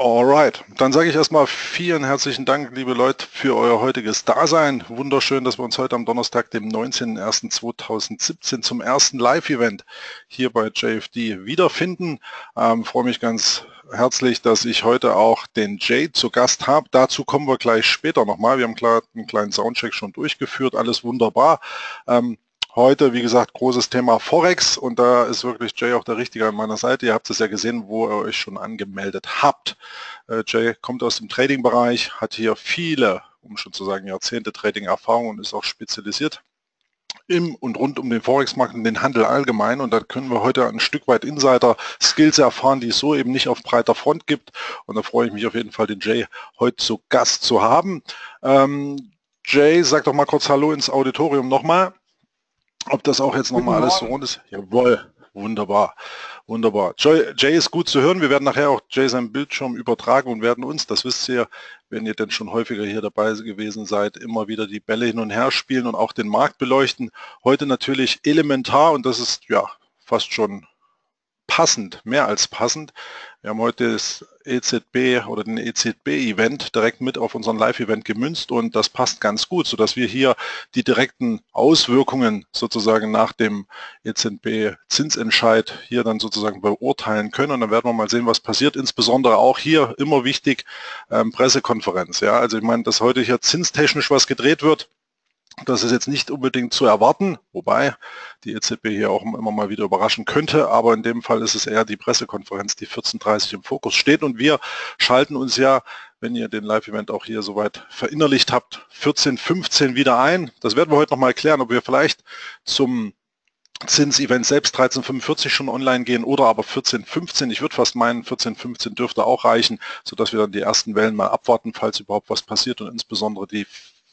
Alright, dann sage ich erstmal vielen herzlichen Dank, liebe Leute, für euer heutiges Dasein. Wunderschön, dass wir uns heute am Donnerstag, dem 19.01.2017 zum ersten Live-Event hier bei JFD wiederfinden. Ähm, freue mich ganz herzlich, dass ich heute auch den Jay zu Gast habe. Dazu kommen wir gleich später nochmal. Wir haben klar einen kleinen Soundcheck schon durchgeführt, alles wunderbar. Ähm, Heute, wie gesagt, großes Thema Forex und da ist wirklich Jay auch der Richtige an meiner Seite. Ihr habt es ja gesehen, wo ihr euch schon angemeldet habt. Äh, Jay kommt aus dem Trading-Bereich, hat hier viele, um schon zu sagen Jahrzehnte Trading-Erfahrung und ist auch spezialisiert im und rund um den Forex-Markt und den Handel allgemein. Und da können wir heute ein Stück weit Insider-Skills erfahren, die es so eben nicht auf breiter Front gibt. Und da freue ich mich auf jeden Fall, den Jay heute zu Gast zu haben. Ähm, Jay, sag doch mal kurz Hallo ins Auditorium nochmal. Ob das auch jetzt nochmal alles so rund ist? Jawohl, wunderbar, wunderbar. Jay, Jay ist gut zu hören. Wir werden nachher auch Jay seinen Bildschirm übertragen und werden uns, das wisst ihr, wenn ihr denn schon häufiger hier dabei gewesen seid, immer wieder die Bälle hin und her spielen und auch den Markt beleuchten. Heute natürlich elementar und das ist ja fast schon passend, mehr als passend. Wir haben heute das EZB oder den EZB-Event direkt mit auf unseren Live-Event gemünzt und das passt ganz gut, sodass wir hier die direkten Auswirkungen sozusagen nach dem EZB-Zinsentscheid hier dann sozusagen beurteilen können und dann werden wir mal sehen, was passiert. Insbesondere auch hier immer wichtig ähm, Pressekonferenz. Ja, also ich meine, dass heute hier zinstechnisch was gedreht wird, das ist jetzt nicht unbedingt zu erwarten, wobei die EZB hier auch immer mal wieder überraschen könnte, aber in dem Fall ist es eher die Pressekonferenz, die 14.30 im Fokus steht und wir schalten uns ja, wenn ihr den Live-Event auch hier soweit verinnerlicht habt, 14.15 wieder ein. Das werden wir heute nochmal erklären, ob wir vielleicht zum Zinsevent selbst 1345 schon online gehen oder aber 1415. Ich würde fast meinen, 1415 dürfte auch reichen, sodass wir dann die ersten Wellen mal abwarten, falls überhaupt was passiert und insbesondere die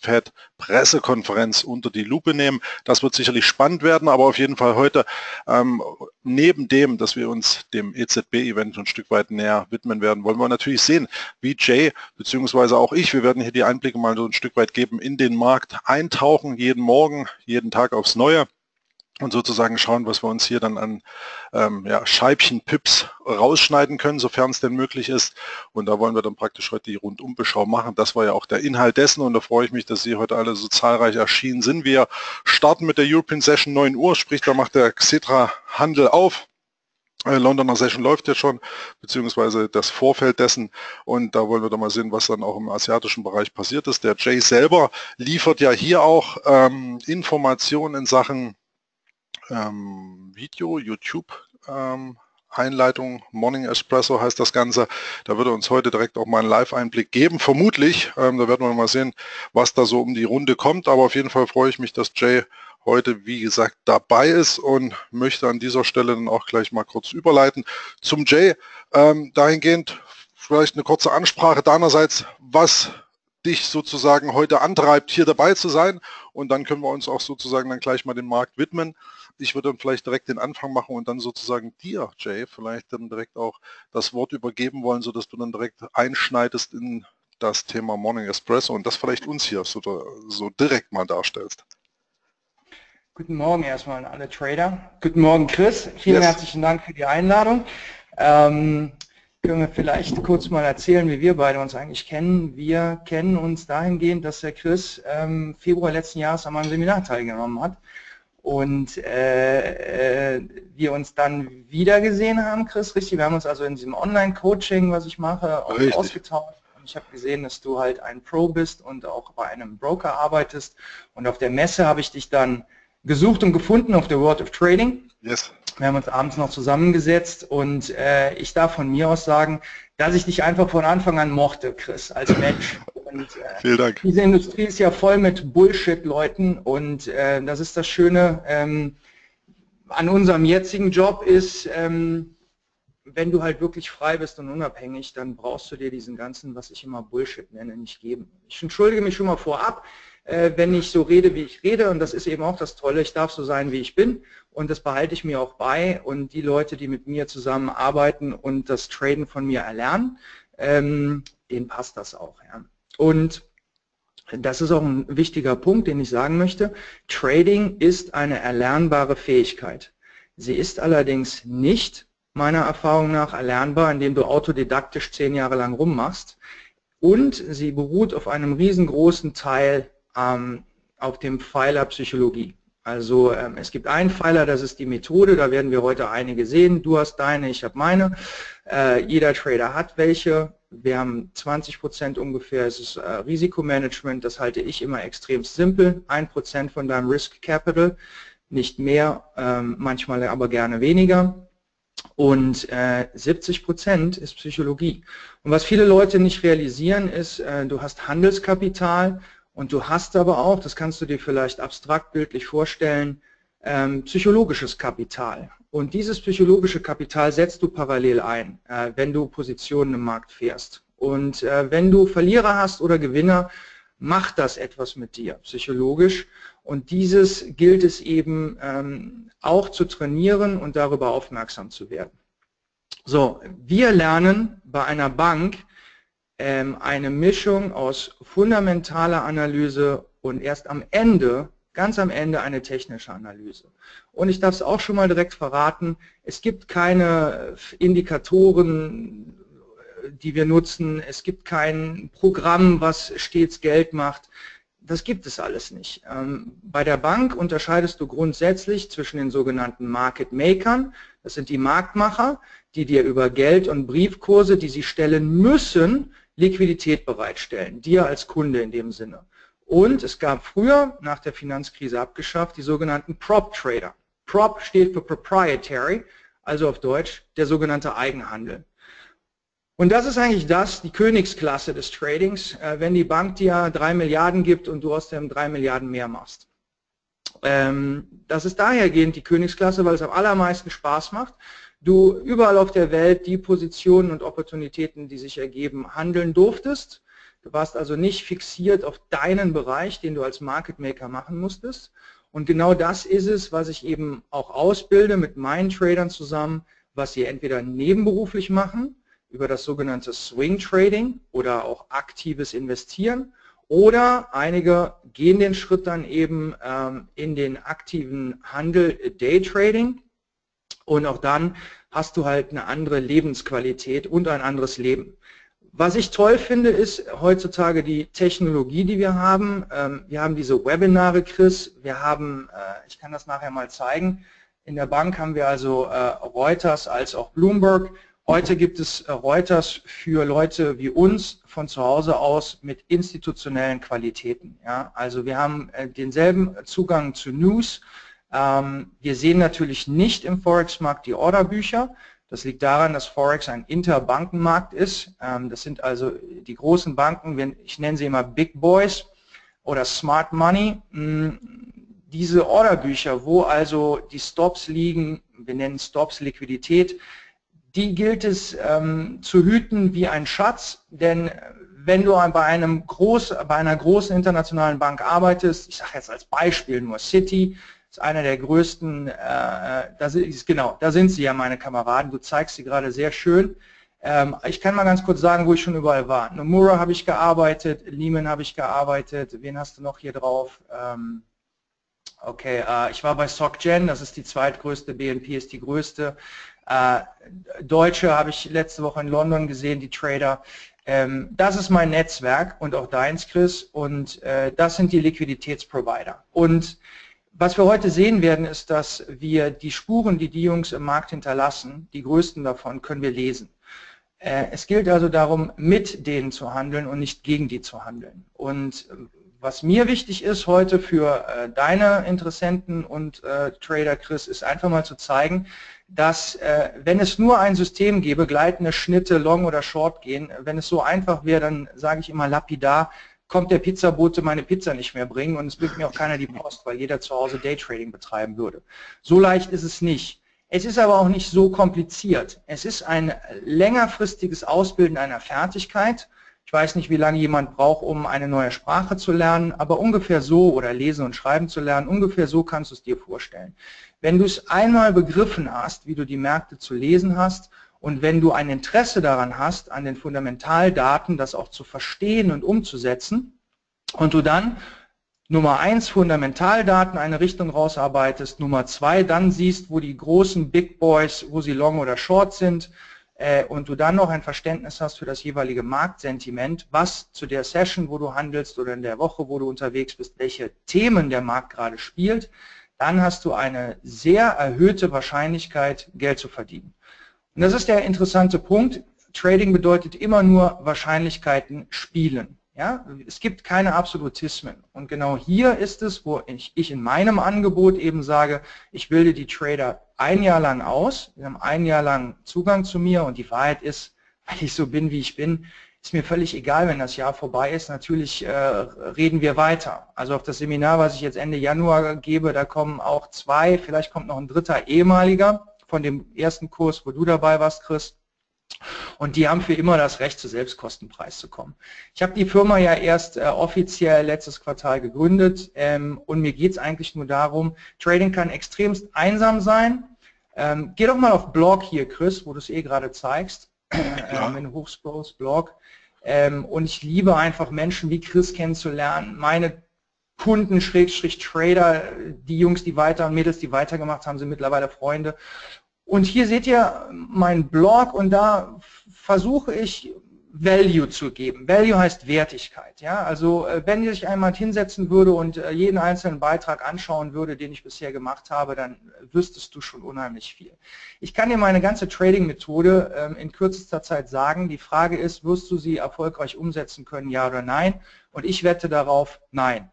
Fed-Pressekonferenz unter die Lupe nehmen. Das wird sicherlich spannend werden, aber auf jeden Fall heute ähm, neben dem, dass wir uns dem EZB-Event ein Stück weit näher widmen werden, wollen wir natürlich sehen, wie Jay beziehungsweise auch ich, wir werden hier die Einblicke mal so ein Stück weit geben, in den Markt eintauchen, jeden Morgen, jeden Tag aufs Neue und sozusagen schauen, was wir uns hier dann an ähm, ja, Scheibchen Pips rausschneiden können, sofern es denn möglich ist. Und da wollen wir dann praktisch heute die Rundumbeschau machen. Das war ja auch der Inhalt dessen und da freue ich mich, dass Sie heute alle so zahlreich erschienen sind. Wir starten mit der European Session 9 Uhr, sprich da macht der Xetra Handel auf. Äh, Londoner Session läuft jetzt schon, beziehungsweise das Vorfeld dessen. Und da wollen wir doch mal sehen, was dann auch im asiatischen Bereich passiert ist. Der Jay selber liefert ja hier auch ähm, Informationen in Sachen ähm, Video, YouTube ähm, Einleitung, Morning Espresso heißt das Ganze. Da würde uns heute direkt auch mal einen Live-Einblick geben, vermutlich. Ähm, da werden wir mal sehen, was da so um die Runde kommt. Aber auf jeden Fall freue ich mich, dass Jay heute, wie gesagt, dabei ist und möchte an dieser Stelle dann auch gleich mal kurz überleiten zum Jay. Ähm, dahingehend vielleicht eine kurze Ansprache deinerseits, was dich sozusagen heute antreibt, hier dabei zu sein. Und dann können wir uns auch sozusagen dann gleich mal dem Markt widmen ich würde dann vielleicht direkt den Anfang machen und dann sozusagen dir, Jay, vielleicht dann direkt auch das Wort übergeben wollen, sodass du dann direkt einschneidest in das Thema Morning Espresso und das vielleicht uns hier so, so direkt mal darstellst. Guten Morgen erstmal an alle Trader. Guten Morgen, Chris. Vielen yes. herzlichen Dank für die Einladung. Ähm, können wir vielleicht kurz mal erzählen, wie wir beide uns eigentlich kennen. Wir kennen uns dahingehend, dass der Chris ähm, Februar letzten Jahres an meinem Seminar teilgenommen hat und äh, äh, wir uns dann wieder gesehen haben, Chris, richtig? Wir haben uns also in diesem Online-Coaching, was ich mache, auch ausgetauscht. Und ich habe gesehen, dass du halt ein Pro bist und auch bei einem Broker arbeitest. Und auf der Messe habe ich dich dann gesucht und gefunden auf der World of Trading. Yes. Wir haben uns abends noch zusammengesetzt und äh, ich darf von mir aus sagen, dass ich dich einfach von Anfang an mochte, Chris, als Mensch. Und, äh, Vielen Dank. Diese Industrie ist ja voll mit Bullshit-Leuten und äh, das ist das Schöne ähm, an unserem jetzigen Job ist, ähm, wenn du halt wirklich frei bist und unabhängig, dann brauchst du dir diesen ganzen, was ich immer Bullshit nenne, nicht geben. Ich entschuldige mich schon mal vorab, äh, wenn ich so rede, wie ich rede und das ist eben auch das Tolle, ich darf so sein, wie ich bin und das behalte ich mir auch bei und die Leute, die mit mir zusammenarbeiten und das Traden von mir erlernen, ähm, denen passt das auch. Ja. Und das ist auch ein wichtiger Punkt, den ich sagen möchte. Trading ist eine erlernbare Fähigkeit. Sie ist allerdings nicht meiner Erfahrung nach erlernbar, indem du autodidaktisch zehn Jahre lang rummachst. Und sie beruht auf einem riesengroßen Teil ähm, auf dem Pfeiler Psychologie. Also ähm, es gibt einen Pfeiler, das ist die Methode, da werden wir heute einige sehen. Du hast deine, ich habe meine. Äh, jeder Trader hat welche. Wir haben 20 Prozent ungefähr, es ist äh, Risikomanagement, das halte ich immer extrem simpel. Ein Prozent von deinem Risk Capital, nicht mehr, ähm, manchmal aber gerne weniger. Und äh, 70 Prozent ist Psychologie. Und was viele Leute nicht realisieren ist, äh, du hast Handelskapital und du hast aber auch, das kannst du dir vielleicht abstrakt bildlich vorstellen, psychologisches Kapital. Und dieses psychologische Kapital setzt du parallel ein, äh, wenn du Positionen im Markt fährst. Und äh, wenn du Verlierer hast oder Gewinner, macht das etwas mit dir psychologisch. Und dieses gilt es eben ähm, auch zu trainieren und darüber aufmerksam zu werden. So, wir lernen bei einer Bank ähm, eine Mischung aus fundamentaler Analyse und erst am Ende, ganz am Ende eine technische Analyse. Und ich darf es auch schon mal direkt verraten, es gibt keine Indikatoren, die wir nutzen, es gibt kein Programm, was stets Geld macht das gibt es alles nicht. Ähm, bei der Bank unterscheidest du grundsätzlich zwischen den sogenannten Market Makern, das sind die Marktmacher, die dir über Geld und Briefkurse, die sie stellen müssen, Liquidität bereitstellen, dir als Kunde in dem Sinne. Und es gab früher, nach der Finanzkrise abgeschafft, die sogenannten Prop Trader. Prop steht für Proprietary, also auf Deutsch der sogenannte Eigenhandel. Und das ist eigentlich das, die Königsklasse des Tradings, äh, wenn die Bank dir drei Milliarden gibt und du aus dem drei Milliarden mehr machst. Ähm, das ist dahergehend die Königsklasse, weil es am allermeisten Spaß macht. Du überall auf der Welt die Positionen und Opportunitäten, die sich ergeben, handeln durftest. Du warst also nicht fixiert auf deinen Bereich, den du als Market Maker machen musstest. Und genau das ist es, was ich eben auch ausbilde mit meinen Tradern zusammen, was sie entweder nebenberuflich machen, über das sogenannte Swing Trading oder auch aktives Investieren oder einige gehen den Schritt dann eben ähm, in den aktiven Handel Day Trading und auch dann hast du halt eine andere Lebensqualität und ein anderes Leben. Was ich toll finde, ist heutzutage die Technologie, die wir haben. Ähm, wir haben diese Webinare, Chris. Wir haben, äh, ich kann das nachher mal zeigen, in der Bank haben wir also äh, Reuters als auch Bloomberg Heute gibt es äh, Reuters für Leute wie uns von zu Hause aus mit institutionellen Qualitäten. Also wir haben denselben Zugang zu News. Ähm, wir sehen natürlich nicht im Forex-Markt die Orderbücher. Das liegt daran, dass Forex ein Interbankenmarkt ist. Ähm, das sind also die großen Banken, ich nenne sie immer Big Boys oder Smart Money. Hm, diese Orderbücher, wo also die Stops liegen, wir nennen Stops Liquidität, die gilt es ähm, zu hüten wie ein Schatz, denn wenn du bei, einem groß, bei einer großen internationalen Bank arbeitest, ich sage jetzt als Beispiel nur City, ist einer der größten, äh, da sind, genau, da sind sie ja meine Kameraden, du zeigst sie gerade sehr schön. Ähm, ich kann mal ganz kurz sagen, wo ich schon überall war. Nomura habe ich gearbeitet, Lehman habe ich gearbeitet, wen hast du noch hier drauf? Ähm, okay, äh, ich war bei SocGen, das ist die zweitgrößte, BNP ist die größte. Äh, Deutsche habe ich letzte Woche in London gesehen, die Trader. Ähm, das ist mein Netzwerk und auch deins, Chris, und äh, das sind die Liquiditätsprovider. Und was wir heute sehen werden, ist, dass wir die Spuren, die die Jungs im Markt hinterlassen, die größten davon, können wir lesen. Äh, es gilt also darum, mit denen zu handeln und nicht gegen die zu handeln. Und was mir wichtig ist heute für äh, deine Interessenten und äh, Trader, Chris, ist einfach mal zu zeigen, dass wenn es nur ein System gäbe, gleitende Schnitte, Long oder Short gehen, wenn es so einfach wäre, dann sage ich immer lapidar, kommt der Pizzabote meine Pizza nicht mehr bringen und es bringt mir auch keiner die Post, weil jeder zu Hause Daytrading betreiben würde. So leicht ist es nicht. Es ist aber auch nicht so kompliziert. Es ist ein längerfristiges Ausbilden einer Fertigkeit. Ich weiß nicht, wie lange jemand braucht, um eine neue Sprache zu lernen, aber ungefähr so oder lesen und schreiben zu lernen, ungefähr so kannst du es dir vorstellen. Wenn du es einmal begriffen hast, wie du die Märkte zu lesen hast und wenn du ein Interesse daran hast, an den Fundamentaldaten das auch zu verstehen und umzusetzen und du dann Nummer eins Fundamentaldaten eine Richtung rausarbeitest, Nummer zwei dann siehst, wo die großen Big Boys, wo sie long oder short sind äh, und du dann noch ein Verständnis hast für das jeweilige Marktsentiment, was zu der Session, wo du handelst oder in der Woche, wo du unterwegs bist, welche Themen der Markt gerade spielt, dann hast du eine sehr erhöhte Wahrscheinlichkeit, Geld zu verdienen. Und das ist der interessante Punkt. Trading bedeutet immer nur Wahrscheinlichkeiten spielen. Ja, es gibt keine Absolutismen. Und genau hier ist es, wo ich, ich, in meinem Angebot eben sage, ich bilde die Trader ein Jahr lang aus, sie haben ein Jahr lang Zugang zu mir und die Wahrheit ist, weil ich so bin, wie ich bin, ist mir völlig egal, wenn das Jahr vorbei ist. Natürlich äh, reden wir weiter. Also auf das Seminar, was ich jetzt Ende Januar gebe, da kommen auch zwei, vielleicht kommt noch ein dritter ehemaliger von dem ersten Kurs, wo du dabei warst, Chris. Und die haben für immer das Recht, zu Selbstkostenpreis zu kommen. Ich habe die Firma ja erst äh, offiziell letztes Quartal gegründet ähm, und mir geht es eigentlich nur darum, Trading kann extremst einsam sein. Ähm, geh doch mal auf Blog hier, Chris, wo du es eh gerade zeigst, ja. ähm, wenn du hochscrollst, Blog. Ähm, und ich liebe einfach Menschen wie Chris kennenzulernen, meine Kunden, Schrägstrich Trader, die Jungs, die weiter und Mädels, die weitergemacht haben, sind mittlerweile Freunde. Und hier seht ihr meinen Blog und da versuche ich Value zu geben. Value heißt Wertigkeit. Ja? Also äh, wenn sich einmal hinsetzen würde und äh, jeden einzelnen Beitrag anschauen würde, den ich bisher gemacht habe, dann wüsstest du schon unheimlich viel. Ich kann dir meine ganze Trading-Methode ähm, in kürzester Zeit sagen. Die Frage ist, wirst du sie erfolgreich umsetzen können, ja oder nein? Und ich wette darauf, nein.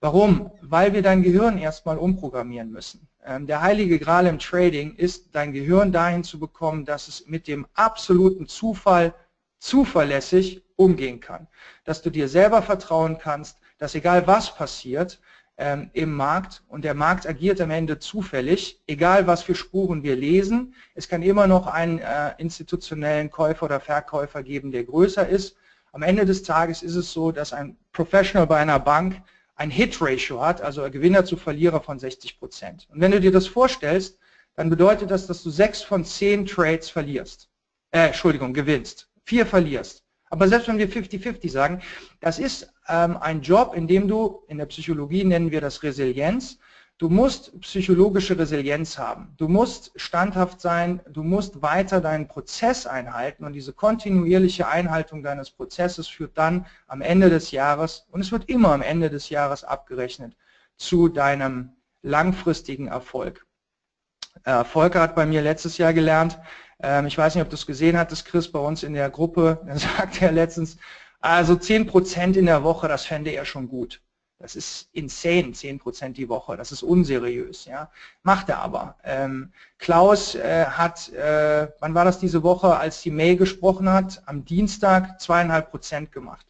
Warum? Weil wir dein Gehirn erstmal umprogrammieren müssen. Ähm, der heilige Gral im Trading ist, dein Gehirn dahin zu bekommen, dass es mit dem absoluten Zufall zuverlässig umgehen kann. Dass du dir selber vertrauen kannst, dass egal was passiert ähm, im Markt und der Markt agiert am Ende zufällig, egal was für Spuren wir lesen, es kann immer noch einen äh, institutionellen Käufer oder Verkäufer geben, der größer ist. Am Ende des Tages ist es so, dass ein Professional bei einer Bank ein Hit-Ratio hat, also ein Gewinner zu Verlierer von 60 Prozent. Und wenn du dir das vorstellst, dann bedeutet das, dass du sechs von zehn Trades verlierst. Äh, Entschuldigung, gewinnst. Vier verlierst. Aber selbst wenn wir 50-50 sagen, das ist ähm, ein Job, in dem du, in der Psychologie nennen wir das Resilienz, Du musst psychologische Resilienz haben. Du musst standhaft sein. Du musst weiter deinen Prozess einhalten und diese kontinuierliche Einhaltung deines Prozesses führt dann am Ende des Jahres, und es wird immer am Ende des Jahres abgerechnet, zu deinem langfristigen Erfolg. Äh, Volker hat bei mir letztes Jahr gelernt, ähm, ich weiß nicht, ob du es gesehen hattest, Chris, bei uns in der Gruppe, da sagte er letztens, also 10% in der Woche, das fände er schon gut. Das ist insane, 10% die Woche. Das ist unseriös. Ja? Macht er aber. Ähm, Klaus äh, hat, äh, wann war das diese Woche, als die Mail gesprochen hat? Am Dienstag zweieinhalb Prozent gemacht.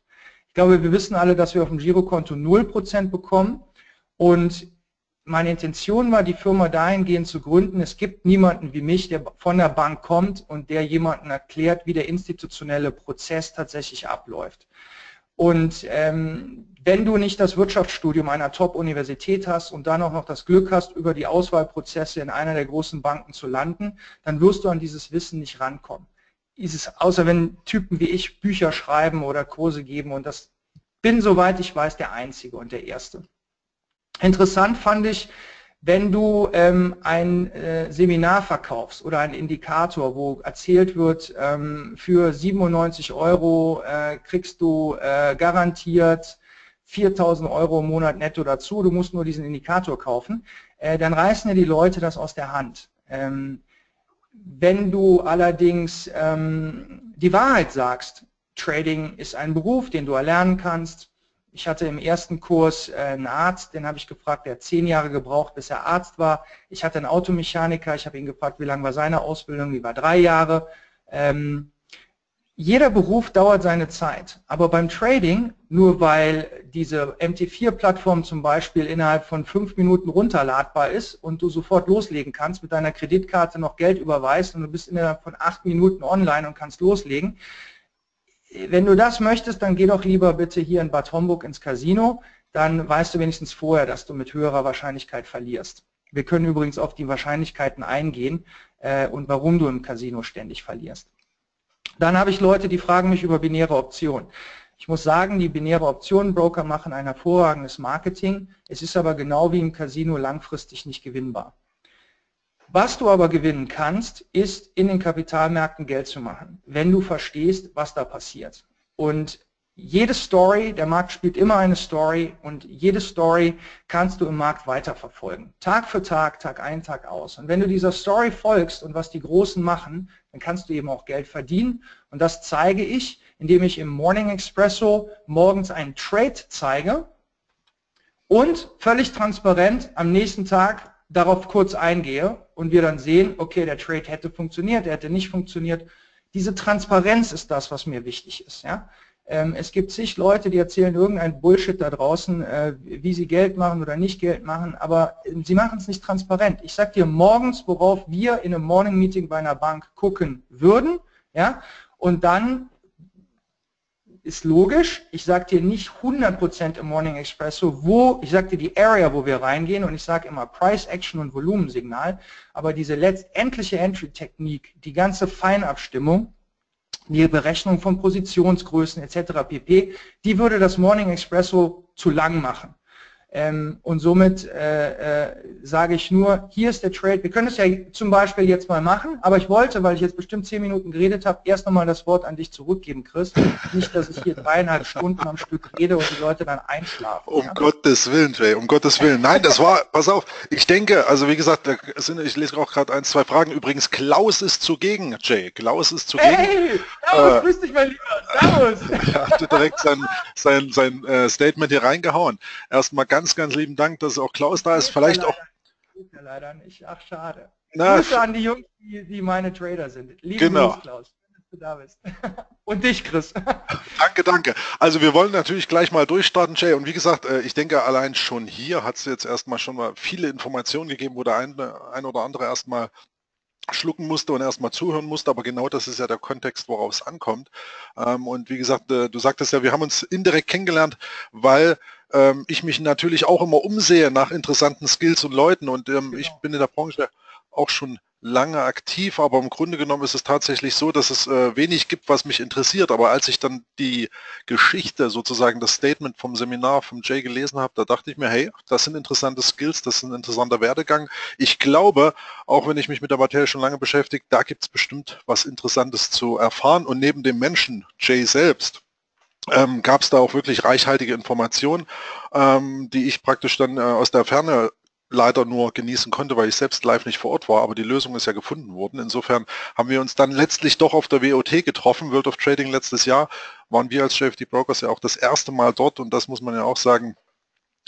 Ich glaube, wir wissen alle, dass wir auf dem Girokonto 0% bekommen. Und meine Intention war, die Firma dahingehend zu gründen, es gibt niemanden wie mich, der von der Bank kommt und der jemanden erklärt, wie der institutionelle Prozess tatsächlich abläuft. Und ähm, wenn du nicht das Wirtschaftsstudium einer Top-Universität hast und dann auch noch das Glück hast, über die Auswahlprozesse in einer der großen Banken zu landen, dann wirst du an dieses Wissen nicht rankommen. Dieses, außer wenn Typen wie ich Bücher schreiben oder Kurse geben und das bin, soweit ich weiß, der Einzige und der Erste. Interessant fand ich, wenn du ähm, ein äh, Seminar verkaufst oder einen Indikator, wo erzählt wird, ähm, für 97 Euro äh, kriegst du äh, garantiert 4000 Euro im Monat netto dazu, du musst nur diesen Indikator kaufen, äh, dann reißen dir die Leute das aus der Hand. Ähm, wenn du allerdings ähm, die Wahrheit sagst, Trading ist ein Beruf, den du erlernen kannst, ich hatte im ersten Kurs äh, einen Arzt, den habe ich gefragt, der hat zehn Jahre gebraucht, bis er Arzt war. Ich hatte einen Automechaniker, ich habe ihn gefragt, wie lange war seine Ausbildung, die war drei Jahre. Ähm, jeder Beruf dauert seine Zeit, aber beim Trading, nur weil diese MT4-Plattform zum Beispiel innerhalb von fünf Minuten runterladbar ist und du sofort loslegen kannst, mit deiner Kreditkarte noch Geld überweist und du bist innerhalb von acht Minuten online und kannst loslegen, wenn du das möchtest, dann geh doch lieber bitte hier in Bad Homburg ins Casino, dann weißt du wenigstens vorher, dass du mit höherer Wahrscheinlichkeit verlierst. Wir können übrigens auf die Wahrscheinlichkeiten eingehen äh, und warum du im Casino ständig verlierst. Dann habe ich Leute, die fragen mich über binäre Optionen. Ich muss sagen, die binäre Optionenbroker machen ein hervorragendes Marketing. Es ist aber genau wie im Casino langfristig nicht gewinnbar. Was du aber gewinnen kannst, ist in den Kapitalmärkten Geld zu machen, wenn du verstehst, was da passiert. Und jede Story, der Markt spielt immer eine Story und jede Story kannst du im Markt weiterverfolgen. Tag für Tag, Tag ein, Tag aus. Und wenn du dieser Story folgst und was die Großen machen, dann kannst du eben auch Geld verdienen. Und das zeige ich, indem ich im Morning Expresso morgens einen Trade zeige und völlig transparent am nächsten Tag darauf kurz eingehe und wir dann sehen, okay, der Trade hätte funktioniert, er hätte nicht funktioniert. Diese Transparenz ist das, was mir wichtig ist. Ja? Ähm, es gibt zig Leute, die erzählen irgendein Bullshit da draußen, äh, wie sie Geld machen oder nicht Geld machen, aber ähm, sie machen es nicht transparent. Ich sage dir morgens, worauf wir in einem Morning Meeting bei einer Bank gucken würden, ja, und dann ist logisch, ich sage dir nicht 100% im Morning Expresso, wo, ich sage dir die Area, wo wir reingehen und ich sage immer Price Action und Volumensignal, aber diese letztendliche Entry-Technik, die ganze Feinabstimmung, die Berechnung von Positionsgrößen etc. pp., die würde das Morning Expresso zu lang machen. Ähm, und somit äh, äh, sage ich nur, hier ist der Trade. Wir können es ja zum Beispiel jetzt mal machen, aber ich wollte, weil ich jetzt bestimmt zehn Minuten geredet habe, erst nochmal das Wort an dich zurückgeben, Chris. Nicht, dass ich hier dreieinhalb Stunden am Stück rede und die Leute dann einschlafen. Um ja? Gottes Willen, Jay, um Gottes Willen. Nein, das war, pass auf, ich denke, also wie gesagt, sind, ich lese auch gerade ein, zwei Fragen. Übrigens, Klaus ist zugegen, Jay. Klaus ist zugegen. Hey, Servus, äh, grüß dich, mein Lieber. Servus. er hatte direkt sein, sein, sein äh, Statement hier reingehauen. Erstmal ganz ganz, ganz lieben Dank, dass auch Klaus da ist. Vielleicht auch. Ja leider nicht. Ach, schade. Na, Grüße an die Jungs, die, die meine Trader sind. Liebe genau. Gruß, Klaus. Dass du da bist. Und dich, Chris. danke, danke. Also wir wollen natürlich gleich mal durchstarten, Jay. Und wie gesagt, äh, ich denke, allein schon hier hat es jetzt erstmal schon mal viele Informationen gegeben, wo der ein, ein oder andere erstmal schlucken musste und erstmal zuhören musste, aber genau das ist ja der Kontext, worauf es ankommt. Ähm, und wie gesagt, äh, du sagtest ja, wir haben uns indirekt kennengelernt, weil ähm, ich mich natürlich auch immer umsehe nach interessanten Skills und Leuten und ähm, genau. ich bin in der Branche auch schon lange aktiv, aber im Grunde genommen ist es tatsächlich so, dass es äh, wenig gibt, was mich interessiert. Aber als ich dann die Geschichte, sozusagen das Statement vom Seminar vom Jay gelesen habe, da dachte ich mir, hey, das sind interessante Skills, das ist ein interessanter Werdegang. Ich glaube, auch wenn ich mich mit der Materie schon lange beschäftige, da gibt es bestimmt was Interessantes zu erfahren. Und neben dem Menschen, Jay selbst, ähm, gab es da auch wirklich reichhaltige Informationen, ähm, die ich praktisch dann äh, aus der Ferne leider nur genießen konnte, weil ich selbst live nicht vor Ort war, aber die Lösung ist ja gefunden worden. Insofern haben wir uns dann letztlich doch auf der WOT getroffen, World of Trading letztes Jahr, waren wir als JFD Brokers ja auch das erste Mal dort und das muss man ja auch sagen,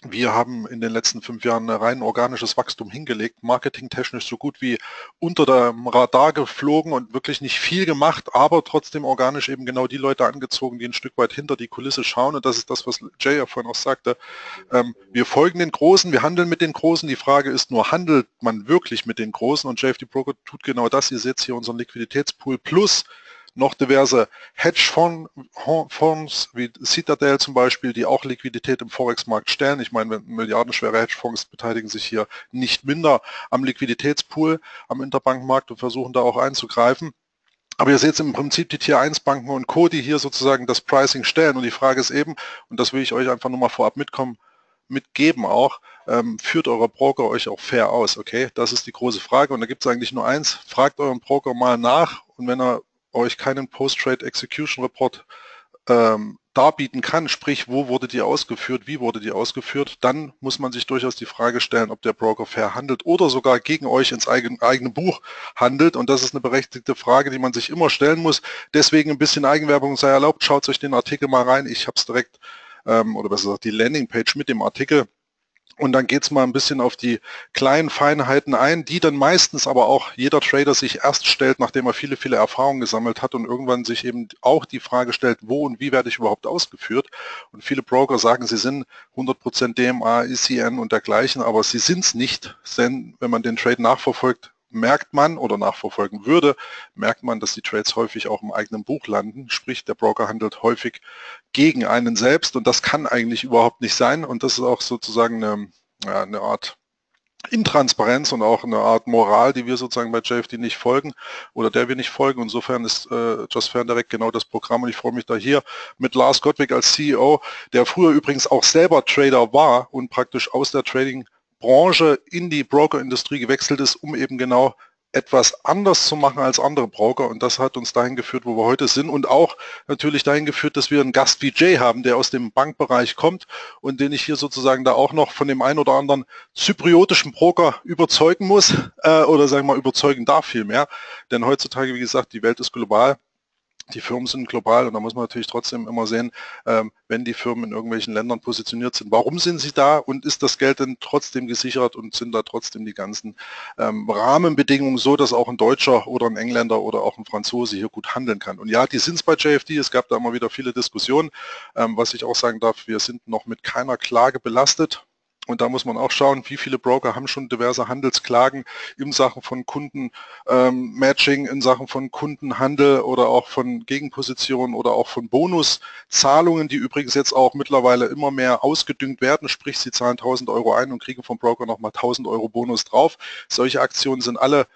wir haben in den letzten fünf Jahren ein rein organisches Wachstum hingelegt, marketingtechnisch so gut wie unter dem Radar geflogen und wirklich nicht viel gemacht, aber trotzdem organisch eben genau die Leute angezogen, die ein Stück weit hinter die Kulisse schauen. Und das ist das, was Jay ja vorhin auch sagte. Ähm, wir folgen den Großen, wir handeln mit den Großen. Die Frage ist nur, handelt man wirklich mit den Großen? Und JFD Broker tut genau das. Ihr seht hier unseren Liquiditätspool plus noch diverse Hedgefonds wie Citadel zum Beispiel, die auch Liquidität im Forex-Markt stellen. Ich meine, milliardenschwere Hedgefonds beteiligen sich hier nicht minder am Liquiditätspool, am Interbankmarkt und versuchen da auch einzugreifen. Aber ihr seht im Prinzip die Tier 1 Banken und Co., die hier sozusagen das Pricing stellen. Und die Frage ist eben, und das will ich euch einfach nur mal vorab mitkommen, mitgeben auch, ähm, führt eurer Broker euch auch fair aus, okay? Das ist die große Frage und da gibt es eigentlich nur eins, fragt euren Broker mal nach und wenn er euch keinen Post-Trade Execution Report ähm, darbieten kann, sprich, wo wurde die ausgeführt, wie wurde die ausgeführt, dann muss man sich durchaus die Frage stellen, ob der Broker fair handelt oder sogar gegen euch ins eigene, eigene Buch handelt. Und das ist eine berechtigte Frage, die man sich immer stellen muss. Deswegen ein bisschen Eigenwerbung sei erlaubt. Schaut euch den Artikel mal rein. Ich habe es direkt, ähm, oder besser gesagt, die Landingpage mit dem Artikel und dann geht es mal ein bisschen auf die kleinen Feinheiten ein, die dann meistens aber auch jeder Trader sich erst stellt, nachdem er viele, viele Erfahrungen gesammelt hat und irgendwann sich eben auch die Frage stellt, wo und wie werde ich überhaupt ausgeführt. Und viele Broker sagen, sie sind 100% DMA, ECN und dergleichen, aber sie sind es nicht, denn wenn man den Trade nachverfolgt, merkt man oder nachverfolgen würde, merkt man, dass die Trades häufig auch im eigenen Buch landen. Sprich, der Broker handelt häufig gegen einen selbst und das kann eigentlich überhaupt nicht sein. Und das ist auch sozusagen eine, ja, eine Art Intransparenz und auch eine Art Moral, die wir sozusagen bei JFD nicht folgen oder der wir nicht folgen. Insofern ist äh, Just Fair Direct genau das Programm und ich freue mich da hier mit Lars Gottwig als CEO, der früher übrigens auch selber Trader war und praktisch aus der Trading-Branche in die Broker-Industrie gewechselt ist, um eben genau etwas anders zu machen als andere Broker. Und das hat uns dahin geführt, wo wir heute sind. Und auch natürlich dahin geführt, dass wir einen Gast wie Jay haben, der aus dem Bankbereich kommt und den ich hier sozusagen da auch noch von dem ein oder anderen zypriotischen Broker überzeugen muss äh, oder sagen wir mal überzeugen darf vielmehr, denn heutzutage, wie gesagt, die Welt ist global die Firmen sind global und da muss man natürlich trotzdem immer sehen, ähm, wenn die Firmen in irgendwelchen Ländern positioniert sind, warum sind sie da und ist das Geld denn trotzdem gesichert und sind da trotzdem die ganzen ähm, Rahmenbedingungen so, dass auch ein Deutscher oder ein Engländer oder auch ein Franzose hier gut handeln kann. Und ja, die sind es bei JFD, es gab da immer wieder viele Diskussionen, ähm, was ich auch sagen darf, wir sind noch mit keiner Klage belastet und da muss man auch schauen, wie viele Broker haben schon diverse Handelsklagen in Sachen von Kundenmatching, ähm, in Sachen von Kundenhandel oder auch von Gegenpositionen oder auch von Bonuszahlungen, die übrigens jetzt auch mittlerweile immer mehr ausgedüngt werden. Sprich, sie zahlen 1000 Euro ein und kriegen vom Broker nochmal 1000 Euro Bonus drauf. Solche Aktionen sind alle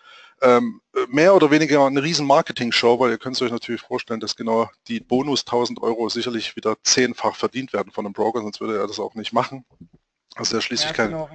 ähm, mehr oder weniger eine riesen Marketing-Show, weil ihr könnt euch natürlich vorstellen, dass genau die Bonus 1000 Euro sicherlich wieder zehnfach verdient werden von einem Broker, sonst würde er das auch nicht machen. Also er schließlich ja, kein... Genau.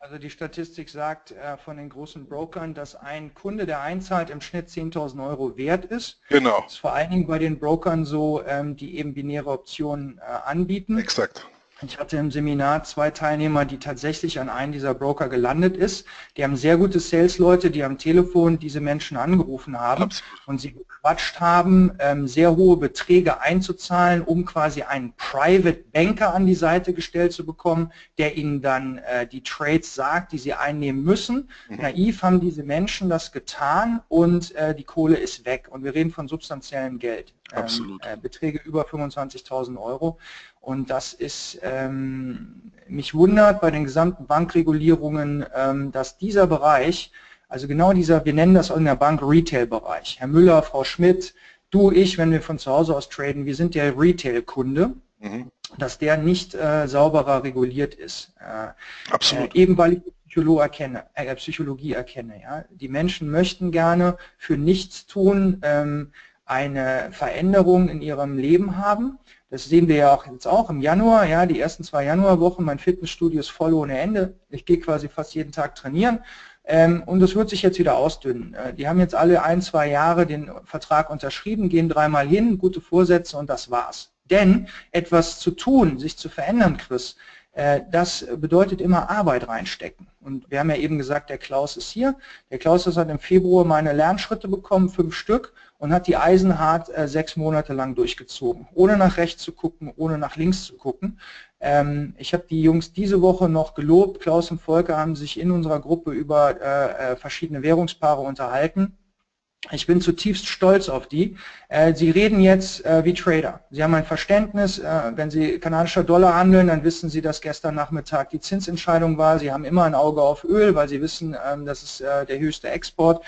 Also die Statistik sagt äh, von den großen Brokern, dass ein Kunde, der einzahlt, im Schnitt 10.000 Euro wert ist. Genau. Das ist vor allen Dingen bei den Brokern so, ähm, die eben binäre Optionen äh, anbieten. Exakt. Ich hatte im Seminar zwei Teilnehmer, die tatsächlich an einen dieser Broker gelandet ist. Die haben sehr gute Sales-Leute, die am Telefon diese Menschen angerufen haben Absolut. und sie gequatscht haben, ähm, sehr hohe Beträge einzuzahlen, um quasi einen Private Banker an die Seite gestellt zu bekommen, der ihnen dann äh, die Trades sagt, die sie einnehmen müssen. Mhm. Naiv haben diese Menschen das getan und äh, die Kohle ist weg. Und wir reden von substanziellem Geld. Ähm, Absolut. Äh, Beträge über 25.000 Euro. Und das ist, ähm, mich wundert bei den gesamten Bankregulierungen, ähm, dass dieser Bereich, also genau dieser, wir nennen das in der Bank Retail-Bereich, Herr Müller, Frau Schmidt, du, ich, wenn wir von zu Hause aus traden, wir sind der Retail-Kunde, mhm. dass der nicht äh, sauberer reguliert ist. Äh, Absolut. Äh, eben weil ich Psycholo erkenne, äh, Psychologie erkenne. Ja? Die Menschen möchten gerne für nichts tun ähm, eine Veränderung in ihrem Leben haben das sehen wir ja auch jetzt auch im Januar, ja, die ersten zwei Januarwochen, mein Fitnessstudio ist voll ohne Ende. Ich gehe quasi fast jeden Tag trainieren. Ähm, und das wird sich jetzt wieder ausdünnen. Äh, die haben jetzt alle ein, zwei Jahre den Vertrag unterschrieben, gehen dreimal hin, gute Vorsätze und das war's. Denn etwas zu tun, sich zu verändern, Chris, das bedeutet immer Arbeit reinstecken. Und wir haben ja eben gesagt, der Klaus ist hier. Der Klaus hat im Februar meine Lernschritte bekommen, fünf Stück und hat die Eisenhart äh, sechs Monate lang durchgezogen, ohne nach rechts zu gucken, ohne nach links zu gucken. Ähm, ich habe die Jungs diese Woche noch gelobt. Klaus und Volker haben sich in unserer Gruppe über äh, äh, verschiedene Währungspaare unterhalten. Ich bin zutiefst stolz auf die. Äh, sie reden jetzt äh, wie Trader. Sie haben ein Verständnis, äh, wenn Sie kanadischer Dollar handeln, dann wissen Sie, dass gestern Nachmittag die Zinsentscheidung war. Sie haben immer ein Auge auf Öl, weil Sie wissen, ähm, das ist der höchste Export.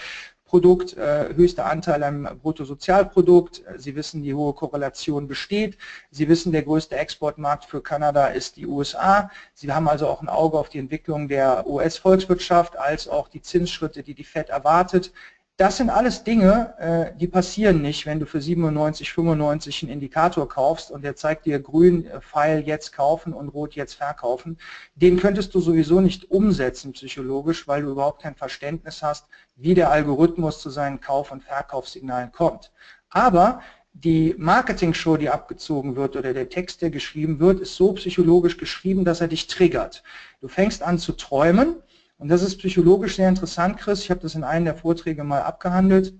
Produkt, äh, höchster Anteil am Bruttosozialprodukt. Sie wissen, die hohe Korrelation besteht. Sie wissen, der größte Exportmarkt für Kanada ist die USA. Sie haben also auch ein Auge auf die Entwicklung der US-Volkswirtschaft als auch die Zinsschritte, die die Fed erwartet. Das sind alles Dinge, äh, die passieren nicht, wenn du für 97, 95 einen Indikator kaufst und der zeigt dir grün äh, Pfeil jetzt kaufen und rot jetzt verkaufen. Den könntest du sowieso nicht umsetzen psychologisch, weil du überhaupt kein Verständnis hast, wie der Algorithmus zu seinen Kauf- und Verkaufssignalen kommt. Aber die Marketing-Show, die abgezogen wird oder der Text, der geschrieben wird, ist so psychologisch geschrieben, dass er dich triggert. Du fängst an zu träumen und das ist psychologisch sehr interessant, Chris. Ich habe das in einem der Vorträge mal abgehandelt.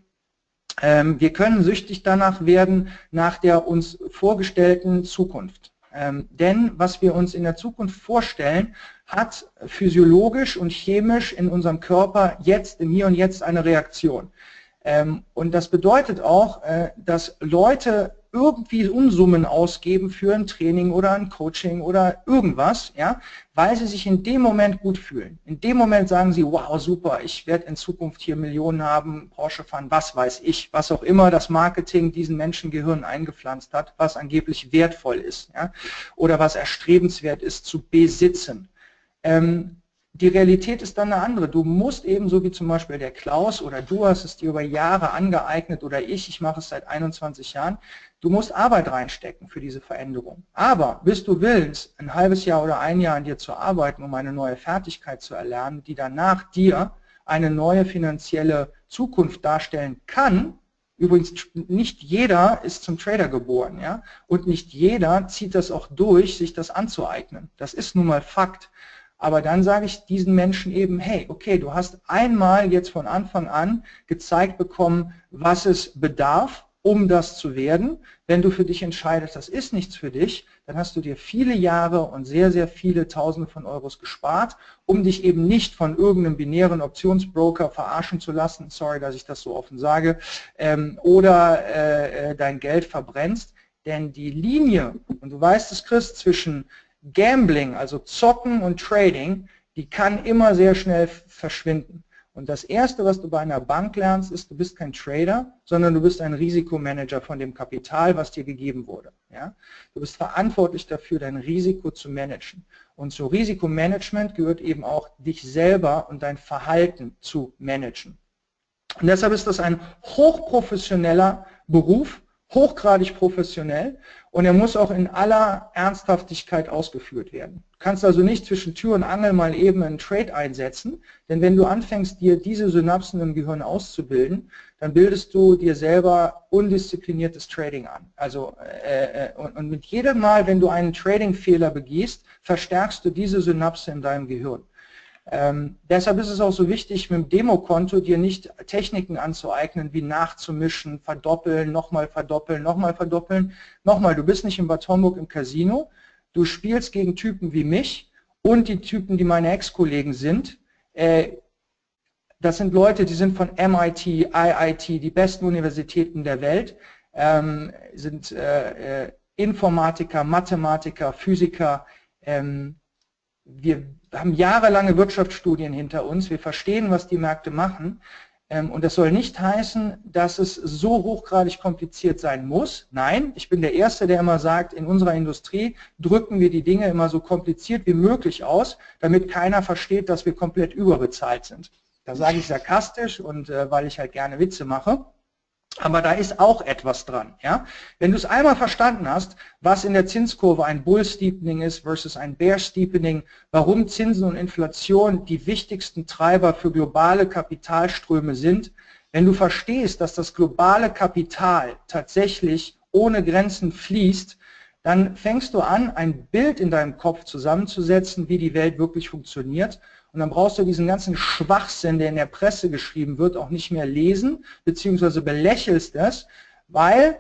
Ähm, wir können süchtig danach werden, nach der uns vorgestellten Zukunft. Ähm, denn was wir uns in der Zukunft vorstellen, hat physiologisch und chemisch in unserem Körper jetzt, im Hier und Jetzt eine Reaktion. Ähm, und das bedeutet auch, äh, dass Leute irgendwie Unsummen ausgeben für ein Training oder ein Coaching oder irgendwas, ja, weil sie sich in dem Moment gut fühlen. In dem Moment sagen sie, wow, super, ich werde in Zukunft hier Millionen haben, Porsche fahren, was weiß ich, was auch immer das Marketing diesen Menschengehirn eingepflanzt hat, was angeblich wertvoll ist, ja, oder was erstrebenswert ist zu besitzen. Ähm, Die Realität ist dann eine andere. Du musst ebenso wie zum Beispiel der Klaus oder du hast es dir über Jahre angeeignet oder ich, ich mache es seit 21 Jahren, du musst Arbeit reinstecken für diese Veränderung. Aber bis du willst, ein halbes Jahr oder ein Jahr an dir zu arbeiten, um eine neue Fertigkeit zu erlernen, die danach dir eine neue finanzielle Zukunft darstellen kann, Übrigens, nicht jeder ist zum Trader geboren, ja, und nicht jeder zieht das auch durch, sich das anzueignen. Das ist nun mal Fakt. Aber dann sage ich diesen Menschen eben, hey, okay, du hast einmal jetzt von Anfang an gezeigt bekommen, was es bedarf, um das zu werden. Wenn du für dich entscheidest, das ist nichts für dich, dann hast du dir viele Jahre und sehr, sehr viele Tausende von Euros gespart, um dich eben nicht von irgendeinem binären Optionsbroker verarschen zu lassen, sorry, dass ich das so offen sage, ähm, oder äh, äh dein Geld verbrennst. Denn die Linie, und du weißt es, Chris, zwischen Gambling, also Zocken und Trading, die kann immer sehr schnell verschwinden. Und das Erste, was du bei einer Bank lernst, ist, du bist kein Trader, sondern du bist ein Risikomanager von dem Kapital, was dir gegeben wurde. Ja? Du bist verantwortlich dafür, dein Risiko zu managen. Und zu Risikomanagement gehört eben auch, dich selber und dein Verhalten zu managen. Und deshalb ist das ein hochprofessioneller Beruf, hochgradig professionell und er muss auch in aller Ernsthaftigkeit ausgeführt werden. Du kannst also nicht zwischen Tür und Angel mal eben einen Trade einsetzen, denn wenn du anfängst, dir diese Synapsen im Gehirn auszubilden, dann bildest du dir selber undiszipliniertes Trading an. Also äh, äh und, und mit jedem Mal, wenn du einen Trading-Fehler begehst, verstärkst du diese Synapse in deinem Gehirn. Ähm, deshalb ist es auch so wichtig, mit dem Demokonto dir nicht Techniken anzueignen, wie nachzumischen, verdoppeln, nochmal verdoppeln, nochmal verdoppeln. Nochmal, du bist nicht in Bad Homburg im Casino, du spielst gegen Typen wie mich und die Typen, die meine Ex-Kollegen sind. Äh, das sind Leute, die sind von MIT, IIT, die besten Universitäten der Welt, ähm, sind äh, äh, Informatiker, Mathematiker, Physiker. Ähm, wir haben jahrelange Wirtschaftsstudien hinter uns, wir verstehen, was die Märkte machen. Ähm, und das soll nicht heißen, dass es so hochgradig kompliziert sein muss. Nein, ich bin der Erste, der immer sagt, in unserer Industrie drücken wir die Dinge immer so kompliziert wie möglich aus, damit keiner versteht, dass wir komplett überbezahlt sind. Da sage ich sarkastisch und äh, weil ich halt gerne Witze mache. Aber da ist auch etwas dran. Ja? Wenn du es einmal verstanden hast, was in der Zinskurve ein Bull Steepening ist versus ein Bear Steepening, warum Zinsen und Inflation die wichtigsten Treiber für globale Kapitalströme sind, wenn du verstehst, dass das globale Kapital tatsächlich ohne Grenzen fließt, dann fängst du an, ein Bild in deinem Kopf zusammenzusetzen, wie die Welt wirklich funktioniert und dann brauchst du diesen ganzen Schwachsinn, der in der Presse geschrieben wird, auch nicht mehr lesen, beziehungsweise belächelst es, weil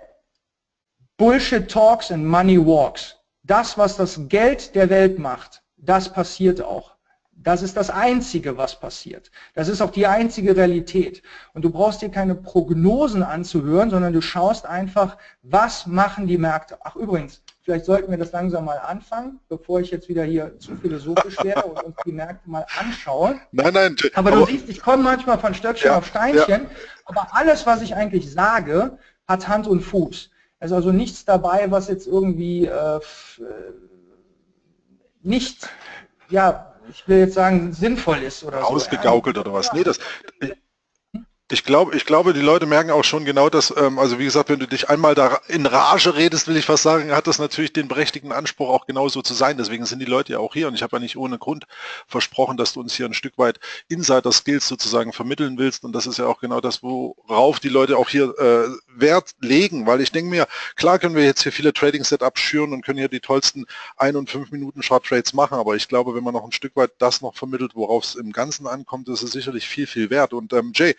Bullshit talks and money walks. Das, was das Geld der Welt macht, das passiert auch. Das ist das Einzige, was passiert. Das ist auch die einzige Realität. Und du brauchst dir keine Prognosen anzuhören, sondern du schaust einfach, was machen die Märkte. Ach übrigens, Vielleicht sollten wir das langsam mal anfangen, bevor ich jetzt wieder hier zu philosophisch werde und uns die Märkte mal anschaue. Nein, nein. Aber, du siehst, ich komme manchmal von Stöckchen ja, auf Steinchen, ja. aber alles, was ich eigentlich sage, hat Hand und Fuß. Es ist also nichts dabei, was jetzt irgendwie äh, äh nicht, ja, ich will jetzt sagen, sinnvoll ist oder Ausgegaukelt so. oder was. Nee, das, ich glaube, ich glaube, die Leute merken auch schon genau das, ähm, also wie gesagt, wenn du dich einmal da in Rage redest, will ich fast sagen, hat das natürlich den berechtigten Anspruch, auch genauso zu sein. Deswegen sind die Leute ja auch hier und ich habe ja nicht ohne Grund versprochen, dass du uns hier ein Stück weit Insider-Skills sozusagen vermitteln willst. Und das ist ja auch genau das, worauf die Leute auch hier äh, Wert legen, weil ich denke mir, klar können wir jetzt hier viele Trading-Setups schüren und können hier die tollsten ein- und fünf Minuten Short-Trades machen, aber ich glaube, wenn man noch ein Stück weit das noch vermittelt, worauf es im Ganzen ankommt, ist es sicherlich viel, viel wert. Und ähm, Jay,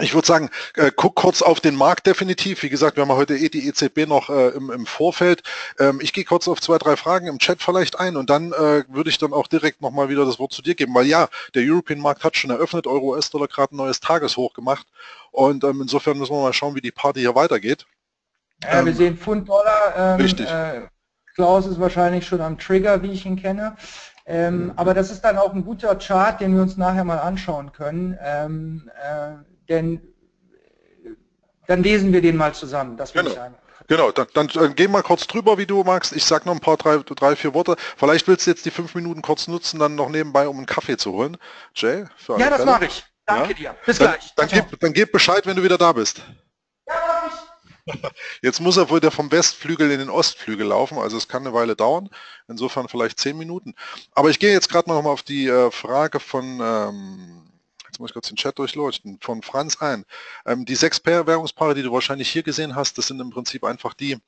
ich würde sagen, äh, guck kurz auf den Markt definitiv. Wie gesagt, wir haben heute eh die EZB noch äh, im, im, Vorfeld. Ähm, ich gehe kurz auf zwei, drei Fragen im Chat vielleicht ein und dann äh, würde ich dann auch direkt nochmal wieder das Wort zu dir geben, weil ja, der European Markt hat schon eröffnet, Euro US-Dollar gerade ein neues Tageshoch gemacht und ähm, insofern müssen wir mal schauen, wie die Party hier weitergeht. Ja, ähm, wir sehen Pfund-Dollar. Ähm, richtig. Äh, Klaus ist wahrscheinlich schon am Trigger, wie ich ihn kenne. Ähm, mhm. Aber das ist dann auch ein guter Chart, den wir uns nachher mal anschauen können. Ähm, äh, denn dann lesen wir den mal zusammen. Das würde genau. ich sagen. Genau, dann, dann, dann geh mal kurz drüber, wie du magst. Ich sag noch ein paar, drei, drei, vier Worte. Vielleicht willst du jetzt die fünf Minuten kurz nutzen, dann noch nebenbei, um einen Kaffee zu holen. Jay? ja, das mache ich. Danke ja? dir. Bis dann, gleich. Dann, gib, dann gib Bescheid, wenn du wieder da bist. Ja. Jetzt muss er wohl der vom Westflügel in den Ostflügel laufen, also es kann eine Weile dauern, insofern vielleicht zehn Minuten. Aber ich gehe jetzt gerade noch mal auf die äh, Frage von, ähm, muss ich kurz den Chat durchleuchten, von Franz ein. Ähm, die sechs Währungspaare, die du wahrscheinlich hier gesehen hast, das sind im Prinzip einfach die,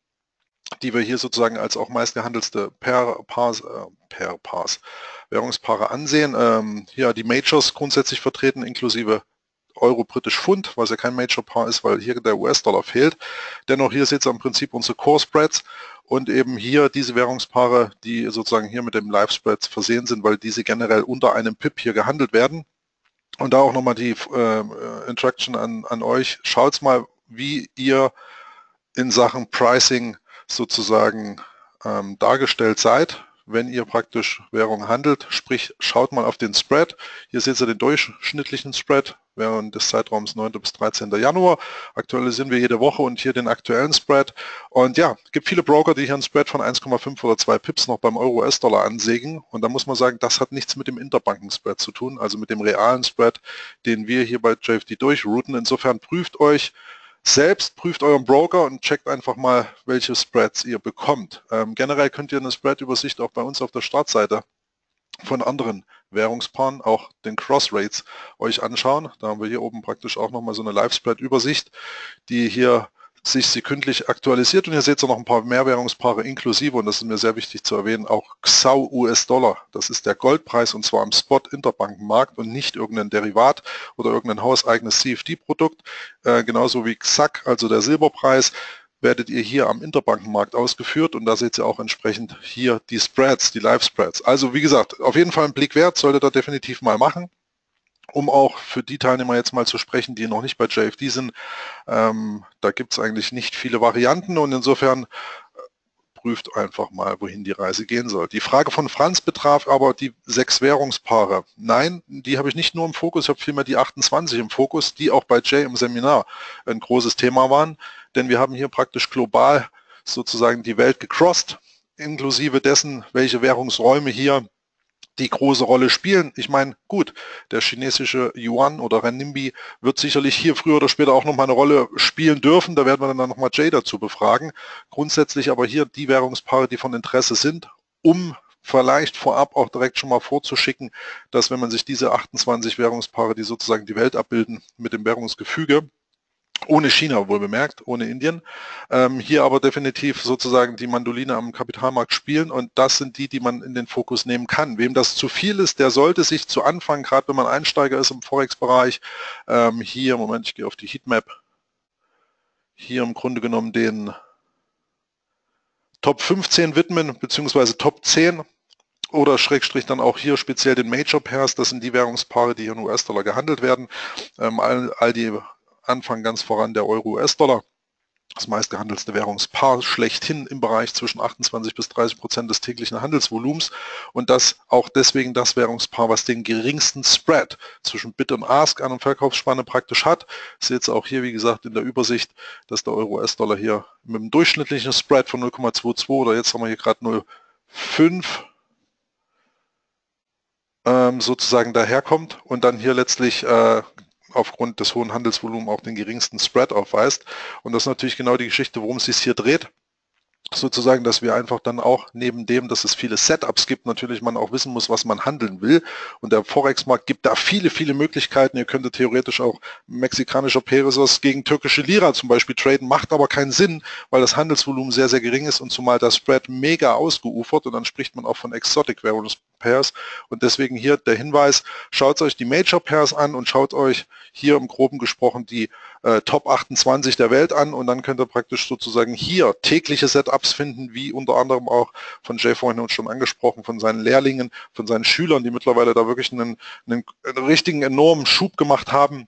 die wir hier sozusagen als auch meistgehandelste per Pass, äh, Währungspaare ansehen. Ähm, hier die Majors grundsätzlich vertreten, inklusive Euro-Britisch Pfund, was ja kein Major-Paar ist, weil hier der US-Dollar fehlt. Dennoch hier sitzt im Prinzip unsere Core-Spreads und eben hier diese Währungspaare, die sozusagen hier mit dem Live-Spreads versehen sind, weil diese generell unter einem PIP hier gehandelt werden. Und da auch nochmal die äh, Interaction an, an euch. Schaut mal, wie ihr in Sachen Pricing sozusagen ähm, dargestellt seid wenn ihr praktisch Währung handelt, sprich schaut mal auf den Spread. Hier seht ihr den durchschnittlichen Spread während des Zeitraums 9. bis 13. Januar. Aktualisieren wir jede Woche und hier den aktuellen Spread. Und ja, es gibt viele Broker, die hier einen Spread von 1,5 oder 2 Pips noch beim Euro-US-Dollar ansägen. Und da muss man sagen, das hat nichts mit dem Interbanken-Spread zu tun, also mit dem realen Spread, den wir hier bei JFD durchrouten. Insofern prüft euch, selbst prüft euren Broker und checkt einfach mal, welche Spreads ihr bekommt. Ähm, generell könnt ihr eine Spread-Übersicht auch bei uns auf der Startseite von anderen Währungspaaren, auch den Cross Rates, euch anschauen. Da haben wir hier oben praktisch auch nochmal so eine Live-Spread-Übersicht, die hier sich sekündlich aktualisiert. Und hier seht ihr noch ein paar Mehrwährungspaare inklusive. Und das ist mir sehr wichtig zu erwähnen, auch XAU US-Dollar. Das ist der Goldpreis. Und zwar am Spot-Interbankenmarkt und nicht irgendein Derivat oder irgendein hauseigenes CFD-Produkt. Äh, genauso wie XAC, also der Silberpreis, werdet ihr hier am Interbankenmarkt ausgeführt. Und da seht ihr auch entsprechend hier die Spreads, die Live-Spreads. Also wie gesagt, auf jeden Fall ein Blick wert, solltet ihr definitiv mal machen um auch für die Teilnehmer jetzt mal zu sprechen, die noch nicht bei JFD sind, ähm, da gibt es eigentlich nicht viele Varianten und insofern äh, prüft einfach mal, wohin die Reise gehen soll. Die Frage von Franz betraf aber die sechs Währungspaare. Nein, die habe ich nicht nur im Fokus, ich habe vielmehr die 28 im Fokus, die auch bei Jay im Seminar ein großes Thema waren, denn wir haben hier praktisch global sozusagen die Welt gecrossed, inklusive dessen, welche Währungsräume hier die große Rolle spielen. Ich meine, gut, der chinesische Yuan oder Renminbi wird sicherlich hier früher oder später auch nochmal eine Rolle spielen dürfen. Da werden wir dann nochmal Jay dazu befragen. Grundsätzlich aber hier die Währungspaare, die von Interesse sind, um vielleicht vorab auch direkt schon mal vorzuschicken, dass wenn man sich diese 28 Währungspaare, die sozusagen die Welt abbilden, mit dem Währungsgefüge ohne China wohl bemerkt, ohne Indien. Ähm, hier aber definitiv sozusagen die Mandoline am Kapitalmarkt spielen und das sind die, die man in den Fokus nehmen kann. Wem das zu viel ist, der sollte sich zu Anfang, gerade wenn man Einsteiger ist im Forex-Bereich, ähm, hier, Moment, ich gehe auf die Heatmap, hier im Grunde genommen den Top 15 widmen, beziehungsweise Top 10 oder Schrägstrich dann auch hier speziell den Major Pairs, das sind die Währungspaare, die hier in US-Dollar gehandelt werden. Ähm, all, all die Anfang ganz voran der Euro-US-Dollar. Das meistgehandelte Währungspaar schlechthin im Bereich zwischen 28 bis 30 Prozent des täglichen Handelsvolumens und das auch deswegen das Währungspaar, was den geringsten Spread zwischen Bid und Ask an und Verkaufsspanne praktisch hat. Seht ihr auch hier, wie gesagt, in der Übersicht, dass der Euro-US-Dollar hier mit einem durchschnittlichen Spread von 0,22 oder jetzt haben wir hier gerade 0,5 ähm, sozusagen daherkommt und dann hier letztlich äh, aufgrund des hohen Handelsvolumens auch den geringsten Spread aufweist. Und das ist natürlich genau die Geschichte, worum es sich hier dreht sozusagen, dass wir einfach dann auch neben dem, dass es viele Setups gibt, natürlich man auch wissen muss, was man handeln will. Und der Forex-Markt gibt da viele, viele Möglichkeiten. Ihr könntet theoretisch auch mexikanischer Pesos gegen türkische Lira zum Beispiel traden, macht aber keinen Sinn, weil das Handelsvolumen sehr, sehr gering ist und zumal das Spread mega ausgeufert und dann spricht man auch von Exotic Variance Pairs. Und deswegen hier der Hinweis, schaut euch die Major Pairs an und schaut euch hier im Groben gesprochen die äh, Top 28 der Welt an und dann könnt ihr praktisch sozusagen hier tägliche Setups finden, wie unter anderem auch von Jay vorhin uns schon angesprochen, von seinen Lehrlingen, von seinen Schülern, die mittlerweile da wirklich einen, einen, einen richtigen enormen Schub gemacht haben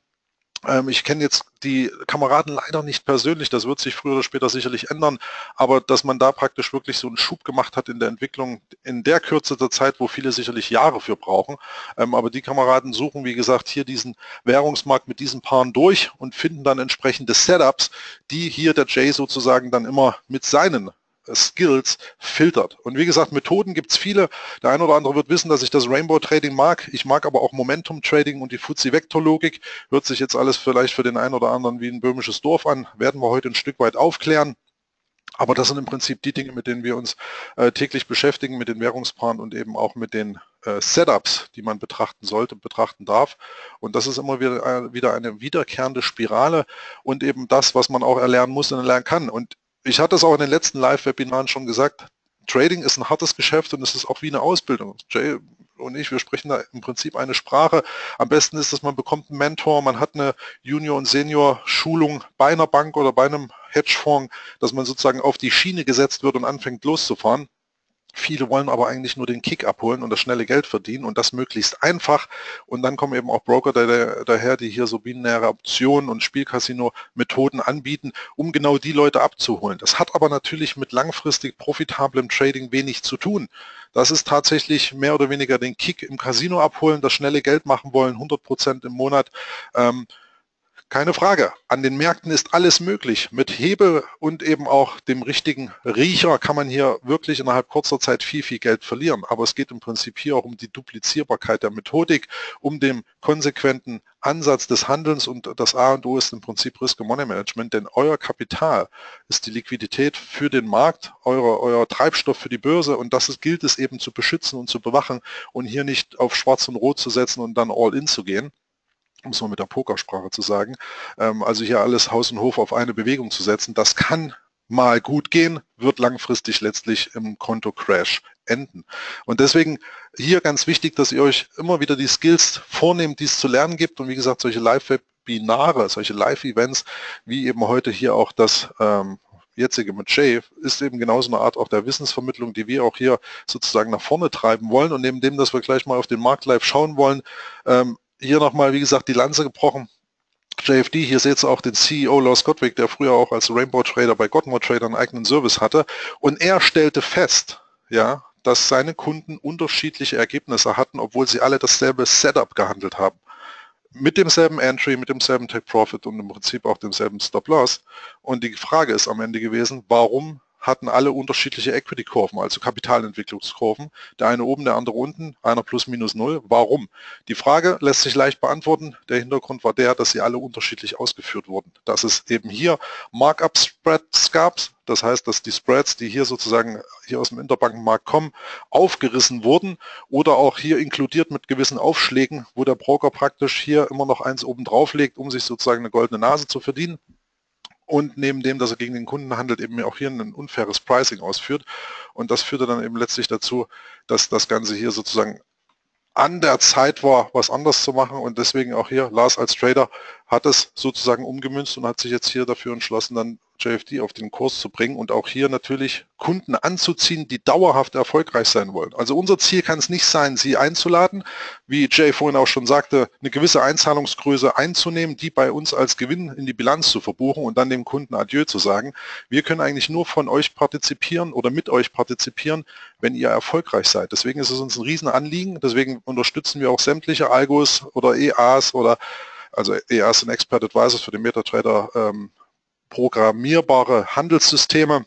ich kenne jetzt die Kameraden leider nicht persönlich, das wird sich früher oder später sicherlich ändern, aber dass man da praktisch wirklich so einen Schub gemacht hat in der Entwicklung in der Kürze der Zeit, wo viele sicherlich Jahre für brauchen. Ähm, aber die Kameraden suchen, wie gesagt, hier diesen Währungsmarkt mit diesen Paaren durch und finden dann entsprechende Setups, die hier der Jay sozusagen dann immer mit seinen Skills filtert. Und wie gesagt, Methoden gibt es viele. Der eine oder andere wird wissen, dass ich das Rainbow Trading mag. Ich mag aber auch Momentum Trading und die Fuzzy Vector Logik. Hört sich jetzt alles vielleicht für den einen oder anderen wie ein böhmisches Dorf an. Werden wir heute ein Stück weit aufklären. Aber das sind im Prinzip die Dinge, mit denen wir uns äh, täglich beschäftigen, mit den Währungspaaren und eben auch mit den äh, Setups, die man betrachten sollte, betrachten darf. Und das ist immer wieder, äh, wieder eine wiederkehrende Spirale und eben das, was man auch erlernen muss und erlernen kann. Und ich hatte es auch in den letzten Live-Webinaren schon gesagt, Trading ist ein hartes Geschäft und es ist auch wie eine Ausbildung. Jay und ich, wir sprechen da im Prinzip eine Sprache. Am besten ist, dass man bekommt einen Mentor, man hat eine Junior- und Senior-Schulung bei einer Bank oder bei einem Hedgefonds, dass man sozusagen auf die Schiene gesetzt wird und anfängt loszufahren. Viele wollen aber eigentlich nur den Kick abholen und das schnelle Geld verdienen und das möglichst einfach. Und dann kommen eben auch Broker daher, die hier so binäre Optionen und Spielcasino-Methoden anbieten, um genau die Leute abzuholen. Das hat aber natürlich mit langfristig profitablem Trading wenig zu tun. Das ist tatsächlich mehr oder weniger den Kick im Casino abholen, das schnelle Geld machen wollen, 100 Prozent im Monat. Ähm, keine Frage. An den Märkten ist alles möglich. Mit Hebel und eben auch dem richtigen Riecher kann man hier wirklich innerhalb kurzer Zeit viel, viel Geld verlieren. Aber es geht im Prinzip hier auch um die Duplizierbarkeit der Methodik, um den konsequenten Ansatz des Handelns und das A und O ist im Prinzip Risk Money Management, denn euer Kapital ist die Liquidität für den Markt, eure, euer Treibstoff für die Börse und das gilt es eben zu beschützen und zu bewachen und hier nicht auf Schwarz und Rot zu setzen und dann all in zu gehen um es mal mit der Pokersprache zu sagen, ähm, also hier alles Haus und Hof auf eine Bewegung zu setzen, das kann mal gut gehen, wird langfristig letztlich im Konto-Crash enden. Und deswegen hier ganz wichtig, dass ihr euch immer wieder die Skills vornehmt, die es zu lernen gibt. Und wie gesagt, solche Live-Webinare, solche Live-Events, wie eben heute hier auch das ähm, jetzige mit Jay, ist eben genauso eine Art auch der Wissensvermittlung, die wir auch hier sozusagen nach vorne treiben wollen. Und neben dem, dass wir gleich mal auf den Markt live schauen wollen, ähm, hier nochmal, wie gesagt, die Lanze gebrochen. JFD, hier seht ihr auch den CEO Lars Gottwig, der früher auch als Rainbow Trader bei Godmore Trader einen eigenen Service hatte. Und er stellte fest, ja, dass seine Kunden unterschiedliche Ergebnisse hatten, obwohl sie alle dasselbe Setup gehandelt haben. Mit demselben Entry, mit demselben Take Profit und im Prinzip auch demselben Stop Loss. Und die Frage ist am Ende gewesen, warum hatten alle unterschiedliche Equity-Kurven, also Kapitalentwicklungskurven. Der eine oben, der andere unten, einer plus minus null. Warum? Die Frage lässt sich leicht beantworten. Der Hintergrund war der, dass sie alle unterschiedlich ausgeführt wurden. Dass es eben hier Markup-Spreads gab, das heißt, dass die Spreads, die hier sozusagen hier aus dem Interbankenmarkt kommen, aufgerissen wurden oder auch hier inkludiert mit gewissen Aufschlägen, wo der Broker praktisch hier immer noch eins oben drauf legt, um sich sozusagen eine goldene Nase zu verdienen und neben dem, dass er gegen den Kunden handelt, eben auch hier ein unfaires Pricing ausführt. Und das führte dann eben letztlich dazu, dass das Ganze hier sozusagen an der Zeit war, was anders zu machen und deswegen auch hier, Lars als Trader hat es sozusagen umgemünzt und hat sich jetzt hier dafür entschlossen, dann JFD auf den Kurs zu bringen und auch hier natürlich Kunden anzuziehen, die dauerhaft erfolgreich sein wollen. Also unser Ziel kann es nicht sein, sie einzuladen, wie Jay vorhin auch schon sagte, eine gewisse Einzahlungsgröße einzunehmen, die bei uns als Gewinn in die Bilanz zu verbuchen und dann dem Kunden Adieu zu sagen. Wir können eigentlich nur von euch partizipieren oder mit euch partizipieren, wenn ihr erfolgreich seid. Deswegen ist es uns ein Riesenanliegen, deswegen unterstützen wir auch sämtliche Algos oder EAs oder also EAs sind Expert Advisors für den MetaTrader ähm, programmierbare Handelssysteme,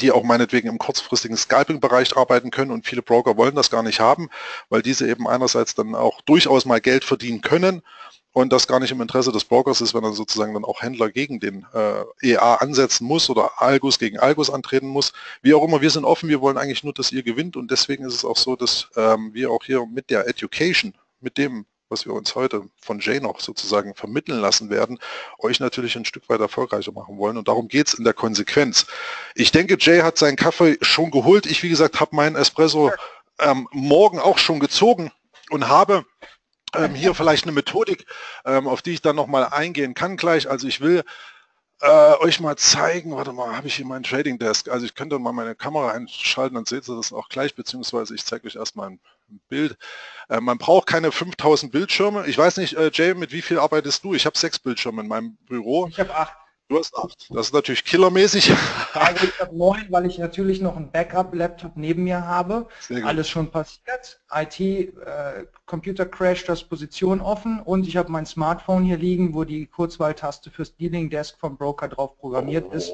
die auch meinetwegen im kurzfristigen Scalping-Bereich arbeiten können und viele Broker wollen das gar nicht haben, weil diese eben einerseits dann auch durchaus mal Geld verdienen können und das gar nicht im Interesse des Brokers ist, wenn er sozusagen dann auch Händler gegen den äh, EA ansetzen muss oder Algus gegen Algus antreten muss. Wie auch immer, wir sind offen, wir wollen eigentlich nur, dass ihr gewinnt und deswegen ist es auch so, dass ähm, wir auch hier mit der Education, mit dem was wir uns heute von Jay noch sozusagen vermitteln lassen werden, euch natürlich ein Stück weit erfolgreicher machen wollen. Und darum geht es in der Konsequenz. Ich denke, Jay hat seinen Kaffee schon geholt. Ich, wie gesagt, habe meinen Espresso ähm, morgen auch schon gezogen und habe ähm, hier vielleicht eine Methodik, ähm, auf die ich dann nochmal eingehen kann gleich. Also ich will äh, euch mal zeigen, warte mal, habe ich hier meinen Trading Desk. Also ich könnte mal meine Kamera einschalten, dann seht ihr das auch gleich, beziehungsweise ich zeige euch erstmal ein Bild. Äh, man braucht keine 5000 Bildschirme. Ich weiß nicht, äh, Jay, mit wie viel arbeitest du? Ich habe sechs Bildschirme in meinem Büro. Ich habe acht. Du hast acht. Das ist natürlich killermäßig. Also ich habe neun, weil ich natürlich noch einen Backup-Laptop neben mir habe. Alles schon passiert. IT, äh, Computer Crash, das Position offen und ich habe mein Smartphone hier liegen, wo die Kurzwahltaste fürs Dealing Desk vom Broker drauf programmiert oh, ist.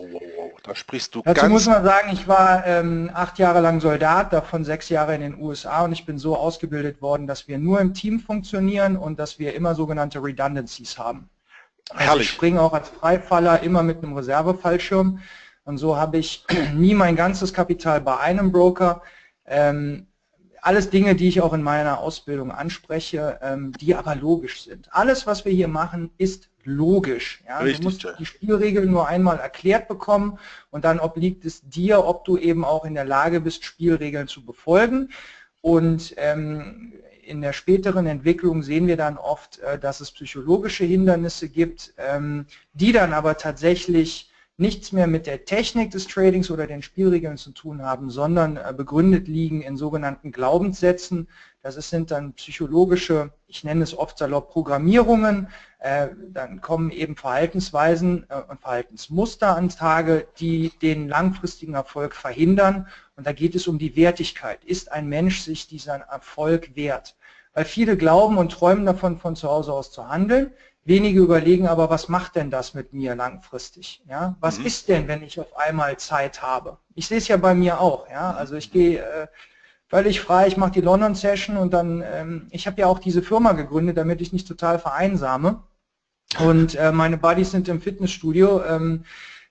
Da sprichst du Dazu muss man sagen, ich war ähm, acht Jahre lang Soldat, davon sechs Jahre in den USA und ich bin so ausgebildet worden, dass wir nur im Team funktionieren und dass wir immer sogenannte Redundancies haben. Also ich springe auch als Freifaller immer mit einem Reservefallschirm und so habe ich nie mein ganzes Kapital bei einem Broker. Ähm, alles Dinge, die ich auch in meiner Ausbildung anspreche, ähm, die aber logisch sind. Alles, was wir hier machen, ist logisch. Ja? Richtig, du musst die Spielregeln nur einmal erklärt bekommen und dann obliegt es dir, ob du eben auch in der Lage bist, Spielregeln zu befolgen. Und ähm, in der späteren Entwicklung sehen wir dann oft, äh, dass es psychologische Hindernisse gibt, ähm, die dann aber tatsächlich nichts mehr mit der Technik des Tradings oder den Spielregeln zu tun haben, sondern äh, begründet liegen in sogenannten Glaubenssätzen. Das sind dann psychologische, ich nenne es oft salopp Programmierungen. Äh, dann kommen eben Verhaltensweisen und Verhaltensmuster ans Tage, die den langfristigen Erfolg verhindern. Und da geht es um die Wertigkeit. Ist ein Mensch sich diesen Erfolg wert? Weil viele glauben und träumen davon, von zu Hause aus zu handeln. Wenige überlegen aber, was macht denn das mit mir langfristig? Ja? Was mhm. ist denn, wenn ich auf einmal Zeit habe? Ich sehe es ja bei mir auch. Ja? Also ich gehe äh, völlig frei, ich mache die London Session und dann, ähm, ich habe ja auch diese Firma gegründet, damit ich nicht total vereinsame. Und äh, meine Buddies sind im Fitnessstudio. Ähm,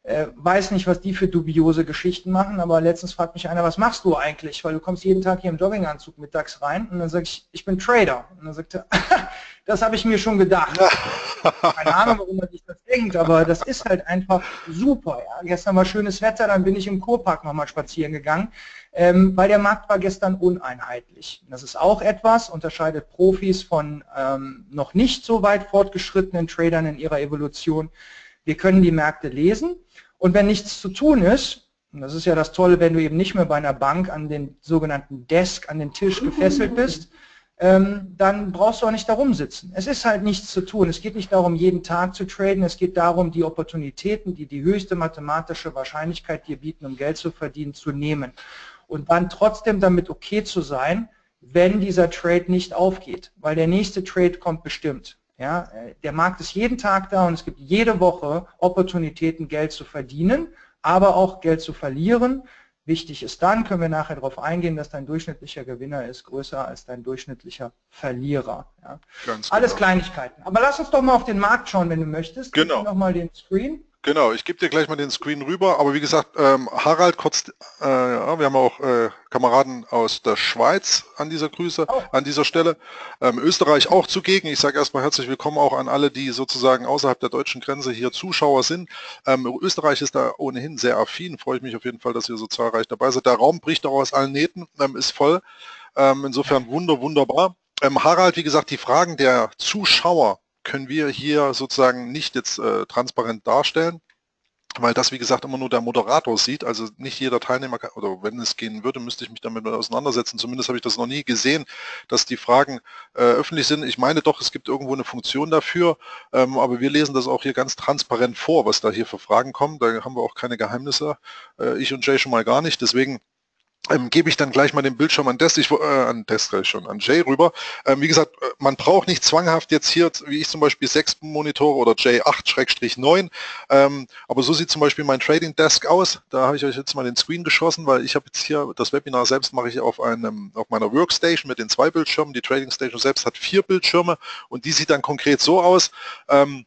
äh, weiß nicht, was die für dubiose Geschichten machen, aber letztens fragt mich einer, was machst du eigentlich? Weil du kommst jeden Tag hier im Jogginganzug mittags rein und dann sage ich, ich bin Trader. Und dann sagt er, das habe ich mir schon gedacht. Keine Ahnung, warum man sich das denkt, aber das ist halt einfach super. Ja. Gestern war schönes Wetter, dann bin ich im Kurpark nochmal spazieren gegangen, ähm, weil der Markt war gestern uneinheitlich. Das ist auch etwas, unterscheidet Profis von ähm, noch nicht so weit fortgeschrittenen Tradern in ihrer Evolution. Wir können die Märkte lesen und wenn nichts zu tun ist, und das ist ja das Tolle, wenn du eben nicht mehr bei einer Bank an den sogenannten Desk, an den Tisch gefesselt bist, ähm, dann brauchst du auch nicht darum sitzen. Es ist halt nichts zu tun. Es geht nicht darum, jeden Tag zu traden. Es geht darum, die Opportunitäten, die die höchste mathematische Wahrscheinlichkeit dir bieten, um Geld zu verdienen, zu nehmen. Und dann trotzdem damit okay zu sein, wenn dieser Trade nicht aufgeht. Weil der nächste Trade kommt bestimmt. Ja, äh, der Markt ist jeden Tag da und es gibt jede Woche Opportunitäten, Geld zu verdienen, aber auch Geld zu verlieren. Wichtig ist dann, können wir nachher darauf eingehen, dass dein durchschnittlicher Gewinner ist größer als dein durchschnittlicher Verlierer. Ja. Alles genau. Kleinigkeiten. Aber lass uns doch mal auf den Markt schauen, wenn du möchtest. Genau. Noch mal den Screen. Genau, ich gebe dir gleich mal den Screen rüber, aber wie gesagt, ähm, Harald, kurz, äh, ja, wir haben auch äh, Kameraden aus der Schweiz an dieser Grüße, oh. an dieser Stelle, ähm, Österreich auch zugegen. Ich sage erstmal herzlich willkommen auch an alle, die sozusagen außerhalb der deutschen Grenze hier Zuschauer sind. Ähm, Österreich ist da ohnehin sehr affin, freue ich mich auf jeden Fall, dass ihr so zahlreich dabei seid. Der Raum bricht auch aus allen Nähten, ähm, ist voll, ähm, insofern wunder, wunderbar. Ähm, Harald, wie gesagt, die Fragen der Zuschauer können wir hier sozusagen nicht jetzt äh, transparent darstellen, weil das, wie gesagt, immer nur der Moderator sieht. Also nicht jeder Teilnehmer, kann, oder wenn es gehen würde, müsste ich mich damit auseinandersetzen. Zumindest habe ich das noch nie gesehen, dass die Fragen äh, öffentlich sind. Ich meine doch, es gibt irgendwo eine Funktion dafür, ähm, aber wir lesen das auch hier ganz transparent vor, was da hier für Fragen kommen. Da haben wir auch keine Geheimnisse. Äh, ich und Jay schon mal gar nicht. Deswegen ähm, gebe ich dann gleich mal den Bildschirm an Des, ich, äh, an Des schon, an Jay rüber. Ähm, wie gesagt, äh, man braucht nicht zwanghaft jetzt hier, wie ich zum Beispiel sechs Monitore oder J 8-9, ähm, aber so sieht zum Beispiel mein Trading Desk aus. Da habe ich euch jetzt mal den Screen geschossen, weil ich habe jetzt hier, das Webinar selbst mache ich auf einem, auf meiner Workstation mit den zwei Bildschirmen. Die Trading Station selbst hat vier Bildschirme und die sieht dann konkret so aus. Ähm,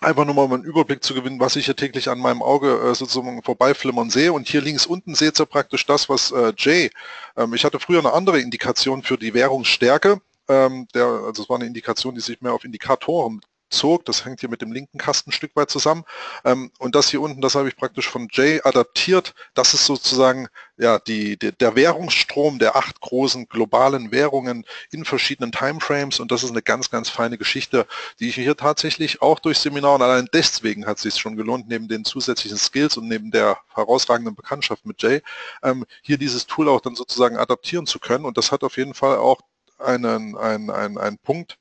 einfach nur mal einen Überblick zu gewinnen, was ich hier täglich an meinem Auge äh, sozusagen vorbeiflimmern sehe. Und hier links unten seht ihr praktisch das, was äh, Jay, ähm, ich hatte früher eine andere Indikation für die Währungsstärke. Ähm, der, also es war eine Indikation, die sich mehr auf Indikatoren zog. Das hängt hier mit dem linken Kasten ein Stück weit zusammen. Ähm, und das hier unten, das habe ich praktisch von Jay adaptiert. Das ist sozusagen ja, die, die, der Währungsstrom der acht großen globalen Währungen in verschiedenen Timeframes. Und das ist eine ganz, ganz feine Geschichte, die ich hier tatsächlich auch durch Seminar und allein deswegen hat es sich schon gelohnt, neben den zusätzlichen Skills und neben der herausragenden Bekanntschaft mit Jay, ähm, hier dieses Tool auch dann sozusagen adaptieren zu können. Und das hat auf jeden Fall auch einen, einen, einen, einen Punkt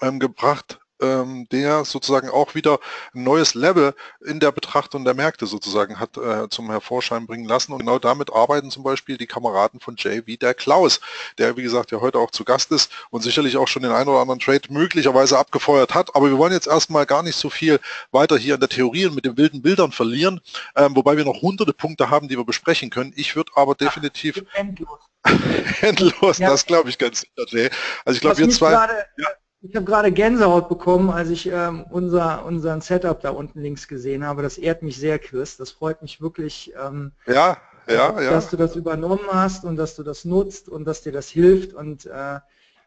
ähm, gebracht, ähm, der sozusagen auch wieder ein neues Level in der Betrachtung der Märkte sozusagen hat äh, zum Hervorschein bringen lassen. Und genau damit arbeiten zum Beispiel die Kameraden von Jay wie der Klaus, der wie gesagt ja heute auch zu Gast ist und sicherlich auch schon den einen oder anderen Trade möglicherweise abgefeuert hat. Aber wir wollen jetzt erstmal gar nicht so viel weiter hier in der Theorie und mit den wilden Bildern verlieren, ähm, wobei wir noch hunderte Punkte haben, die wir besprechen können. Ich würde aber definitiv... Ach, endlos. endlos, ja. das glaube ich ganz sicher, Jay. Also ich glaube, wir zwei... Grade, ja. Ich habe gerade Gänsehaut bekommen, als ich ähm, unser, unseren Setup da unten links gesehen habe. Das ehrt mich sehr, Chris. Das freut mich wirklich, ähm, ja, ja, dass, ja. du das übernommen hast und dass du das nutzt und dass dir das hilft. Und äh,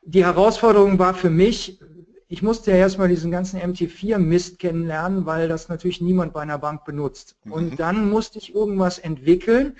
die Herausforderung war für mich, ich musste ja erstmal diesen ganzen MT4-Mist kennenlernen, weil das natürlich niemand bei einer Bank benutzt. Mhm. Und dann musste ich irgendwas entwickeln,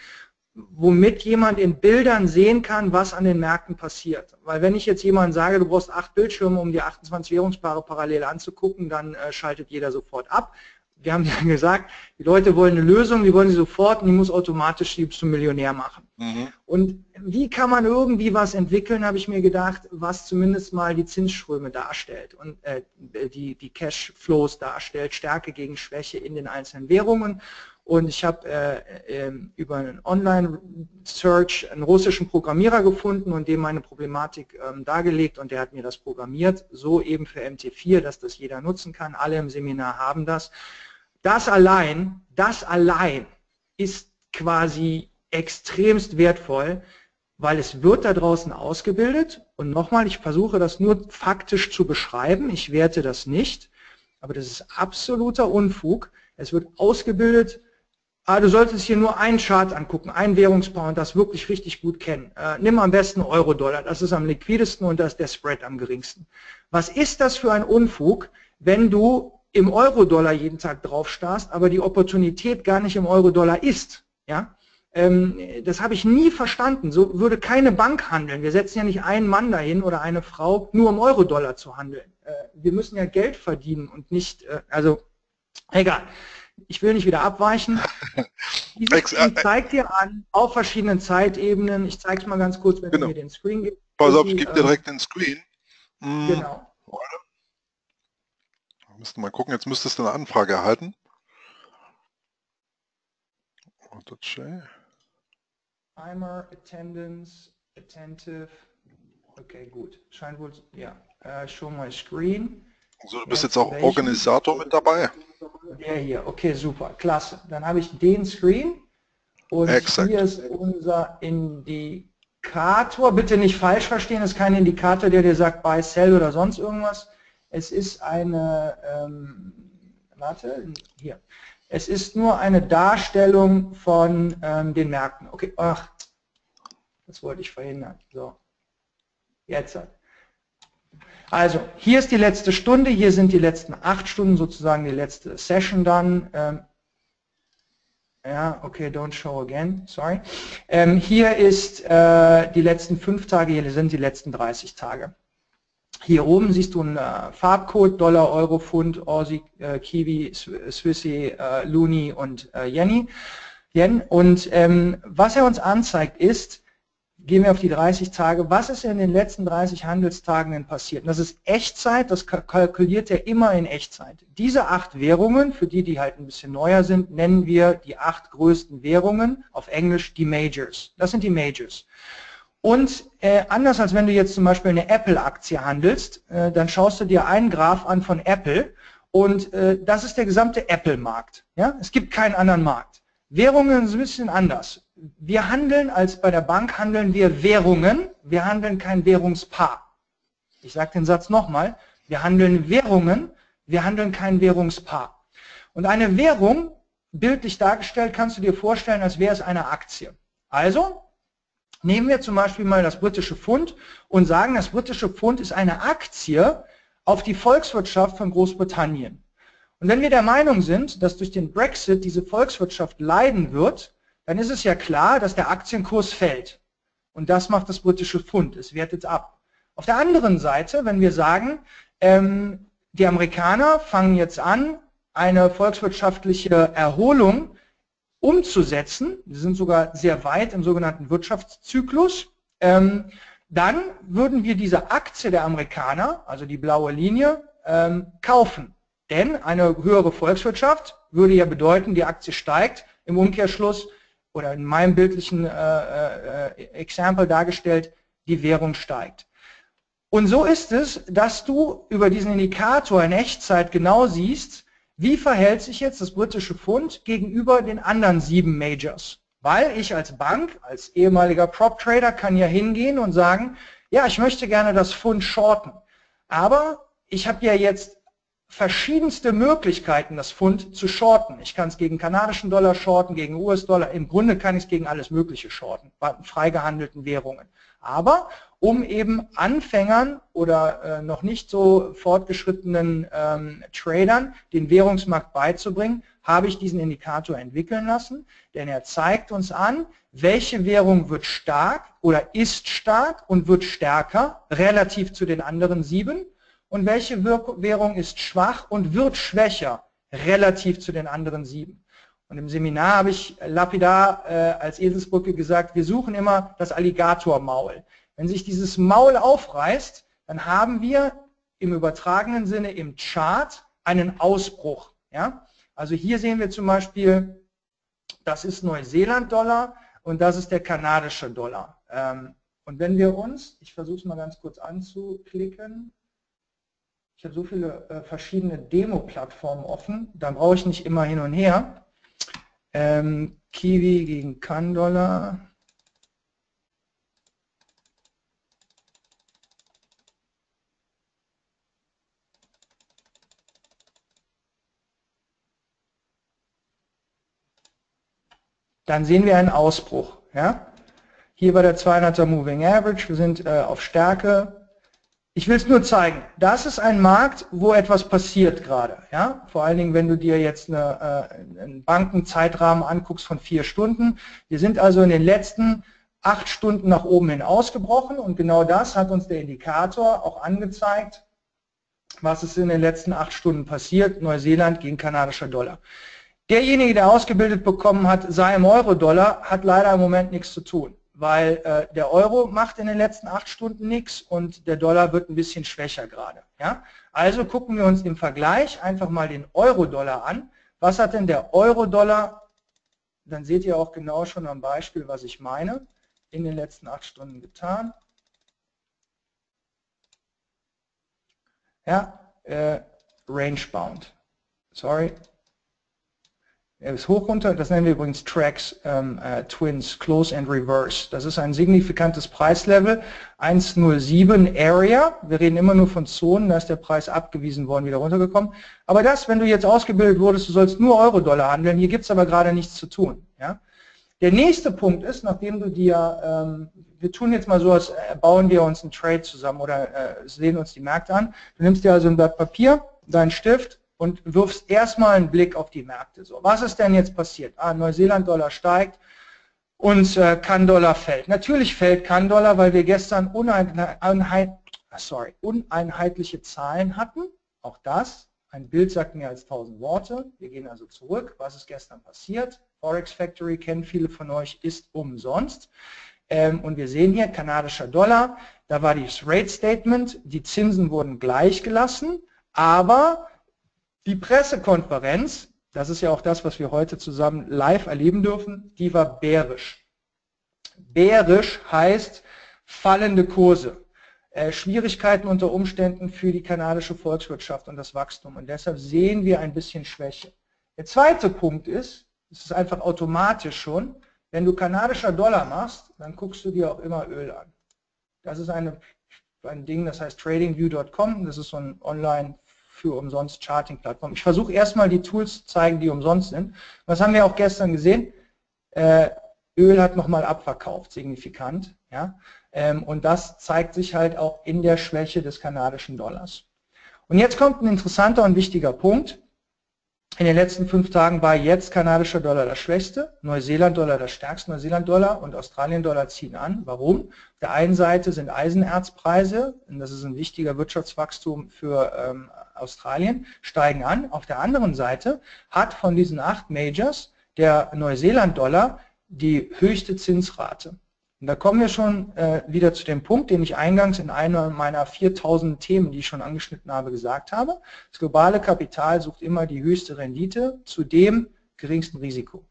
womit jemand in Bildern sehen kann, was an den Märkten passiert. Weil wenn ich jetzt jemand sage, du brauchst acht Bildschirme, um die 28 Währungspaare parallel anzugucken, dann äh, schaltet jeder sofort ab. Wir haben ja gesagt, die Leute wollen eine Lösung, die wollen sie sofort und die muss automatisch die zum Millionär machen. Mhm. Und wie kann man irgendwie was entwickeln, habe ich mir gedacht, was zumindest mal die Zinsströme darstellt und äh, die, die Cashflows darstellt, Stärke gegen Schwäche in den einzelnen Währungen. Und ich habe äh, äh, über einen Online-Search einen russischen Programmierer gefunden und dem meine Problematik ähm, dargelegt und der hat mir das programmiert, so eben für MT4, dass das jeder nutzen kann. Alle im Seminar haben das. Das allein, das allein ist quasi extremst wertvoll, weil es wird da draußen ausgebildet und nochmal, ich versuche das nur faktisch zu beschreiben, ich werte das nicht, aber das ist absoluter Unfug. Es wird ausgebildet Ah, du solltest hier nur einen Chart angucken, ein Währungspaar und das wirklich richtig gut kennen. Äh, nimm am besten Euro-Dollar, das ist am liquidesten und das ist der Spread am geringsten. Was ist das für ein Unfug, wenn du im Euro-Dollar jeden Tag drauf starrst, aber die Opportunität gar nicht im Euro-Dollar ist? Ja? Ähm, das habe ich nie verstanden. So würde keine Bank handeln. Wir setzen ja nicht einen Mann dahin oder eine Frau, nur um Euro-Dollar zu handeln. Äh, wir müssen ja Geld verdienen und nicht, äh, also egal ich will nicht wieder abweichen. Dieses Ding äh, zeigt dir an, auf verschiedenen Zeitebenen, ich zeige es mal ganz kurz, wenn genau. du mir den Screen gibst. Pass auf, ich gebe dir direkt den Screen. Hm. Genau. Müssten mal gucken, jetzt müsstest du eine Anfrage erhalten. Timer, Attendance, Attentive. Okay, gut. Scheint wohl, ja. Uh, show my screen. Also du bist jetzt auch Organisator mit dabei? Der hier, okay, super, klasse. Dann habe ich den Screen und Exakt. hier ist unser Indikator. Bitte nicht falsch verstehen, es ist kein Indikator, der dir sagt Buy, Sell oder sonst irgendwas. Es ist eine, ähm, warte, hier. Es ist nur eine Darstellung von ähm, den Märkten. Okay, ach, das wollte ich verhindern. So, jetzt hat. Also, hier ist die letzte Stunde, hier sind die letzten acht Stunden, sozusagen die letzte Session dann. Ähm, ja, okay, don't show again, sorry. Ähm, hier ist äh, die letzten fünf Tage, hier sind die letzten 30 Tage. Hier oben siehst du einen äh, Farbcode, Dollar, Euro, Pfund, Aussie, äh, Kiwi, Swissy, äh, Luni und äh, Yenny. Yen. Und ähm, was er uns anzeigt ist, gehen wir auf die 30 Tage, was ist in den letzten 30 Handelstagen denn passiert? Und das ist Echtzeit, das kalkuliert er immer in Echtzeit. Diese acht Währungen, für die, die halt ein bisschen neuer sind, nennen wir die acht größten Währungen, auf Englisch die Majors. Das sind die Majors. Und äh, anders als wenn du jetzt zum Beispiel eine Apple-Aktie handelst, äh, dann schaust du dir einen Graph an von Apple und äh, das ist der gesamte Apple-Markt. Ja? Es gibt keinen anderen Markt. Währungen sind ein bisschen anders. Wir handeln als bei der Bank handeln wir Währungen, wir handeln kein Währungspaar. Ich sage den Satz nochmal, wir handeln Währungen, wir handeln kein Währungspaar. Und eine Währung, bildlich dargestellt, kannst du dir vorstellen, als wäre es eine Aktie. Also nehmen wir zum Beispiel mal das britische Pfund und sagen, das britische Pfund ist eine Aktie auf die Volkswirtschaft von Großbritannien. Und wenn wir der Meinung sind, dass durch den Brexit diese Volkswirtschaft leiden wird, dann ist es ja klar, dass der Aktienkurs fällt. Und das macht das britische Pfund, es wertet ab. Auf der anderen Seite, wenn wir sagen, ähm, die Amerikaner fangen jetzt an, eine volkswirtschaftliche Erholung umzusetzen, sie sind sogar sehr weit im sogenannten Wirtschaftszyklus, ähm, dann würden wir diese Aktie der Amerikaner, also die blaue Linie, ähm, kaufen. Denn eine höhere Volkswirtschaft würde ja bedeuten, die Aktie steigt, im Umkehrschluss oder in meinem bildlichen äh, äh, Example dargestellt, die Währung steigt. Und so ist es, dass du über diesen Indikator in Echtzeit genau siehst, wie verhält sich jetzt das britische Pfund gegenüber den anderen sieben Majors. Weil ich als Bank, als ehemaliger Prop-Trader kann ja hingehen und sagen, ja, ich möchte gerne das Pfund shorten. Aber ich habe ja jetzt verschiedenste Möglichkeiten, das Pfund zu shorten. Ich kann es gegen kanadischen Dollar shorten, gegen US-Dollar. Im Grunde kann ich es gegen alles Mögliche shorten, bei frei gehandelten Währungen. Aber um eben Anfängern oder äh, noch nicht so fortgeschrittenen ähm, Tradern den Währungsmarkt beizubringen, habe ich diesen Indikator entwickeln lassen, denn er zeigt uns an, welche Währung wird stark oder ist stark und wird stärker relativ zu den anderen sieben und welche Währung ist schwach und wird schwächer relativ zu den anderen sieben. Und im Seminar habe ich lapidar äh, als Eselsbrücke gesagt, wir suchen immer das Alligatormaul. Wenn sich dieses Maul aufreißt, dann haben wir im übertragenen Sinne im Chart einen Ausbruch. Ja? Also hier sehen wir zum Beispiel, das ist Neuseeland-Dollar und das ist der kanadische Dollar. Ähm, und wenn wir uns, ich versuche es mal ganz kurz anzuklicken, ich habe so viele äh, verschiedene Demo-Plattformen offen, dann brauche ich nicht immer hin und her. Ähm, Kiwi gegen Kann-Dollar. Dann sehen wir einen Ausbruch. Ja? Hier bei der 200er Moving Average, wir sind äh, auf Stärke, ich will es nur zeigen. Das ist ein Markt, wo etwas passiert gerade. Ja? Vor allen Dingen, wenn du dir jetzt eine, äh, einen Bankenzeitrahmen anguckst von vier Stunden. Wir sind also in den letzten acht Stunden nach oben hin ausgebrochen und genau das hat uns der Indikator auch angezeigt, was ist in den letzten acht Stunden passiert, Neuseeland gegen kanadischer Dollar. Derjenige, der ausgebildet bekommen hat, sei im Euro-Dollar, hat leider im Moment nichts zu tun weil äh, der Euro macht in den letzten acht Stunden nichts und der Dollar wird ein bisschen schwächer gerade. Ja? Also gucken wir uns im Vergleich einfach mal den Euro-Dollar an. Was hat denn der Euro-Dollar, dann seht ihr auch genau schon am Beispiel, was ich meine, in den letzten acht Stunden getan. Ja, äh, Range Bound. Sorry, er ist hoch runter, das nennen wir übrigens Tracks ähm, äh, Twins, Close and Reverse. Das ist ein signifikantes Preislevel, 1,07 Area. Wir reden immer nur von Zonen, da ist der Preis abgewiesen worden, wieder runtergekommen. Aber das, wenn du jetzt ausgebildet wurdest, du sollst nur Euro-Dollar handeln, hier gibt es aber gerade nichts zu tun. Ja? Der nächste Punkt ist, nachdem du dir, ähm, wir tun jetzt mal so, als äh, bauen wir uns einen Trade zusammen oder äh, sehen uns die Märkte an. Du nimmst dir also ein Blatt Papier, deinen Stift und wirfst erstmal einen Blick auf die Märkte. So, was ist denn jetzt passiert? Ah, Neuseeland-Dollar steigt und äh, Kann-Dollar fällt. Natürlich fällt Kann-Dollar, weil wir gestern uneinheit, sorry, uneinheitliche Zahlen hatten. Auch das, ein Bild sagt mehr als 1000 Worte. Wir gehen also zurück. Was ist gestern passiert? Forex Factory kennen viele von euch, ist umsonst. Ähm, und wir sehen hier kanadischer Dollar, da war das Rate Statement, die Zinsen wurden gleich gelassen, aber die Pressekonferenz, das ist ja auch das, was wir heute zusammen live erleben dürfen, die war bärisch. Bärisch heißt fallende Kurse. Äh, Schwierigkeiten unter Umständen für die kanadische Volkswirtschaft und das Wachstum. Und deshalb sehen wir ein bisschen Schwäche. Der zweite Punkt ist, es ist einfach automatisch schon, wenn du kanadischer Dollar machst, dann guckst du dir auch immer Öl an. Das ist eine, ein Ding, das heißt tradingview.com, das ist so ein online für umsonst Charting-Plattform. Ich versuche erstmal die Tools zu zeigen, die umsonst sind. Das haben wir auch gestern gesehen. Äh, Öl hat nochmal abverkauft, signifikant. Ja? Ähm, und das zeigt sich halt auch in der Schwäche des kanadischen Dollars. Und jetzt kommt ein interessanter und wichtiger Punkt. In den letzten fünf Tagen war jetzt kanadischer Dollar das schwächste, Neuseeland-Dollar das stärkste, Neuseeland-Dollar und Australien-Dollar ziehen an. Warum? Auf der einen Seite sind Eisenerzpreise, und das ist ein wichtiger Wirtschaftswachstum für ähm, Australien, steigen an. Auf der anderen Seite hat von diesen acht Majors der Neuseeland-Dollar die höchste Zinsrate. Und da kommen wir schon äh, wieder zu dem Punkt, den ich eingangs in einer meiner 4000 Themen, die ich schon angeschnitten habe, gesagt habe. Das globale Kapital sucht immer die höchste Rendite zu dem geringsten Risiko.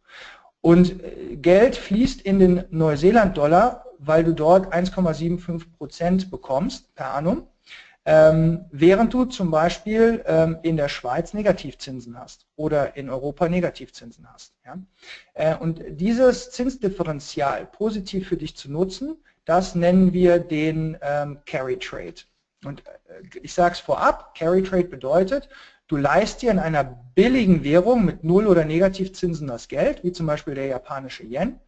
Und äh, Geld fließt in den Neuseeland-Dollar, weil du dort 1,75 Prozent bekommst per annum während du zum Beispiel ähm, in der Schweiz Negativzinsen hast oder in Europa Negativzinsen hast. Äh, und dieses Zinsdifferenzial positiv für dich zu nutzen, das nennen wir den ähm, Carry Trade. Und äh, ich sage es vorab, Carry Trade bedeutet, du leist dir in einer billigen Währung mit Null- oder Negativzinsen das Geld, wie zum Beispiel der japanische Yen,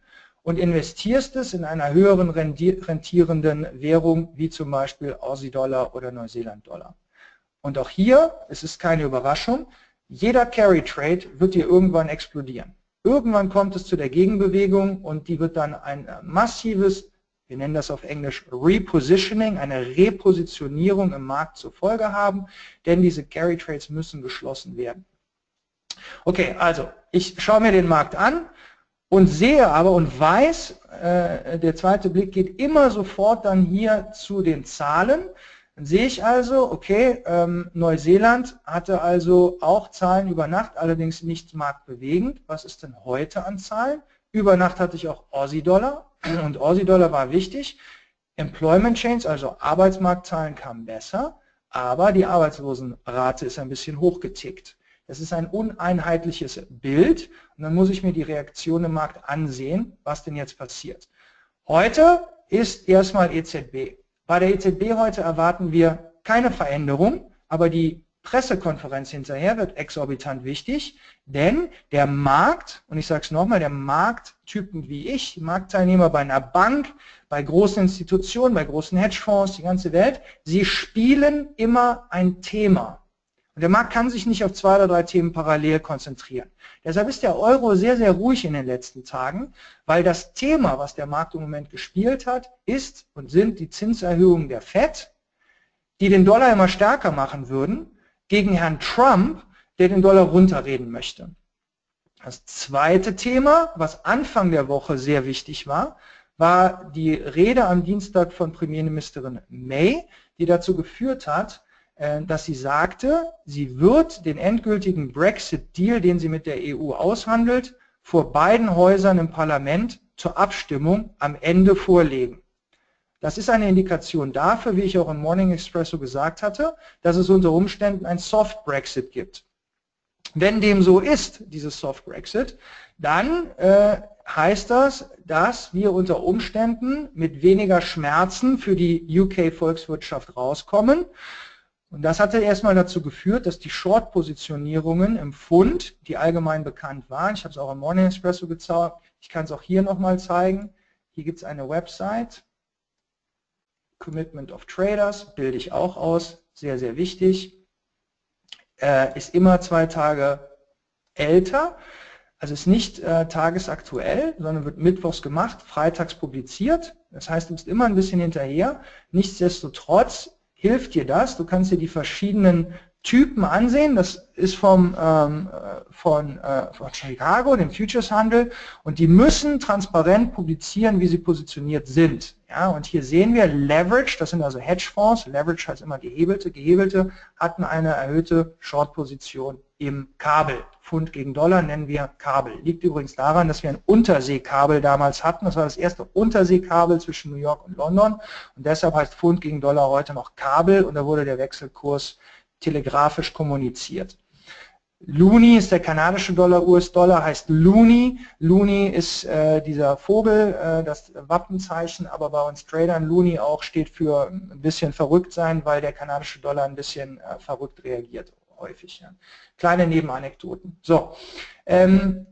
und investierst es in einer höheren rentierenden Währung, wie zum Beispiel Aussie-Dollar oder Neuseeland-Dollar. Und auch hier, es ist keine Überraschung, jeder Carry-Trade wird dir irgendwann explodieren. Irgendwann kommt es zu der Gegenbewegung und die wird dann ein massives, wir nennen das auf Englisch Repositioning, eine Repositionierung im Markt zur Folge haben, denn diese Carry-Trades müssen geschlossen werden. Okay, also ich schaue mir den Markt an, und sehe aber und weiß, äh, der zweite Blick geht immer sofort dann hier zu den Zahlen. Dann sehe ich also, okay, ähm, Neuseeland hatte also auch Zahlen über Nacht, allerdings nicht marktbewegend. Was ist denn heute an Zahlen? Über Nacht hatte ich auch Aussie-Dollar und Aussie-Dollar war wichtig. Employment Chains, also Arbeitsmarktzahlen kamen besser, aber die Arbeitslosenrate ist ein bisschen hochgetickt. Das ist ein uneinheitliches Bild und dann muss ich mir die Reaktion im Markt ansehen, was denn jetzt passiert. Heute ist erstmal EZB. Bei der EZB heute erwarten wir keine Veränderung, aber die Pressekonferenz hinterher wird exorbitant wichtig, denn der Markt, und ich sage es nochmal, der Markttypen wie ich, Marktteilnehmer bei einer Bank, bei großen Institutionen, bei großen Hedgefonds, die ganze Welt, sie spielen immer ein Thema. Und der Markt kann sich nicht auf zwei oder drei Themen parallel konzentrieren. Deshalb ist der Euro sehr, sehr ruhig in den letzten Tagen, weil das Thema, was der Markt im Moment gespielt hat, ist und sind die Zinserhöhungen der FED, die den Dollar immer stärker machen würden, gegen Herrn Trump, der den Dollar runterreden möchte. Das zweite Thema, was Anfang der Woche sehr wichtig war, war die Rede am Dienstag von Premierministerin May, die dazu geführt hat, dass sie sagte, sie wird den endgültigen Brexit-Deal, den sie mit der EU aushandelt, vor beiden Häusern im Parlament zur Abstimmung am Ende vorlegen. Das ist eine Indikation dafür, wie ich auch im Morning Expresso gesagt hatte, dass es unter Umständen ein Soft Brexit gibt. Wenn dem so ist, dieses Soft Brexit, dann äh, heißt das, dass wir unter Umständen mit weniger Schmerzen für die UK-Volkswirtschaft rauskommen und das hatte erstmal dazu geführt, dass die Short-Positionierungen im Pfund, die allgemein bekannt waren, ich habe es auch im Morning Espresso gezeigt, ich kann es auch hier nochmal zeigen, hier gibt es eine Website, Commitment of Traders, bilde ich auch aus, sehr, sehr wichtig, äh, ist immer zwei Tage älter, also ist nicht äh, tagesaktuell, sondern wird mittwochs gemacht, freitags publiziert, das heißt, du bist immer ein bisschen hinterher, nichtsdestotrotz hilft dir das. Du kannst dir die verschiedenen Typen ansehen. Das ist vom, ähm, von, äh, von Chicago, dem Futures-Handel. Und die müssen transparent publizieren, wie sie positioniert sind. Ja, und hier sehen wir Leverage, das sind also Hedgefonds. Leverage heißt immer gehebelte. Gehebelte hatten eine erhöhte Short-Position im Kabel. Pfund gegen Dollar nennen wir Kabel. Liegt übrigens daran, dass wir ein Unterseekabel damals hatten. Das war das erste Unterseekabel zwischen New York und London. Und deshalb heißt Pfund gegen Dollar heute noch Kabel und da wurde der Wechselkurs telegrafisch kommuniziert. Luni ist der kanadische Dollar, US-Dollar heißt Luni. Luni ist äh, dieser Vogel, äh, das Wappenzeichen, aber bei uns Tradern Luni auch steht für ein bisschen verrückt sein, weil der kanadische Dollar ein bisschen äh, verrückt reagiert häufig. Ja. Kleine Nebenanekdoten. So, ähm,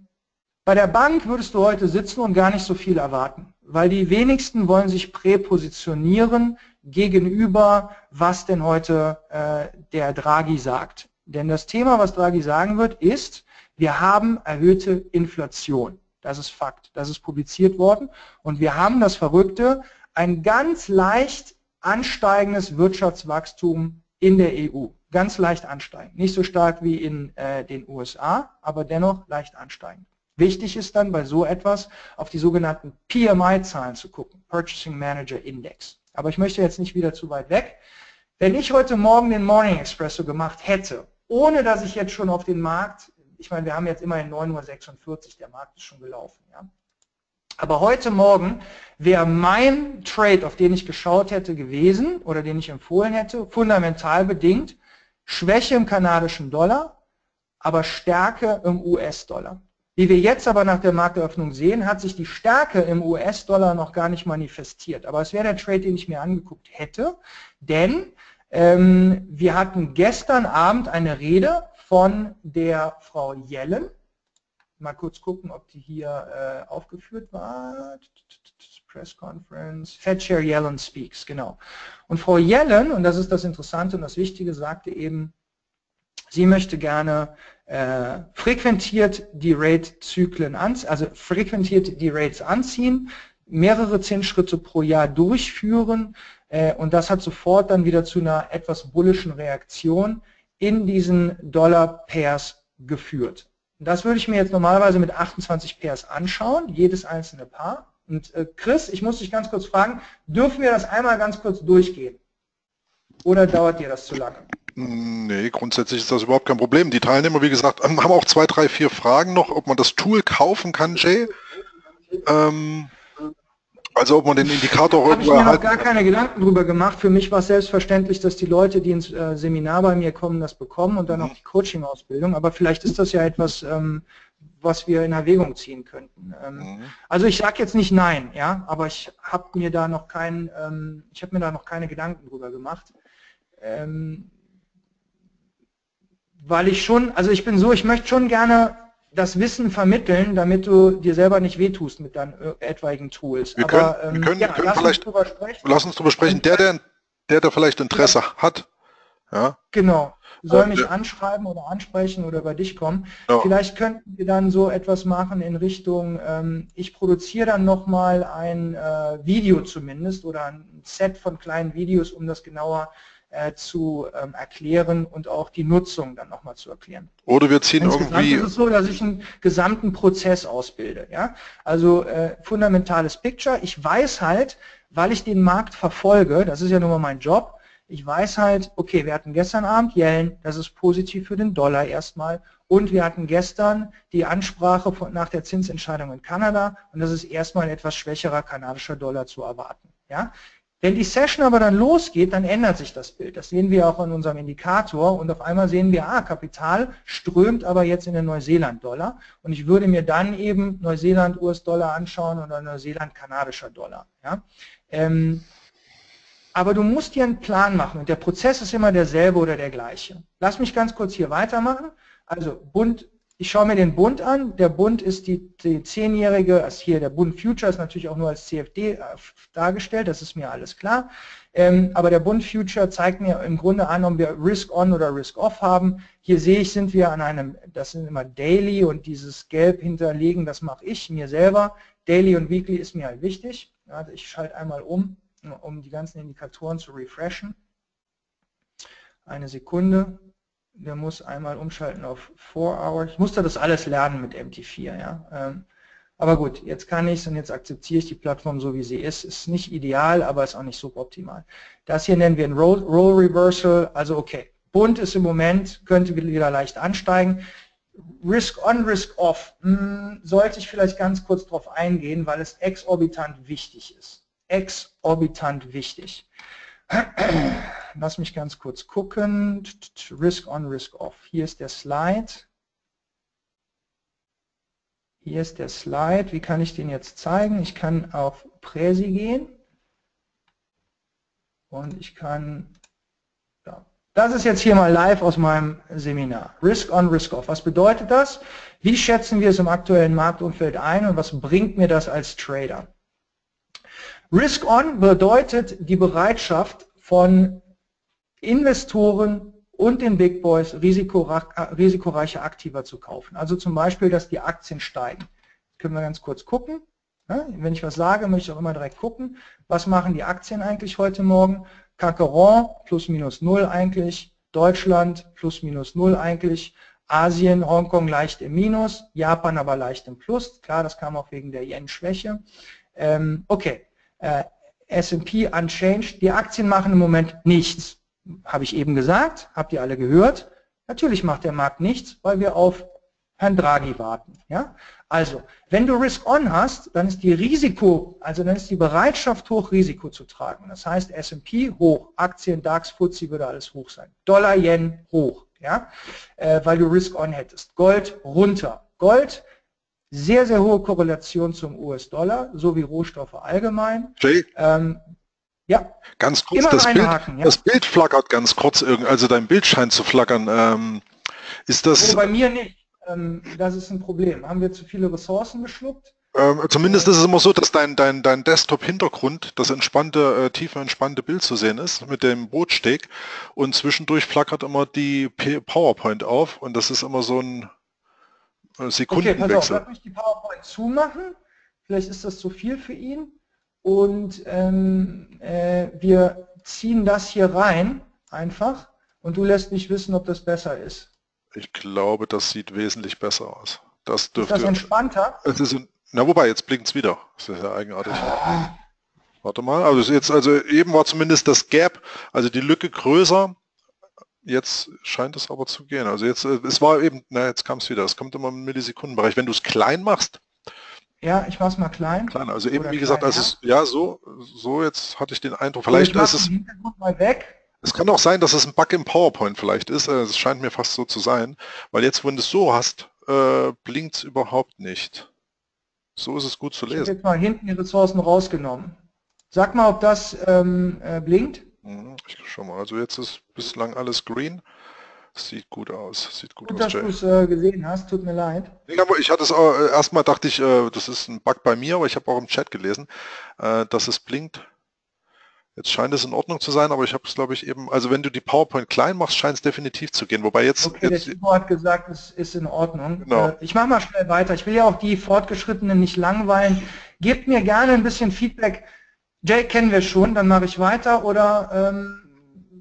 bei der Bank würdest du heute sitzen und gar nicht so viel erwarten, weil die wenigsten wollen sich präpositionieren gegenüber, was denn heute äh, der Draghi sagt. Denn das Thema, was Draghi sagen wird, ist, wir haben erhöhte Inflation. Das ist Fakt. Das ist publiziert worden. Und wir haben das Verrückte, ein ganz leicht ansteigendes Wirtschaftswachstum in der EU ganz leicht ansteigend. Nicht so stark wie in äh, den USA, aber dennoch leicht ansteigend. Wichtig ist dann bei so etwas auf die sogenannten PMI-Zahlen zu gucken, Purchasing Manager Index. Aber ich möchte jetzt nicht wieder zu weit weg. Wenn ich heute Morgen den Morning Espresso gemacht hätte, ohne dass ich jetzt schon auf den Markt, ich meine, wir haben jetzt immerhin 9.46 Uhr, der Markt ist schon gelaufen. Ja? Aber heute Morgen wäre mein Trade, auf den ich geschaut hätte, gewesen oder den ich empfohlen hätte, fundamental bedingt, Schwäche im kanadischen Dollar, aber Stärke im US-Dollar. Wie wir jetzt aber nach der Markteröffnung sehen, hat sich die Stärke im US-Dollar noch gar nicht manifestiert. Aber es wäre der Trade, den ich mir angeguckt hätte, denn ähm, wir hatten gestern Abend eine Rede von der Frau Yellen. Mal kurz gucken, ob die hier äh, aufgeführt war. Press Conference. Fed Chair Yellen speaks, genau. Und Frau Yellen, und das ist das Interessante und das Wichtige, sagte eben, sie möchte gerne äh, frequentiert die Rate-Zyklen anziehen, also frequentiert die Rates anziehen, mehrere Zinsschritte pro Jahr durchführen äh, und das hat sofort dann wieder zu einer etwas bullischen Reaktion in diesen Dollar-Pairs geführt. Das würde ich mir jetzt normalerweise mit 28 Pairs anschauen, jedes einzelne Paar. Und äh, Chris, ich muss dich ganz kurz fragen, dürfen wir das einmal ganz kurz durchgehen? Oder dauert dir das zu lange? Nee, grundsätzlich ist das überhaupt kein Problem. Die Teilnehmer, wie gesagt, haben auch zwei, drei, vier Fragen noch, ob man das Tool kaufen kann, Jay. Ähm, also ob man den Indikator Habe ich mir noch gar keine Gedanken drüber gemacht. Für mich war es selbstverständlich, dass die Leute, die ins äh, Seminar bei mir kommen, das bekommen und dann auch mhm. die Coaching-Ausbildung. Aber vielleicht ist das ja etwas, ähm, was wir in Erwägung ziehen könnten. Ähm, mhm. Also ich sage jetzt nicht nein, ja, aber ich habe mir da noch kein, ähm, ich habe mir da noch keine Gedanken drüber gemacht. Ähm, weil ich schon, also ich bin so, ich möchte schon gerne das Wissen vermitteln, damit du dir selber nicht wehtust mit deinen äh, etwaigen Tools. Wir können, Aber, ähm, wir können, ja, wir können lass vielleicht, uns drüber sprechen. Lass uns drüber sprechen. Der, der, der, der vielleicht Interesse ja. hat. Ja. Genau. Soll mich anschreiben oder ansprechen oder bei dich kommen. Ja. Vielleicht könnten wir dann so etwas machen in Richtung, ähm, ich produziere dann nochmal ein äh, Video zumindest oder ein Set von kleinen Videos, um das genauer äh, zu ähm, erklären und auch die Nutzung dann nochmal zu erklären. Oder wir ziehen Insgesamt irgendwie... ist es so, dass ich einen gesamten Prozess ausbilde. Ja? Also äh, fundamentales Picture. Ich weiß halt, weil ich den Markt verfolge, das ist ja nun mal mein Job, ich weiß halt, okay, wir hatten gestern Abend Yellen, das ist positiv für den Dollar erstmal. Und wir hatten gestern die Ansprache von, nach der Zinsentscheidung in Kanada und das ist erstmal ein etwas schwächerer kanadischer Dollar zu erwarten. Ja? Wenn die Session aber dann losgeht, dann ändert sich das Bild. Das sehen wir auch in unserem Indikator und auf einmal sehen wir, ah, Kapital strömt aber jetzt in den Neuseeland-Dollar und ich würde mir dann eben Neuseeland-US-Dollar anschauen oder Neuseeland-kanadischer Dollar. Ja? Ähm, aber du musst dir einen Plan machen und der Prozess ist immer derselbe oder der gleiche. Lass mich ganz kurz hier weitermachen. Also Bund ich schaue mir den Bund an. Der Bund ist die, die zehnjährige, also hier der Bund Future ist natürlich auch nur als CFD äh, dargestellt, das ist mir alles klar. Ähm, aber der Bund Future zeigt mir im Grunde an, ob wir Risk On oder Risk Off haben. Hier sehe ich, sind wir an einem, das sind immer Daily und dieses Gelb hinterlegen, das mache ich mir selber. Daily und Weekly ist mir halt wichtig. Ich schalte einmal um, um die ganzen Indikatoren zu refreshen. Eine Sekunde der muss einmal umschalten auf 4 Hour. Ich musste das alles lernen mit MT4. Ja. Ähm, aber gut, jetzt kann ich es und jetzt akzeptiere ich die Plattform so wie sie ist. Ist nicht ideal, aber ist auch nicht suboptimal. Das hier nennen wir ein Roll, Roll Reversal. Also okay, bunt ist im Moment, könnte wieder leicht ansteigen. Risk on, Risk off. Hm, sollte ich vielleicht ganz kurz darauf eingehen, weil es exorbitant wichtig ist. Exorbitant wichtig. Lass mich ganz kurz gucken. Risk on, Risk off. Hier ist der Slide. Hier ist der Slide. Wie kann ich den jetzt zeigen? Ich kann auf Präsi gehen. Und ich kann, ja. das ist jetzt hier mal live aus meinem Seminar. Risk on, Risk off. Was bedeutet das? Wie schätzen wir es im aktuellen Marktumfeld ein und was bringt mir das als Trader? Risk-on bedeutet die Bereitschaft von Investoren und den Big Boys risikoreiche Aktiva zu kaufen. Also zum Beispiel, dass die Aktien steigen. Das können wir ganz kurz gucken. Wenn ich was sage, möchte ich auch immer direkt gucken. Was machen die Aktien eigentlich heute Morgen? Cacaron plus minus null eigentlich, Deutschland plus minus null eigentlich, Asien, Hongkong leicht im Minus, Japan aber leicht im Plus. Klar, das kam auch wegen der Yen-Schwäche. Ähm, okay, äh, S&P unchanged. Die Aktien machen im Moment nichts. Habe ich eben gesagt, habt ihr alle gehört. Natürlich macht der Markt nichts, weil wir auf Herrn Draghi warten. Ja? Also, wenn du Risk-On hast, dann ist die Risiko, also dann ist die Bereitschaft hoch, Risiko zu tragen. Das heißt, S&P hoch, Aktien, DAX, FTSE würde alles hoch sein. Dollar, Yen hoch, ja? Äh, weil du Risk-On hättest. Gold runter. Gold, sehr, sehr hohe Korrelation zum US-Dollar, so wie Rohstoffe allgemein. Jay? Ähm, ja. Ganz kurz, das Bild, ja? das Bild flackert ganz kurz, also dein Bild scheint zu flackern. Ähm, ist das... Oh, bei mir nicht. Ähm, das ist ein Problem. Haben wir zu viele Ressourcen geschluckt? Ähm, zumindest ist es immer so, dass dein, dein, dein Desktop-Hintergrund, das entspannte, äh, tiefe, entspannte Bild zu sehen ist mit dem Bootsteg und zwischendurch flackert immer die PowerPoint auf und das ist immer so ein äh, Sekundenwechsel. Okay, pass auf, lass mich die PowerPoint zumachen. Vielleicht ist das zu viel für ihn. Und ähm, äh, wir ziehen das hier rein einfach und du lässt mich wissen, ob das besser ist. Ich glaube, das sieht wesentlich besser aus. Das dürfte, ist das entspannter? Es ist, na wobei, jetzt blinkt es wieder. Das ist ja eigenartig. Ah. Warte mal, also jetzt, also eben war zumindest das Gap, also die Lücke größer. Jetzt scheint es aber zu gehen. Also jetzt, äh, es war eben, na jetzt kam es wieder. Es kommt immer im Millisekundenbereich. Wenn du es klein machst. Ja, ich mache es mal klein. Klein, also eben wie gesagt, das ist ja so, so jetzt hatte ich den Eindruck. Vielleicht ist es. weg. Es kann auch sein, dass es ein Bug im PowerPoint vielleicht ist. Äh, es scheint mir fast so zu sein, weil jetzt, wenn du es so hast, äh, blinkt es überhaupt nicht. So ist es gut zu lesen. Ich habe jetzt mal hinten die Ressourcen rausgenommen. Sag mal, ob das ähm, äh, blinkt. Mhm, ich schau mal. Also jetzt ist bislang alles green. Sieht gut aus. Sieht gut, gut aus, dass du es äh, gesehen hast. Tut mir leid. Ich hatte es auch, äh, erstmal dachte ich, äh, das ist ein Bug bei mir, aber ich habe auch im Chat gelesen, äh, dass es blinkt. Jetzt scheint es in Ordnung zu sein, aber ich habe es, glaube ich, eben, also wenn du die PowerPoint klein machst, scheint es definitiv zu gehen. Wobei jetzt... Okay, jetzt, der Timo hat gesagt, es ist in Ordnung. Genau. Äh, ich mache mal schnell weiter. Ich will ja auch die Fortgeschrittenen nicht langweilen. Gebt mir gerne ein bisschen Feedback. Jay kennen wir schon, dann mache ich weiter oder ähm,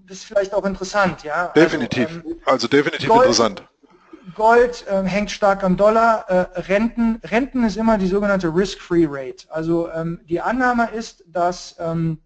ist vielleicht auch interessant, ja? Also, definitiv, also, ähm, also definitiv Gold, interessant. Gold äh, hängt stark am Dollar. Äh, Renten, Renten ist immer die sogenannte Risk-Free Rate. Also ähm, die Annahme ist, dass ähm,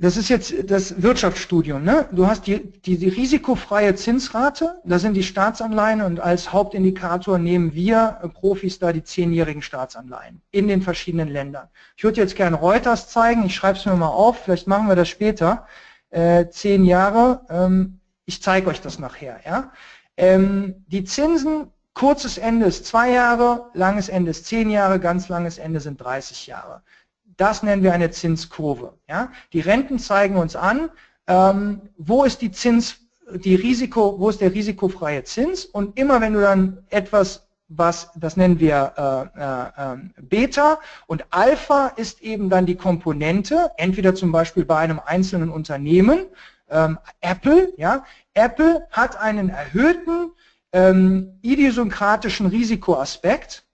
das ist jetzt das Wirtschaftsstudium. Ne? Du hast die, die, die, risikofreie Zinsrate, da sind die Staatsanleihen und als Hauptindikator nehmen wir Profis da die zehnjährigen Staatsanleihen in den verschiedenen Ländern. Ich würde jetzt gerne Reuters zeigen, ich schreibe es mir mal auf, vielleicht machen wir das später. Äh, zehn Jahre, ähm, ich zeige euch das nachher. Ja? Ähm, die Zinsen, kurzes Ende ist zwei Jahre, langes Ende ist zehn Jahre, ganz langes Ende sind 30 Jahre. Das nennen wir eine Zinskurve. Ja? Die Renten zeigen uns an, ähm, wo ist die Zins, die Risiko, wo ist der risikofreie Zins und immer wenn du dann etwas was, das nennen wir äh, äh, ähm, Beta und Alpha ist eben dann die Komponente, entweder zum Beispiel bei einem einzelnen Unternehmen, ähm, Apple, ja, Apple hat einen erhöhten ähm, idiosynkratischen Risikoaspekt,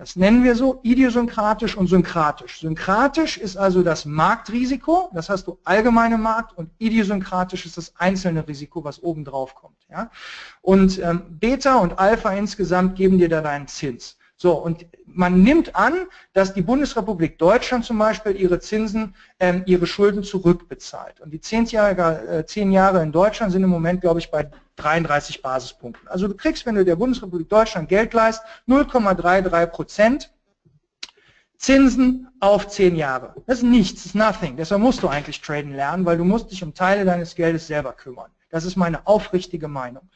das nennen wir so idiosynkratisch und synkratisch. Synkratisch ist also das Marktrisiko, das hast du allgemeine Markt und idiosynkratisch ist das einzelne Risiko, was oben drauf kommt. Ja? Und ähm, Beta und Alpha insgesamt geben dir da deinen Zins. So, und man nimmt an, dass die Bundesrepublik Deutschland zum Beispiel ihre Zinsen, ähm, ihre Schulden zurückbezahlt. Und die zehn Jahre, äh, Jahre in Deutschland sind im Moment, glaube ich, bei 33 Basispunkten. Also du kriegst, wenn du der Bundesrepublik Deutschland Geld leist, 0,33 Prozent Zinsen auf zehn Jahre. Das ist nichts, das ist nothing. Deshalb musst du eigentlich traden lernen, weil du musst dich um Teile deines Geldes selber kümmern. Das ist meine aufrichtige Meinung.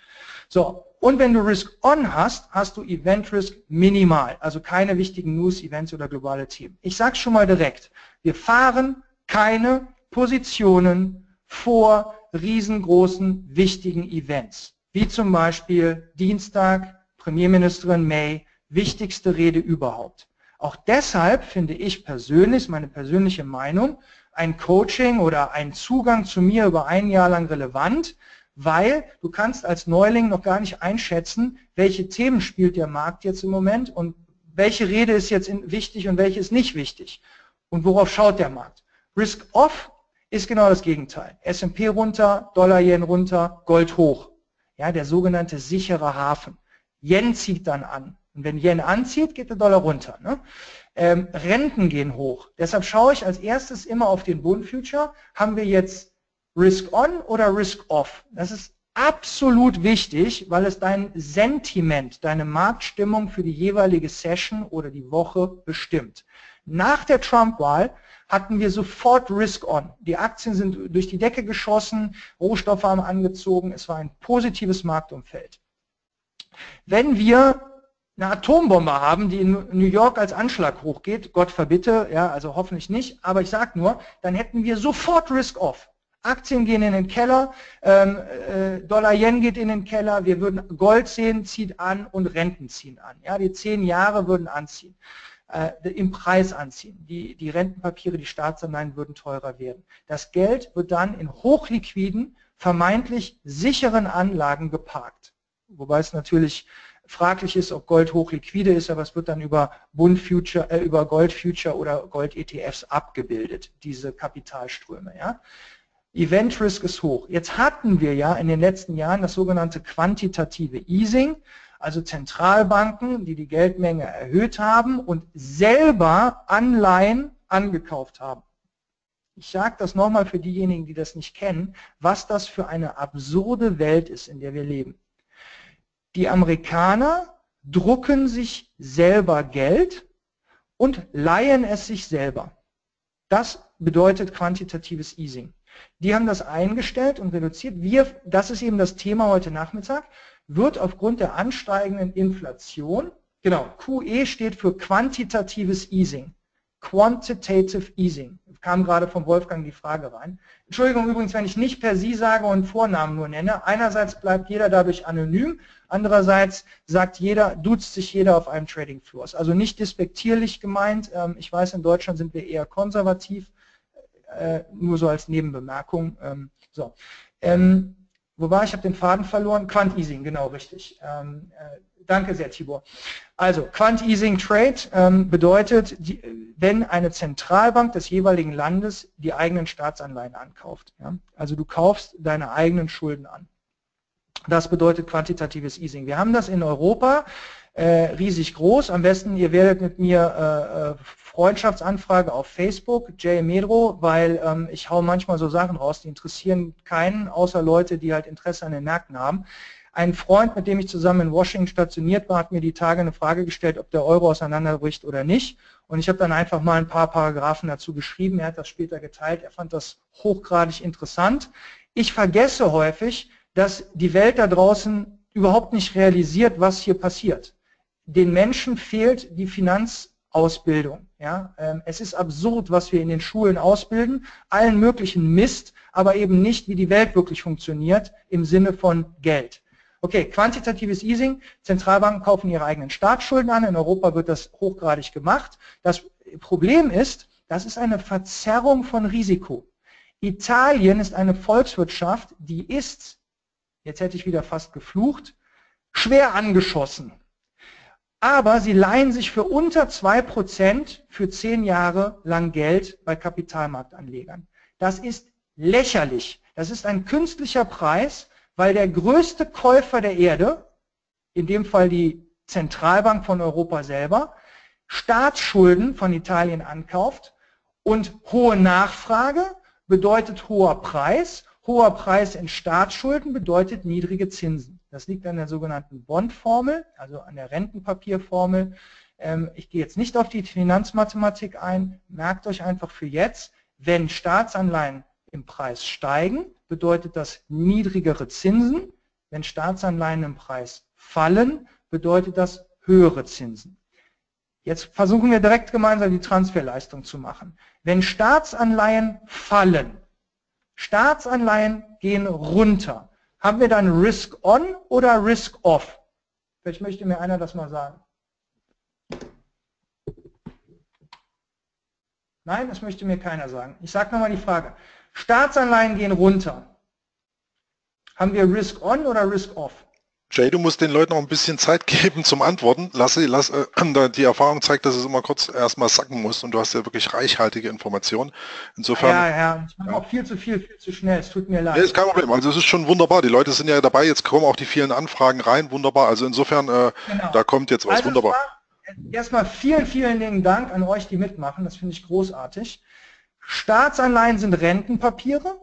So, und wenn du Risk-On hast, hast du Event-Risk minimal, also keine wichtigen News, Events oder globale Themen. Ich sage schon mal direkt, wir fahren keine Positionen vor riesengroßen, wichtigen Events, wie zum Beispiel Dienstag, Premierministerin May, wichtigste Rede überhaupt. Auch deshalb finde ich persönlich, meine persönliche Meinung, ein Coaching oder ein Zugang zu mir über ein Jahr lang relevant, weil du kannst als Neuling noch gar nicht einschätzen, welche Themen spielt der Markt jetzt im Moment und welche Rede ist jetzt wichtig und welche ist nicht wichtig und worauf schaut der Markt. Risk-Off ist genau das Gegenteil. S&P runter, Dollar-Yen runter, Gold hoch. ja, der sogenannte sichere Hafen. Yen zieht dann an. Und wenn Yen anzieht, geht der Dollar runter. Ne? Ähm, Renten gehen hoch. Deshalb schaue ich als erstes immer auf den Bund Future. Haben wir jetzt Risk on oder Risk off? Das ist absolut wichtig, weil es dein Sentiment, deine Marktstimmung für die jeweilige Session oder die Woche bestimmt. Nach der Trump-Wahl hatten wir sofort Risk on. Die Aktien sind durch die Decke geschossen, Rohstoffe haben angezogen, es war ein positives Marktumfeld. Wenn wir eine Atombombe haben, die in New York als Anschlag hochgeht, Gott verbitte, ja, also hoffentlich nicht, aber ich sage nur, dann hätten wir sofort Risk-Off. Aktien gehen in den Keller, ähm, äh, Dollar-Yen geht in den Keller, wir würden Gold sehen, zieht an und Renten ziehen an. Ja, die zehn Jahre würden anziehen, äh, im Preis anziehen. Die, die Rentenpapiere, die Staatsanleihen würden teurer werden. Das Geld wird dann in hochliquiden, vermeintlich sicheren Anlagen geparkt. Wobei es natürlich fraglich ist, ob Gold hochliquide ist, aber es wird dann über Bund Future, äh, über Gold Future oder Gold ETFs abgebildet, diese Kapitalströme. Ja. Event Risk ist hoch. Jetzt hatten wir ja in den letzten Jahren das sogenannte quantitative Easing, also Zentralbanken, die die Geldmenge erhöht haben und selber Anleihen angekauft haben. Ich sage das nochmal für diejenigen, die das nicht kennen, was das für eine absurde Welt ist, in der wir leben. Die Amerikaner drucken sich selber Geld und leihen es sich selber. Das bedeutet quantitatives Easing. Die haben das eingestellt und reduziert. Wir, das ist eben das Thema heute Nachmittag, wird aufgrund der ansteigenden Inflation, genau, QE steht für quantitatives Easing. Quantitative Easing. Kam gerade von Wolfgang die Frage rein. Entschuldigung übrigens, wenn ich nicht per Sie sage und Vornamen nur nenne. Einerseits bleibt jeder dadurch anonym, andererseits sagt jeder, duzt sich jeder auf einem Trading Floor. Also nicht despektierlich gemeint. Ähm, ich weiß, in Deutschland sind wir eher konservativ, äh, nur so als Nebenbemerkung. Ähm, so. Ähm, wo war ich? Habe den Faden verloren. Quant Easing, genau richtig. Ähm, äh, Danke sehr, Tibor. Also, Quant-Easing Trade ähm, bedeutet, die, wenn eine Zentralbank des jeweiligen Landes die eigenen Staatsanleihen ankauft. Ja? Also du kaufst deine eigenen Schulden an. Das bedeutet quantitatives Easing. Wir haben das in Europa äh, riesig groß. Am besten, ihr werdet mit mir äh, äh Freundschaftsanfrage auf Facebook, Jay Medro, weil ähm, ich hau manchmal so Sachen raus, die interessieren keinen, außer Leute, die halt Interesse an den Märkten haben. Ein Freund, mit dem ich zusammen in Washington stationiert war, hat mir die Tage eine Frage gestellt, ob der Euro auseinanderbricht oder nicht. Und ich habe dann einfach mal ein paar Paragraphen dazu geschrieben. Er hat das später geteilt. Er fand das hochgradig interessant. Ich vergesse häufig, dass die Welt da draußen überhaupt nicht realisiert, was hier passiert. Den Menschen fehlt die Finanzausbildung. Ja, ähm, es ist absurd, was wir in den Schulen ausbilden, allen möglichen Mist, aber eben nicht, wie die Welt wirklich funktioniert im Sinne von Geld. Okay, quantitatives Easing, Zentralbanken kaufen ihre eigenen Staatsschulden an, in Europa wird das hochgradig gemacht. Das Problem ist, das ist eine Verzerrung von Risiko. Italien ist eine Volkswirtschaft, die ist, jetzt hätte ich wieder fast geflucht, schwer angeschossen. Aber sie leihen sich für unter 2% für 10 Jahre lang Geld bei Kapitalmarktanlegern. Das ist lächerlich. Das ist ein künstlicher Preis, weil der größte Käufer der Erde, in dem Fall die Zentralbank von Europa selber, Staatsschulden von Italien ankauft und hohe Nachfrage bedeutet hoher Preis. Hoher Preis in Staatsschulden bedeutet niedrige Zinsen. Das liegt an der sogenannten Bondformel, also an der Rentenpapierformel. Ähm, ich gehe jetzt nicht auf die Finanzmathematik ein. Merkt euch einfach für jetzt, wenn Staatsanleihen im Preis steigen, bedeutet das niedrigere Zinsen. Wenn Staatsanleihen im Preis fallen, bedeutet das höhere Zinsen. Jetzt versuchen wir direkt gemeinsam die Transferleistung zu machen. Wenn Staatsanleihen fallen, Staatsanleihen gehen runter, haben wir dann Risk on oder Risk off? Vielleicht möchte mir einer das mal sagen. Nein, das möchte mir keiner sagen. Ich sage nochmal die Frage. Staatsanleihen gehen runter. Haben wir Risk on oder Risk off? Jay, du musst den Leuten noch ein bisschen Zeit geben zum Antworten. Lass, lass, äh, die Erfahrung zeigt, dass es immer kurz erstmal sacken muss und du hast ja wirklich reichhaltige Informationen. Insofern. Ja, ja, ich mache ja. auch viel zu viel, viel zu schnell. Es tut mir leid. Nee, ist kein Problem. Also es ist schon wunderbar. Die Leute sind ja dabei. Jetzt kommen auch die vielen Anfragen rein. Wunderbar. Also insofern, äh, genau. da kommt jetzt was. Also wunderbar. Erstmal vielen, vielen lieben Dank an euch, die mitmachen. Das finde ich großartig. Staatsanleihen sind Rentenpapiere.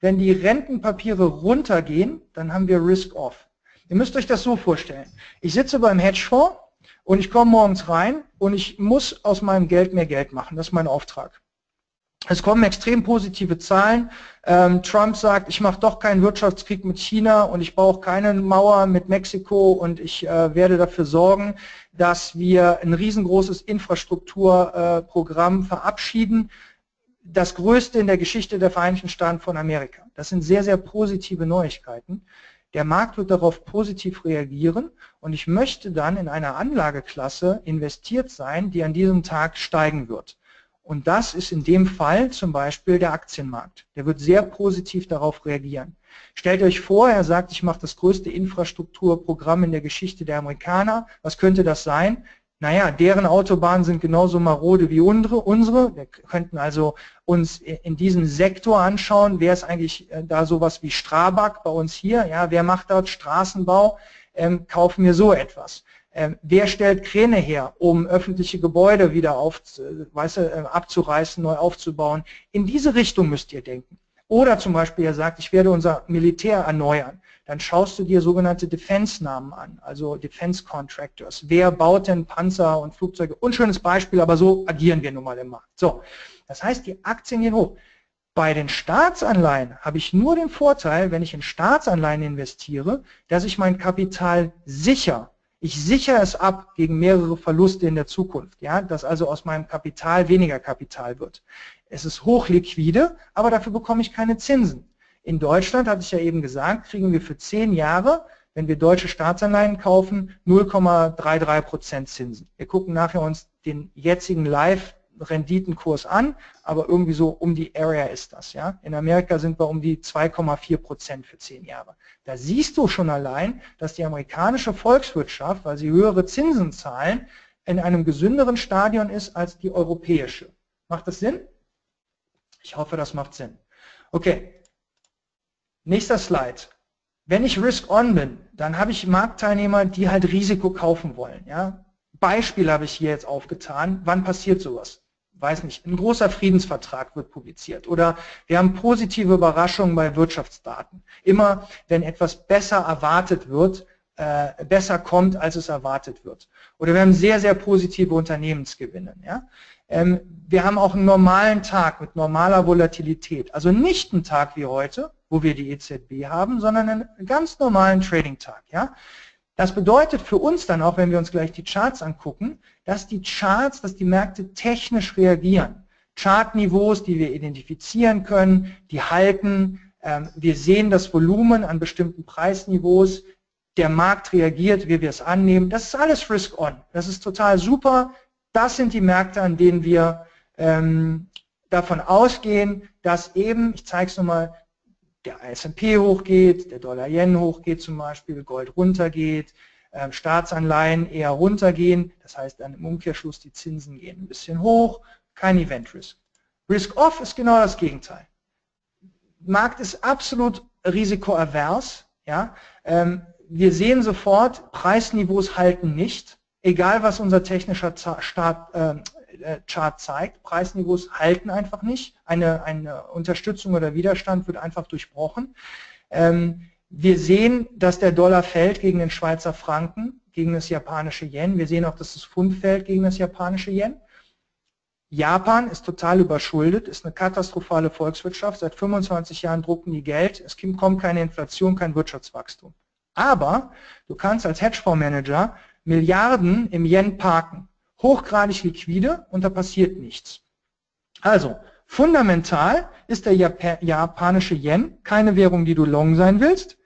Wenn die Rentenpapiere runtergehen, dann haben wir Risk-Off. Ihr müsst euch das so vorstellen. Ich sitze beim Hedgefonds und ich komme morgens rein und ich muss aus meinem Geld mehr Geld machen. Das ist mein Auftrag. Es kommen extrem positive Zahlen. Ähm, Trump sagt, ich mache doch keinen Wirtschaftskrieg mit China und ich brauche keine Mauer mit Mexiko und ich äh, werde dafür sorgen, dass wir ein riesengroßes Infrastrukturprogramm äh, verabschieden. Das größte in der Geschichte der Vereinigten Staaten von Amerika. Das sind sehr, sehr positive Neuigkeiten. Der Markt wird darauf positiv reagieren und ich möchte dann in einer Anlageklasse investiert sein, die an diesem Tag steigen wird. Und das ist in dem Fall zum Beispiel der Aktienmarkt. Der wird sehr positiv darauf reagieren. Stellt euch vor, er sagt, ich mache das größte Infrastrukturprogramm in der Geschichte der Amerikaner. Was könnte das sein? Naja, deren Autobahnen sind genauso marode wie unsere. Wir könnten also uns in diesem Sektor anschauen, wer ist eigentlich äh, da sowas wie Strabag bei uns hier, ja, wer macht dort Straßenbau, ähm, kaufen wir so etwas. Ähm, wer stellt Kräne her, um öffentliche Gebäude wieder auf, weißt du, äh, abzureißen, neu aufzubauen? In diese Richtung müsst ihr denken. Oder zum Beispiel, er sagt, ich werde unser Militär erneuern dann schaust du dir sogenannte Defense-Namen an, also Defense Contractors. Wer baut denn Panzer und Flugzeuge? Unschönes Beispiel, aber so agieren wir nun mal im Markt. So, das heißt, die Aktien gehen hoch. Bei den Staatsanleihen habe ich nur den Vorteil, wenn ich in Staatsanleihen investiere, dass ich mein Kapital sicher, ich sichere es ab gegen mehrere Verluste in der Zukunft, ja, dass also aus meinem Kapital weniger Kapital wird. Es ist hochliquide, aber dafür bekomme ich keine Zinsen. In Deutschland, hatte ich ja eben gesagt, kriegen wir für zehn Jahre, wenn wir deutsche Staatsanleihen kaufen, 0,33% Zinsen. Wir gucken nachher uns den jetzigen Live-Renditenkurs an, aber irgendwie so um die Area ist das. Ja? In Amerika sind wir um die 2,4% für zehn Jahre. Da siehst du schon allein, dass die amerikanische Volkswirtschaft, weil sie höhere Zinsen zahlen, in einem gesünderen Stadion ist als die europäische. Macht das Sinn? Ich hoffe, das macht Sinn. Okay, Nächster Slide. Wenn ich Risk-On bin, dann habe ich Marktteilnehmer, die halt Risiko kaufen wollen. Ja? Beispiel habe ich hier jetzt aufgetan. Wann passiert sowas? Weiß nicht. Ein großer Friedensvertrag wird publiziert oder wir haben positive Überraschungen bei Wirtschaftsdaten. Immer wenn etwas besser erwartet wird, äh, besser kommt, als es erwartet wird. Oder wir haben sehr, sehr positive Unternehmensgewinne. Ja? Ähm, wir haben auch einen normalen Tag mit normaler Volatilität. Also nicht einen Tag wie heute, wo wir die EZB haben, sondern einen ganz normalen Trading-Tag. Das bedeutet für uns dann auch, wenn wir uns gleich die Charts angucken, dass die Charts, dass die Märkte technisch reagieren. Chartniveaus, die wir identifizieren können, die halten. Ähm, wir sehen das Volumen an bestimmten Preisniveaus. Der Markt reagiert, wie wir es annehmen. Das ist alles Risk-On. Das ist total super. Das sind die Märkte, an denen wir ähm, davon ausgehen, dass eben, ich zeige es nochmal, der S&P hochgeht, der Dollar-Yen hochgeht zum Beispiel, Gold runtergeht, äh, Staatsanleihen eher runtergehen, das heißt dann im Umkehrschluss die Zinsen gehen ein bisschen hoch, kein Event-Risk. Risk-Off ist genau das Gegenteil. Markt ist absolut risikoavers. Ja? Ähm, wir sehen sofort, Preisniveaus halten nicht, egal was unser technischer Start, äh, äh, Chart zeigt. Preisniveaus halten einfach nicht. Eine, eine Unterstützung oder Widerstand wird einfach durchbrochen. Ähm, wir sehen, dass der Dollar fällt gegen den Schweizer Franken, gegen das japanische Yen. Wir sehen auch, dass das Pfund fällt gegen das japanische Yen. Japan ist total überschuldet, ist eine katastrophale Volkswirtschaft. Seit 25 Jahren drucken die Geld. Es kommt keine Inflation, kein Wirtschaftswachstum. Aber du kannst als Hedgefondsmanager Milliarden im Yen parken hochgradig liquide und da passiert nichts. Also, fundamental ist der japanische Yen keine Währung, die du long sein willst.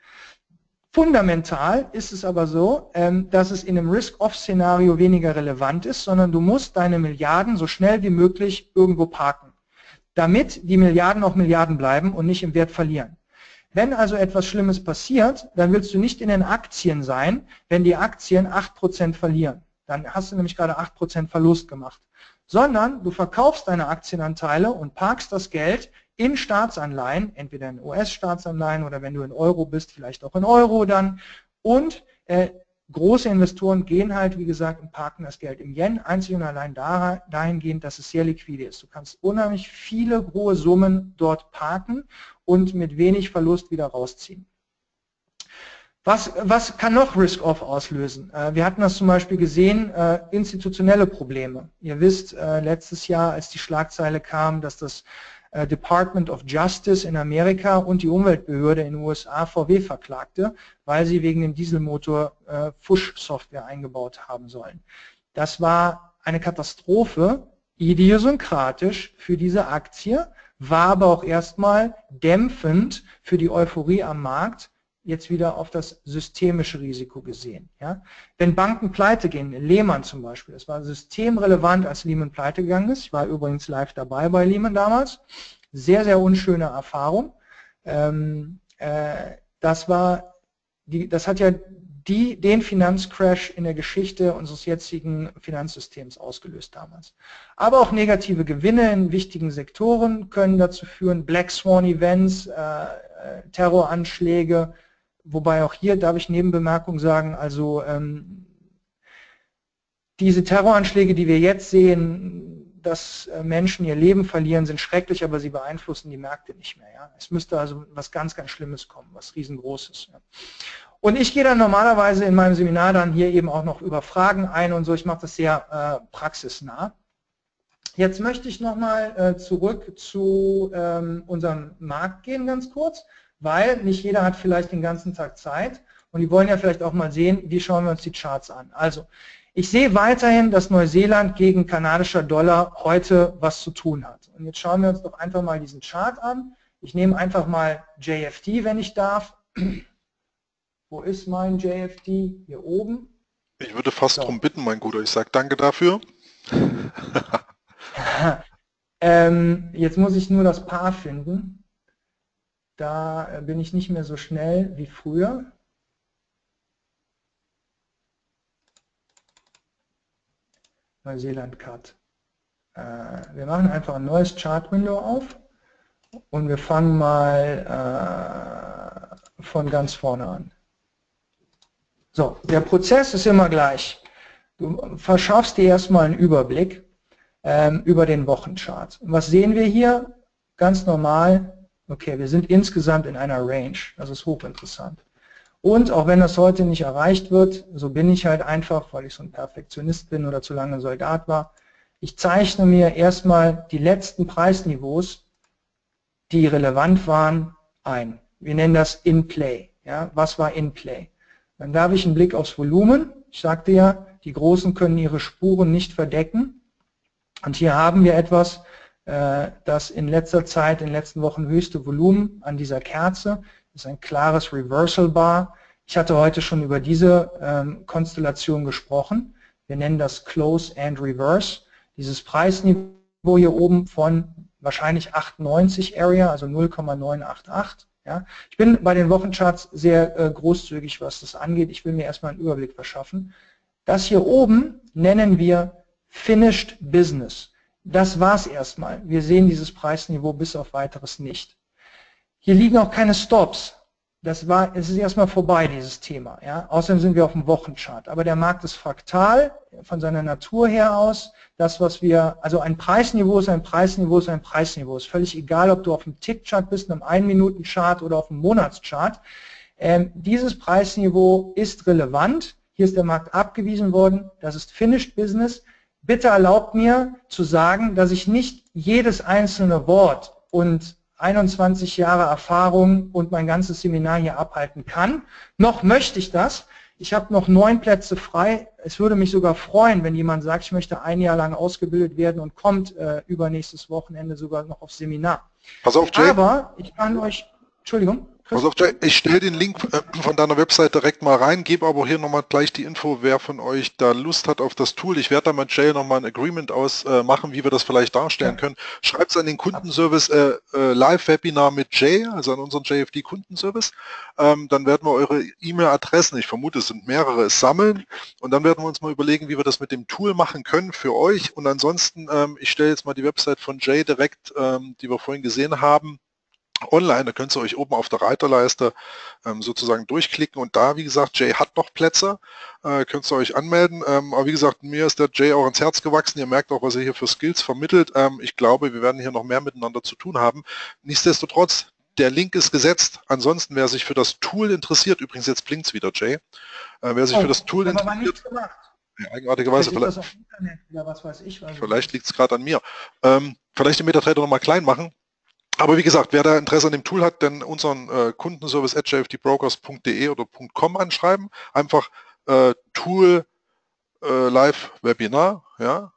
Fundamental ist es aber so, ähm, dass es in einem Risk-Off-Szenario weniger relevant ist, sondern du musst deine Milliarden so schnell wie möglich irgendwo parken, damit die Milliarden auch Milliarden bleiben und nicht im Wert verlieren. Wenn also etwas Schlimmes passiert, dann willst du nicht in den Aktien sein, wenn die Aktien 8% verlieren. Dann hast du nämlich gerade 8% Verlust gemacht. Sondern du verkaufst deine Aktienanteile und parkst das Geld in Staatsanleihen, entweder in US-Staatsanleihen oder wenn du in Euro bist, vielleicht auch in Euro dann. Und äh, große Investoren gehen halt, wie gesagt, und parken das Geld im Yen, einzig und allein dahingehend, dass es sehr liquide ist. Du kannst unheimlich viele hohe Summen dort parken und mit wenig Verlust wieder rausziehen. Was, was kann noch Risk-Off auslösen? Äh, wir hatten das zum Beispiel gesehen, äh, institutionelle Probleme. Ihr wisst, äh, letztes Jahr, als die Schlagzeile kam, dass das Department of Justice in Amerika und die Umweltbehörde in den USA VW verklagte, weil sie wegen dem Dieselmotor Fusch-Software eingebaut haben sollen. Das war eine Katastrophe, idiosynkratisch für diese Aktie, war aber auch erstmal dämpfend für die Euphorie am Markt, jetzt wieder auf das systemische Risiko gesehen. Ja? Wenn Banken pleite gehen, Lehman zum Beispiel, das war systemrelevant, als Lehman pleite gegangen ist. Ich war übrigens live dabei bei Lehman damals. Sehr, sehr unschöne Erfahrung. Ähm, äh, das war, die, das hat ja die, den Finanzcrash in der Geschichte unseres jetzigen Finanzsystems ausgelöst damals. Aber auch negative Gewinne in wichtigen Sektoren können dazu führen, Black Swan Events, äh, äh Terroranschläge, Wobei auch hier darf ich Nebenbemerkung sagen, also ähm, diese Terroranschläge, die wir jetzt sehen, dass äh, Menschen ihr Leben verlieren, sind schrecklich, aber sie beeinflussen die Märkte nicht mehr. Ja? Es müsste also was ganz, ganz Schlimmes kommen, was riesengroßes. Ja? Und ich gehe dann normalerweise in meinem Seminar dann hier eben auch noch über Fragen ein und so. Ich mache das sehr äh, praxisnah. Jetzt möchte ich nochmal äh, zurück zu ähm, unserem Markt gehen, ganz kurz weil nicht jeder hat vielleicht den ganzen Tag Zeit und die wollen ja vielleicht auch mal sehen, wie schauen wir uns die Charts an. Also, ich sehe weiterhin, dass Neuseeland gegen kanadischer Dollar heute was zu tun hat. Und jetzt schauen wir uns doch einfach mal diesen Chart an. Ich nehme einfach mal JFT, wenn ich darf. Wo ist mein JFT? Hier oben. Ich würde fast so. darum bitten, mein Guter. Ich sage danke dafür. ähm, jetzt muss ich nur das Paar finden. Da äh, bin ich nicht mehr so schnell wie früher. Neuseeland Cut. Äh, wir machen einfach ein neues Chart Window auf und wir fangen mal äh, von ganz vorne an. So, der Prozess ist immer gleich. Du verschaffst dir erstmal einen Überblick ähm, über den Wochenchart. Was sehen wir hier? Ganz normal Okay, wir sind insgesamt in einer Range. Das ist hochinteressant. Und auch wenn das heute nicht erreicht wird, so bin ich halt einfach, weil ich so ein Perfektionist bin oder zu lange Soldat war, ich zeichne mir erstmal die letzten Preisniveaus, die relevant waren, ein. Wir nennen das In Play. Ja, was war In Play? Dann darf ich einen Blick aufs Volumen. Ich sagte ja, die Großen können ihre Spuren nicht verdecken. Und hier haben wir etwas, äh, das in letzter Zeit, in den letzten Wochen höchste Volumen an dieser Kerze. Das ist ein klares Reversal Bar. Ich hatte heute schon über diese ähm, Konstellation gesprochen. Wir nennen das Close and Reverse. Dieses Preisniveau hier oben von wahrscheinlich 98 Area, also 0,988. Ja. Ich bin bei den Wochencharts sehr äh, großzügig, was das angeht. Ich will mir erstmal einen Überblick verschaffen. Das hier oben nennen wir Finished Business. Das war's erstmal. Wir sehen dieses Preisniveau bis auf weiteres nicht. Hier liegen auch keine Stops. Das war, es ist erstmal vorbei, dieses Thema. Ja? Außerdem sind wir auf dem Wochenchart. Aber der Markt ist fraktal von seiner Natur her aus. Das, was wir, also ein Preisniveau ist ein Preisniveau ist ein Preisniveau. Ist völlig egal, ob du auf dem Tick-Chart bist, einem 1-Minuten-Chart oder auf dem Monatschart. Ähm, dieses Preisniveau ist relevant. Hier ist der Markt abgewiesen worden. Das ist Finished Business. Bitte erlaubt mir zu sagen, dass ich nicht jedes einzelne Wort und 21 Jahre Erfahrung und mein ganzes Seminar hier abhalten kann. Noch möchte ich das. Ich habe noch neun Plätze frei. Es würde mich sogar freuen, wenn jemand sagt, ich möchte ein Jahr lang ausgebildet werden und kommt äh, übernächstes Wochenende sogar noch aufs Seminar. Pass auf, Jay. Aber ich kann euch, Entschuldigung. Pass auf, ich stelle den Link äh, von deiner Website direkt mal rein, gebe aber hier nochmal gleich die Info, wer von euch da Lust hat auf das Tool. Ich werde da mit Jay nochmal ein Agreement ausmachen, äh, wie wir das vielleicht darstellen können. Schreibt es an den Kundenservice äh, äh, Live-Webinar mit Jay, also an unseren JFD-Kundenservice. Ähm, dann werden wir eure E-Mail-Adressen, ich vermute es sind mehrere, sammeln und dann werden wir uns mal überlegen, wie wir das mit dem Tool machen können für euch. Und ansonsten, ähm, ich stelle jetzt mal die Website von Jay direkt, ähm, die wir vorhin gesehen haben, online. Da könnt ihr euch oben auf der Reiterleiste ähm, sozusagen durchklicken und da, wie gesagt, Jay hat noch Plätze, äh, könnt ihr euch anmelden. Ähm, aber wie gesagt, mir ist der Jay auch ins Herz gewachsen. Ihr merkt auch, was er hier für Skills vermittelt. Ähm, ich glaube, wir werden hier noch mehr miteinander zu tun haben. Nichtsdestotrotz, der Link ist gesetzt. Ansonsten, wer sich für das Tool interessiert, übrigens jetzt blinkt es wieder, Jay, äh, wer sich oh, für das Tool interessiert, ja, eigenartigerweise, vielleicht, vielleicht, vielleicht liegt es gerade an mir. Ähm, vielleicht den MetaTrader nochmal klein machen aber wie gesagt, wer da Interesse an dem Tool hat, dann unseren äh, Kundenservice at jfdbrokers.de oder .com anschreiben. Einfach äh, Tool äh, Live Webinar, ja.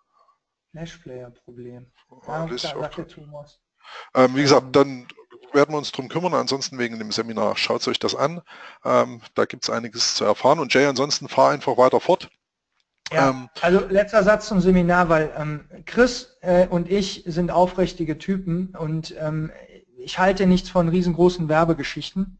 Flashplayer-Problem. Ja, ähm, wie gesagt, dann werden wir uns drum kümmern. Ansonsten wegen dem Seminar schaut euch das an. Ähm, da gibt es einiges zu erfahren. Und Jay, ansonsten fahr einfach weiter fort. Ja, ähm, also letzter Satz zum Seminar, weil ähm, Chris äh, und ich sind aufrichtige Typen und ähm, ich halte nichts von riesengroßen Werbegeschichten.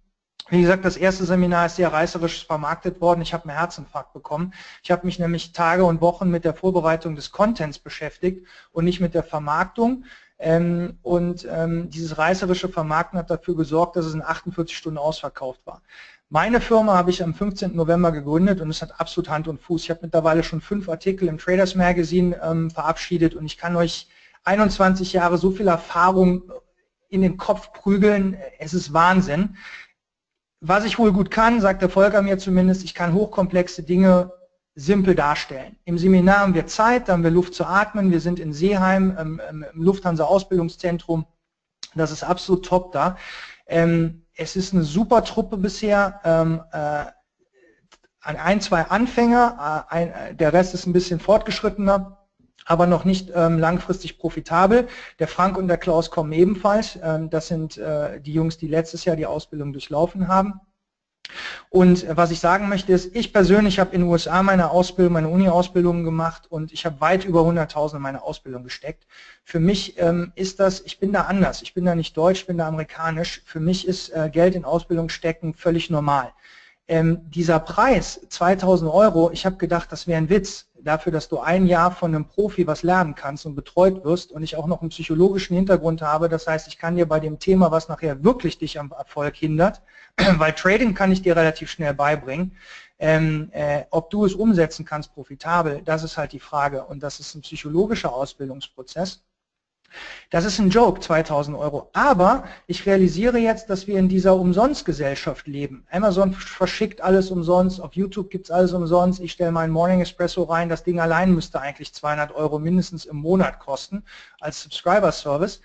Wie gesagt, das erste Seminar ist sehr reißerisch vermarktet worden. Ich habe einen Herzinfarkt bekommen. Ich habe mich nämlich Tage und Wochen mit der Vorbereitung des Contents beschäftigt und nicht mit der Vermarktung. Ähm, und ähm, dieses reißerische Vermarkten hat dafür gesorgt, dass es in 48 Stunden ausverkauft war. Meine Firma habe ich am 15. November gegründet und es hat absolut Hand und Fuß. Ich habe mittlerweile schon fünf Artikel im Traders Magazine ähm, verabschiedet und ich kann euch 21 Jahre so viel Erfahrung in den Kopf prügeln. Es ist Wahnsinn. Was ich wohl gut kann, sagt der Volker mir zumindest, ich kann hochkomplexe Dinge simpel darstellen. Im Seminar haben wir Zeit, da haben wir Luft zu atmen, wir sind in Seeheim ähm, ähm, im Lufthansa Ausbildungszentrum, das ist absolut top da. Ähm, es ist eine super Truppe bisher, ähm, äh, ein, zwei Anfänger, äh, ein, der Rest ist ein bisschen fortgeschrittener, aber noch nicht ähm, langfristig profitabel. Der Frank und der Klaus kommen ebenfalls. Ähm, das sind äh, die Jungs, die letztes Jahr die Ausbildung durchlaufen haben. Und was ich sagen möchte ist, ich persönlich habe in den USA meine Ausbildung, meine Uni-Ausbildung gemacht und ich habe weit über 100.000 in meine Ausbildung gesteckt. Für mich ähm, ist das, ich bin da anders, ich bin da nicht deutsch, ich bin da amerikanisch. Für mich ist äh, Geld in Ausbildung stecken völlig normal. Ähm, dieser Preis, 2000 Euro, ich habe gedacht, das wäre ein Witz dafür, dass du ein Jahr von einem Profi was lernen kannst und betreut wirst und ich auch noch einen psychologischen Hintergrund habe. Das heißt, ich kann dir bei dem Thema, was nachher wirklich dich am Erfolg hindert, weil Trading kann ich dir relativ schnell beibringen, ähm, äh, ob du es umsetzen kannst profitabel, das ist halt die Frage und das ist ein psychologischer Ausbildungsprozess. Das ist ein Joke, 2000 Euro. Aber ich realisiere jetzt, dass wir in dieser Umsonstgesellschaft leben. Amazon verschickt alles umsonst, auf YouTube gibt es alles umsonst. Ich stelle meinen Morning Espresso rein. Das Ding allein müsste eigentlich 200 Euro mindestens im Monat kosten als Subscriber-Service.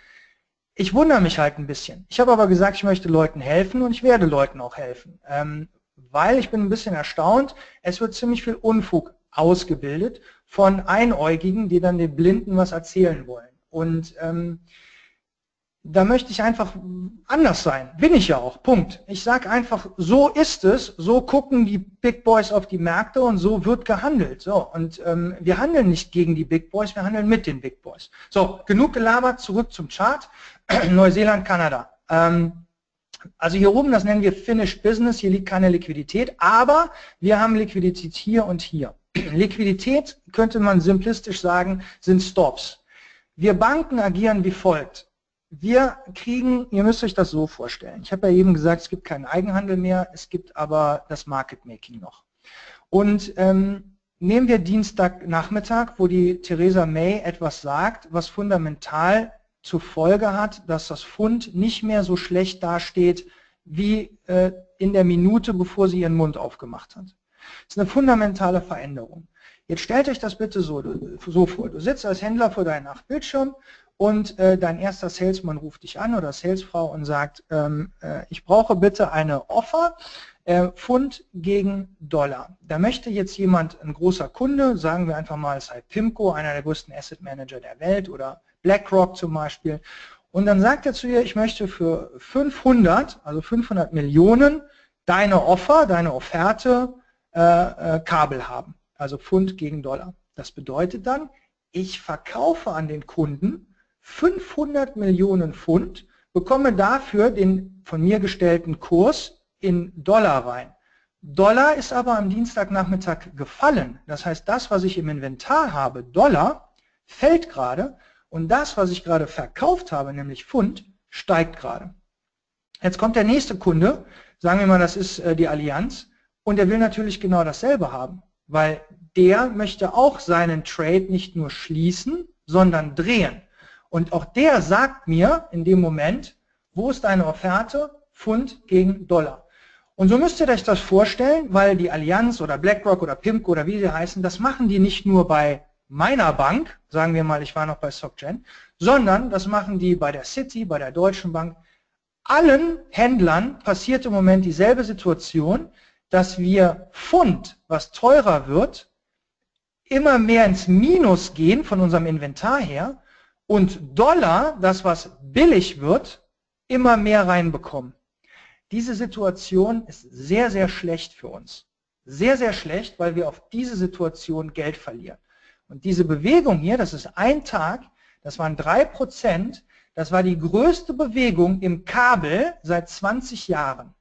Ich wundere mich halt ein bisschen. Ich habe aber gesagt, ich möchte Leuten helfen und ich werde Leuten auch helfen. Ähm, weil ich bin ein bisschen erstaunt, es wird ziemlich viel Unfug ausgebildet von Einäugigen, die dann den Blinden was erzählen wollen. Und ähm, da möchte ich einfach anders sein. Bin ich ja auch. Punkt. Ich sage einfach, so ist es, so gucken die Big Boys auf die Märkte und so wird gehandelt. So, und ähm, wir handeln nicht gegen die Big Boys, wir handeln mit den Big Boys. So, genug gelabert, zurück zum Chart. Neuseeland, Kanada. Ähm, also hier oben, das nennen wir Finished Business, hier liegt keine Liquidität, aber wir haben Liquidität hier und hier. Liquidität, könnte man simplistisch sagen, sind Stops. Wir Banken agieren wie folgt. Wir kriegen, ihr müsst euch das so vorstellen. Ich habe ja eben gesagt, es gibt keinen Eigenhandel mehr, es gibt aber das Market Making noch. Und ähm, nehmen wir Dienstagnachmittag, wo die Theresa May etwas sagt, was fundamental zur Folge hat, dass das Pfund nicht mehr so schlecht dasteht wie äh, in der Minute, bevor sie ihren Mund aufgemacht hat. Das ist eine fundamentale Veränderung. Jetzt stellt euch das bitte so, so vor. Du sitzt als Händler vor deinem Bildschirm und äh, dein erster Salesman ruft dich an oder Salesfrau und sagt, ähm, äh, ich brauche bitte eine Offer, äh, Pfund gegen Dollar. Da möchte jetzt jemand, ein großer Kunde, sagen wir einfach mal, es sei Pimco, einer der größten Asset Manager der Welt oder BlackRock zum Beispiel, und dann sagt er zu ihr, ich möchte für 500, also 500 Millionen, deine Offer, deine Offerte äh, äh, Kabel haben, also Pfund gegen Dollar. Das bedeutet dann, ich verkaufe an den Kunden 500 Millionen Pfund, bekomme dafür den von mir gestellten Kurs in Dollar rein. Dollar ist aber am Dienstagnachmittag gefallen. Das heißt, das, was ich im Inventar habe, Dollar, fällt gerade und das, was ich gerade verkauft habe, nämlich Pfund, steigt gerade. Jetzt kommt der nächste Kunde, sagen wir mal, das ist äh, die Allianz, und der will natürlich genau dasselbe haben, weil der möchte auch seinen Trade nicht nur schließen, sondern drehen. Und auch der sagt mir in dem Moment, wo ist deine Offerte? Pfund gegen Dollar. Und so müsst ihr euch das vorstellen, weil die Allianz oder BlackRock oder PIMCO oder wie sie heißen, das machen die nicht nur bei meiner Bank, sagen wir mal, ich war noch bei SocGen, sondern das machen die bei der City, bei der Deutschen Bank. Allen Händlern passiert im Moment dieselbe Situation, dass wir Pfund, was teurer wird, immer mehr ins Minus gehen von unserem Inventar her und Dollar, das was billig wird, immer mehr reinbekommen. Diese Situation ist sehr, sehr schlecht für uns. Sehr, sehr schlecht, weil wir auf diese Situation Geld verlieren. Und diese Bewegung hier, das ist ein Tag, das waren drei Prozent, das war die größte Bewegung im Kabel seit 20 Jahren.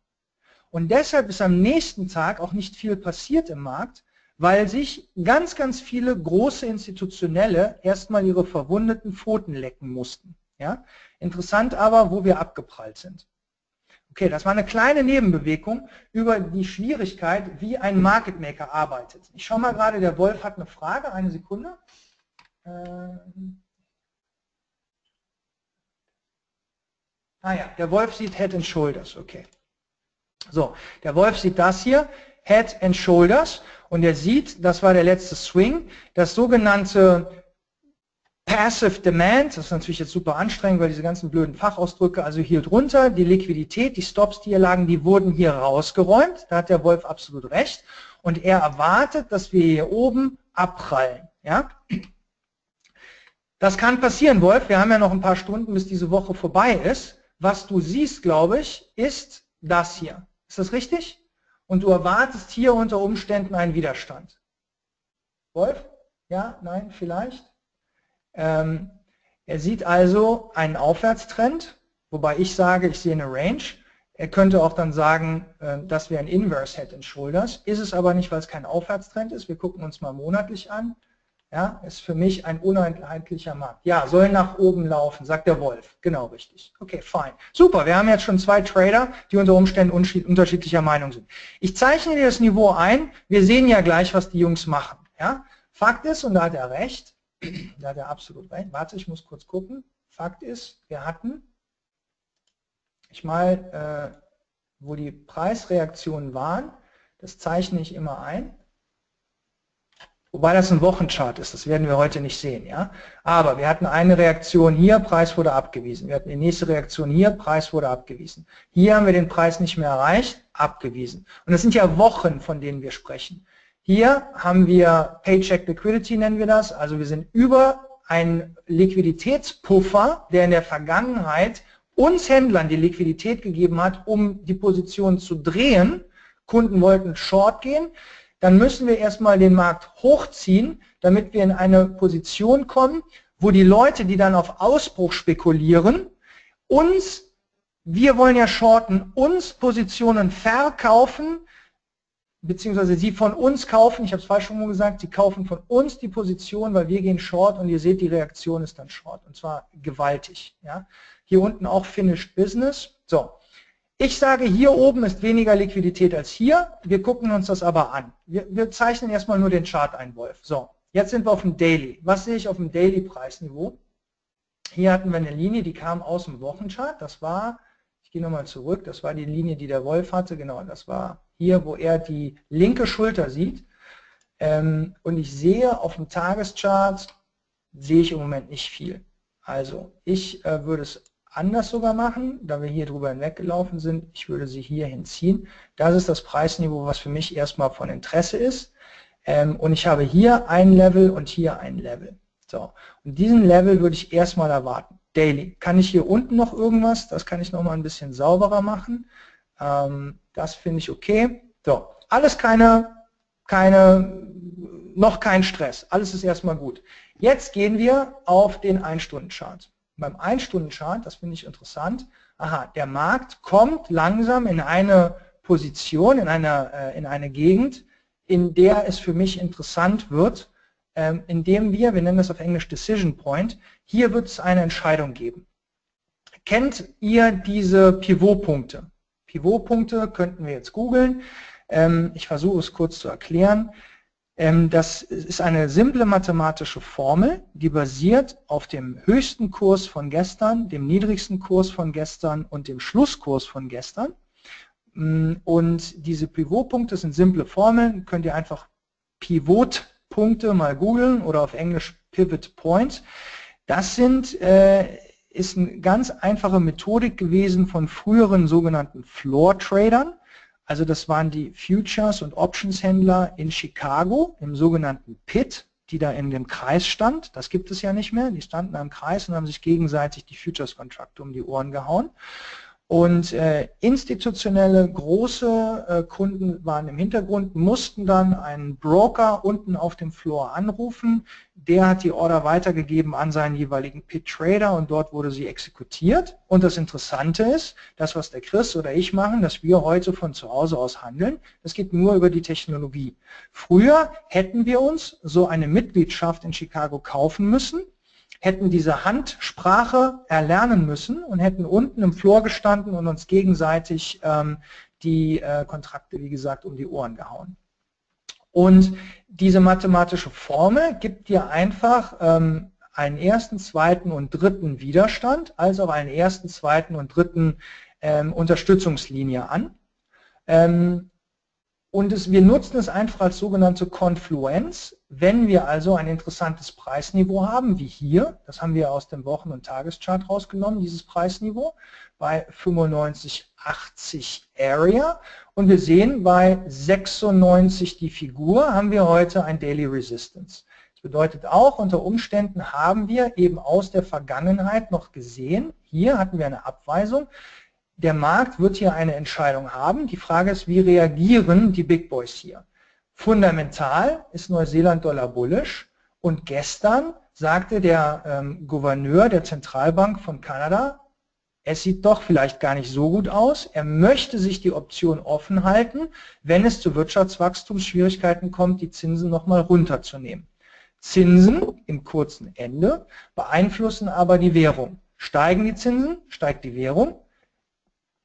Und deshalb ist am nächsten Tag auch nicht viel passiert im Markt, weil sich ganz, ganz viele große Institutionelle erstmal ihre verwundeten Pfoten lecken mussten. Ja? Interessant aber, wo wir abgeprallt sind. Okay, das war eine kleine Nebenbewegung über die Schwierigkeit, wie ein Market Maker arbeitet. Ich schaue mal gerade, der Wolf hat eine Frage, eine Sekunde. Ähm ah ja, der Wolf sieht Head and Shoulders, okay. So, der Wolf sieht das hier, Head and Shoulders, und er sieht, das war der letzte Swing, das sogenannte Passive Demand, das ist natürlich jetzt super anstrengend, weil diese ganzen blöden Fachausdrücke, also hier drunter, die Liquidität, die Stops, die hier lagen, die wurden hier rausgeräumt, da hat der Wolf absolut recht, und er erwartet, dass wir hier oben abprallen. Ja? Das kann passieren, Wolf, wir haben ja noch ein paar Stunden, bis diese Woche vorbei ist. Was du siehst, glaube ich, ist das hier. Ist das richtig? Und du erwartest hier unter Umständen einen Widerstand. Wolf? Ja? Nein? Vielleicht? Ähm, er sieht also einen Aufwärtstrend, wobei ich sage, ich sehe eine Range. Er könnte auch dann sagen, äh, das wäre ein Inverse Head and Shoulders. Ist es aber nicht, weil es kein Aufwärtstrend ist. Wir gucken uns mal monatlich an. Ja, ist für mich ein uneinheitlicher Markt. Ja, soll nach oben laufen, sagt der Wolf. Genau richtig. Okay, fine. Super, wir haben jetzt schon zwei Trader, die unter Umständen unterschiedlicher Meinung sind. Ich zeichne dir das Niveau ein. Wir sehen ja gleich, was die Jungs machen. Ja? Fakt ist, und da hat er recht, da hat er absolut recht. Warte, ich muss kurz gucken. Fakt ist, wir hatten, ich mal, äh, wo die Preisreaktionen waren, das zeichne ich immer ein. Wobei das ein Wochenchart ist, das werden wir heute nicht sehen. Ja? Aber wir hatten eine Reaktion hier, Preis wurde abgewiesen. Wir hatten die nächste Reaktion hier, Preis wurde abgewiesen. Hier haben wir den Preis nicht mehr erreicht, abgewiesen. Und das sind ja Wochen, von denen wir sprechen. Hier haben wir Paycheck Liquidity, nennen wir das. Also wir sind über einen Liquiditätspuffer, der in der Vergangenheit uns Händlern die Liquidität gegeben hat, um die Position zu drehen. Kunden wollten short gehen. Dann müssen wir erstmal den Markt hochziehen, damit wir in eine Position kommen, wo die Leute, die dann auf Ausbruch spekulieren, uns, wir wollen ja shorten, uns Positionen verkaufen, beziehungsweise sie von uns kaufen, ich habe es falsch schon gesagt, sie kaufen von uns die Position, weil wir gehen Short und ihr seht, die Reaktion ist dann Short und zwar gewaltig. Ja. Hier unten auch Finished Business. So, ich sage, hier oben ist weniger Liquidität als hier, wir gucken uns das aber an. Wir, wir zeichnen erstmal nur den Chart ein, Wolf. So, jetzt sind wir auf dem Daily. Was sehe ich auf dem Daily-Preisniveau? Hier hatten wir eine Linie, die kam aus dem Wochenchart, das war, ich gehe nochmal zurück, das war die Linie, die der Wolf hatte, genau, das war hier, wo er die linke Schulter sieht. Ähm, und ich sehe auf dem Tageschart, sehe ich im Moment nicht viel. Also ich äh, würde es anders sogar machen, da wir hier drüber hinweggelaufen sind. Ich würde sie hier hinziehen. Das ist das Preisniveau, was für mich erstmal von Interesse ist. Ähm, und ich habe hier ein Level und hier ein Level. So. Und diesen Level würde ich erstmal erwarten. Daily. Kann ich hier unten noch irgendwas? Das kann ich noch mal ein bisschen sauberer machen. Ähm, das finde ich okay. So, alles keine, keine, noch kein Stress. Alles ist erstmal gut. Jetzt gehen wir auf den 1-Stunden-Chart. Beim 1-Stunden-Chart, das finde ich interessant, aha, der Markt kommt langsam in eine Position, in eine, äh, in eine Gegend, in der es für mich interessant wird, ähm, indem wir, wir nennen das auf Englisch Decision Point, hier wird es eine Entscheidung geben. Kennt ihr diese Pivotpunkte? Pivotpunkte könnten wir jetzt googeln. Ähm, ich versuche es kurz zu erklären. Ähm, das ist eine simple mathematische Formel, die basiert auf dem höchsten Kurs von gestern, dem niedrigsten Kurs von gestern und dem Schlusskurs von gestern. Mm, und diese Pivotpunkte sind simple Formeln, könnt ihr einfach Pivotpunkte mal googeln oder auf Englisch Pivot Point. Das sind, äh, ist eine ganz einfache Methodik gewesen von früheren sogenannten Floor Tradern. Also das waren die Futures- und Options-Händler in Chicago im sogenannten PIT, die da in dem Kreis stand. Das gibt es ja nicht mehr. Die standen da im Kreis und haben sich gegenseitig die Futures-Kontrakte um die Ohren gehauen. Und äh, institutionelle große äh, Kunden waren im Hintergrund, mussten dann einen Broker unten auf dem Floor anrufen. Der hat die Order weitergegeben an seinen jeweiligen Pit-Trader und dort wurde sie exekutiert. Und das Interessante ist, das, was der Chris oder ich machen, dass wir heute von zu Hause aus handeln, das geht nur über die Technologie. Früher hätten wir uns so eine Mitgliedschaft in Chicago kaufen müssen hätten diese Handsprache erlernen müssen und hätten unten im Flur gestanden und uns gegenseitig ähm, die äh, Kontrakte, wie gesagt, um die Ohren gehauen. Und diese mathematische Formel gibt dir einfach ähm, einen ersten, zweiten und dritten Widerstand, also einen ersten, zweiten und dritten ähm, Unterstützungslinie an. Ähm, und es, wir nutzen es einfach als sogenannte Konfluenz. Wenn wir also ein interessantes Preisniveau haben, wie hier, das haben wir aus dem Wochen- und Tageschart rausgenommen, dieses Preisniveau, bei 95,80 Area. Und wir sehen, bei 96 die Figur haben wir heute ein Daily Resistance. Das bedeutet auch, unter Umständen haben wir eben aus der Vergangenheit noch gesehen, hier hatten wir eine Abweisung, der Markt wird hier eine Entscheidung haben. Die Frage ist, wie reagieren die Big Boys hier? Fundamental ist Neuseeland Dollar bullish und gestern sagte der ähm, Gouverneur der Zentralbank von Kanada, es sieht doch vielleicht gar nicht so gut aus. Er möchte sich die Option offen halten, wenn es zu Wirtschaftswachstumsschwierigkeiten kommt, die Zinsen nochmal runterzunehmen. Zinsen im kurzen Ende beeinflussen aber die Währung. Steigen die Zinsen, steigt die Währung.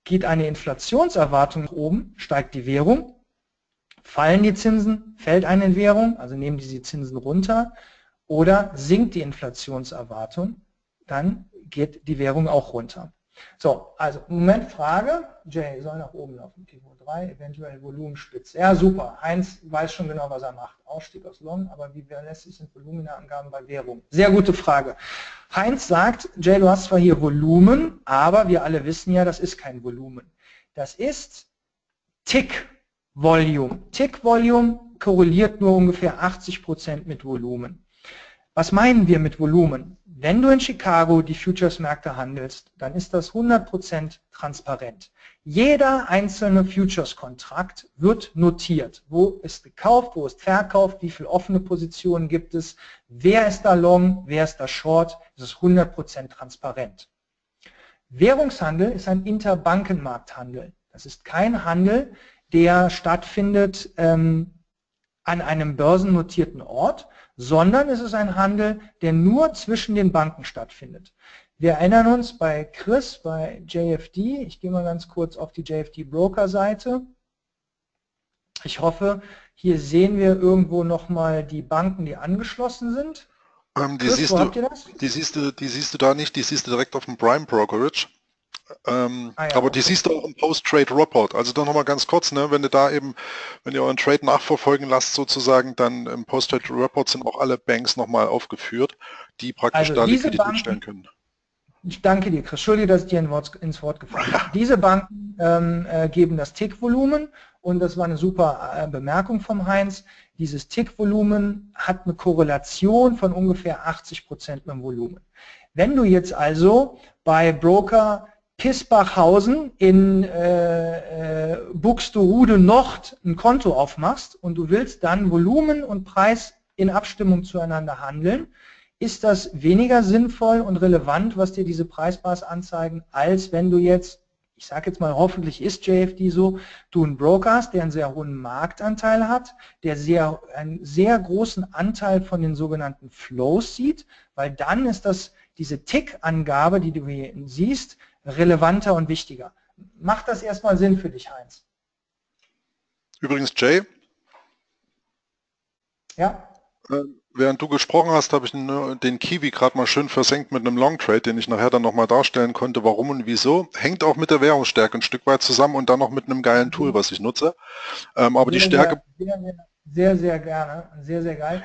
Geht eine Inflationserwartung nach oben, steigt die Währung. Fallen die Zinsen, fällt eine Währung, also nehmen die Zinsen runter. Oder sinkt die Inflationserwartung, dann geht die Währung auch runter. So, also Moment Frage, Jay soll nach oben laufen, Pivot 3, eventuell Volumenspitze. Ja, super, Heinz weiß schon genau, was er macht. Ausstieg aus Long, aber wie verlässlich sind Volumenangaben bei Währung? Sehr gute Frage. Heinz sagt, Jay, du hast zwar hier Volumen, aber wir alle wissen ja, das ist kein Volumen. Das ist Tick Volume. Tick Volume korreliert nur ungefähr 80% mit Volumen. Was meinen wir mit Volumen? Wenn du in Chicago die Futures-Märkte handelst, dann ist das 100% transparent. Jeder einzelne Futures-Kontrakt wird notiert. Wo ist gekauft, wo ist verkauft, wie viele offene Positionen gibt es, wer ist da long, wer ist da short. Es ist 100% transparent. Währungshandel ist ein Interbankenmarkthandel. Das ist kein Handel, der stattfindet ähm, an einem börsennotierten Ort, sondern es ist ein Handel, der nur zwischen den Banken stattfindet. Wir erinnern uns bei Chris, bei JFD, ich gehe mal ganz kurz auf die JFD Broker Seite. Ich hoffe, hier sehen wir irgendwo nochmal die Banken, die angeschlossen sind. Ähm, die, Chris, siehst du, die, siehst du, die siehst du da nicht, die siehst du direkt auf dem Prime Brokerage. Ähm, ah, ja, aber okay. die siehst du auch im Post-Trade Report. Also dann nochmal ganz kurz, ne, wenn du da eben, wenn ihr euren Trade nachverfolgen lasst sozusagen, dann im Post-Trade Report sind auch alle Banks nochmal aufgeführt, die praktisch also da Liquidität stellen können. Ich danke dir, Chris. Entschuldige, dass ich dir ins Wort gefallen habe. Diese Banken ähm, äh, geben das Tickvolumen und das war eine super äh, Bemerkung vom Heinz. Dieses Tickvolumen hat eine Korrelation von ungefähr 80 Prozent mit dem Volumen. Wenn du jetzt also bei Broker Pissbachhausen in äh, äh, Buxtehude Nord ein Konto aufmachst und du willst dann Volumen und Preis in Abstimmung zueinander handeln, ist das weniger sinnvoll und relevant, was dir diese Preisbars anzeigen, als wenn du jetzt, ich sage jetzt mal, hoffentlich ist JFD so, du einen Broker hast, der einen sehr hohen Marktanteil hat, der sehr, einen sehr großen Anteil von den sogenannten Flows sieht, weil dann ist das diese Tick-Angabe, die du hier siehst, relevanter und wichtiger. Macht das erstmal Sinn für dich, Heinz? Übrigens, Jay. Ja. Äh, während du gesprochen hast, habe ich den Kiwi gerade mal schön versenkt mit einem Long Trade, den ich nachher dann nochmal darstellen konnte, warum und wieso. Hängt auch mit der Währungsstärke ein Stück weit zusammen und dann noch mit einem geilen Tool, was ich nutze. Ähm, aber sehr, die Stärke... Sehr, sehr, sehr gerne. Sehr, sehr geil.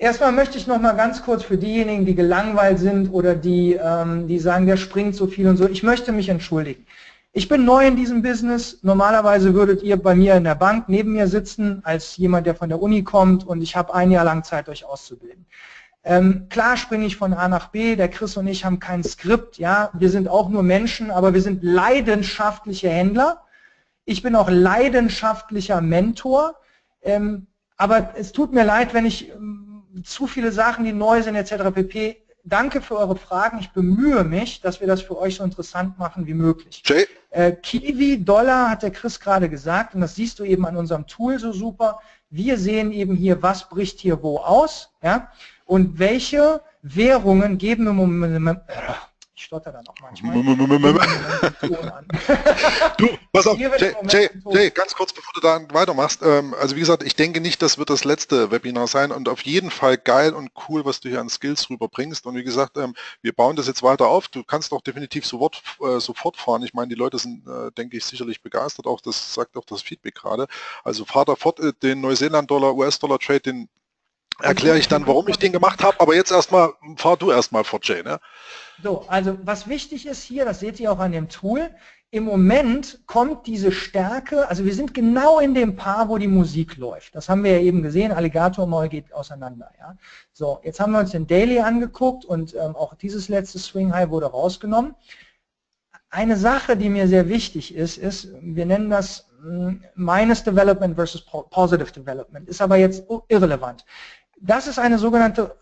Erstmal möchte ich noch mal ganz kurz für diejenigen, die gelangweilt sind oder die, ähm, die sagen, der springt so viel und so, ich möchte mich entschuldigen. Ich bin neu in diesem Business. Normalerweise würdet ihr bei mir in der Bank neben mir sitzen, als jemand, der von der Uni kommt und ich habe ein Jahr lang Zeit, euch auszubilden. Ähm, klar springe ich von A nach B, der Chris und ich haben kein Skript, ja, wir sind auch nur Menschen, aber wir sind leidenschaftliche Händler. Ich bin auch leidenschaftlicher Mentor, ähm, aber es tut mir leid, wenn ich ähm, zu viele Sachen, die neu sind etc. pp. Danke für eure Fragen. Ich bemühe mich, dass wir das für euch so interessant machen wie möglich. Jay? Äh, Kiwi, Dollar hat der Chris gerade gesagt und das siehst du eben an unserem Tool so super. Wir sehen eben hier, was bricht hier wo aus ja? und welche Währungen geben im Moment, ich stotter dann auch manchmal. du, pass auf, Jay, Jay, Jay, ganz kurz, bevor du da weitermachst. Ähm, also wie gesagt, ich denke nicht, das wird das letzte Webinar sein und auf jeden Fall geil und cool, was du hier an Skills rüberbringst. Und wie gesagt, ähm, wir bauen das jetzt weiter auf. Du kannst auch definitiv sofort, äh, sofort fahren. Ich meine, die Leute sind, äh, denke ich, sicherlich begeistert. Auch das sagt auch das Feedback gerade. Also fahr da fort äh, den Neuseeland-Dollar, US-Dollar-Trade, den erkläre ich dann, warum ich den gemacht habe. Aber jetzt erstmal, fahr du erstmal fort, Jay. Ne? So, also was wichtig ist hier, das seht ihr auch an dem Tool, im Moment kommt diese Stärke, also wir sind genau in dem Paar, wo die Musik läuft. Das haben wir ja eben gesehen, Alligator Maul geht auseinander. Ja? So, jetzt haben wir uns den Daily angeguckt und ähm, auch dieses letzte Swing High wurde rausgenommen. Eine Sache, die mir sehr wichtig ist, ist, wir nennen das hm, Minus Development versus Positive Development, ist aber jetzt irrelevant. Das ist eine sogenannte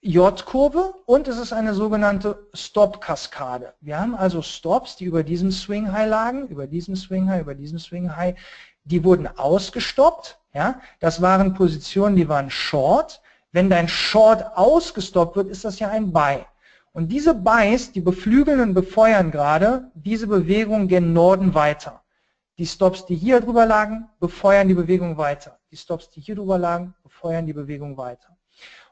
J-Kurve und es ist eine sogenannte Stop-Kaskade. Wir haben also Stops, die über diesem Swing High lagen, über diesem Swing High, über diesem Swing High. Die wurden ausgestoppt. Ja? Das waren Positionen, die waren Short. Wenn dein Short ausgestoppt wird, ist das ja ein Buy. Und diese Buys, die beflügeln und befeuern gerade diese Bewegung gen Norden weiter. Die Stops, die hier drüber lagen, befeuern die Bewegung weiter. Die Stops, die hier drüber lagen, befeuern die Bewegung weiter.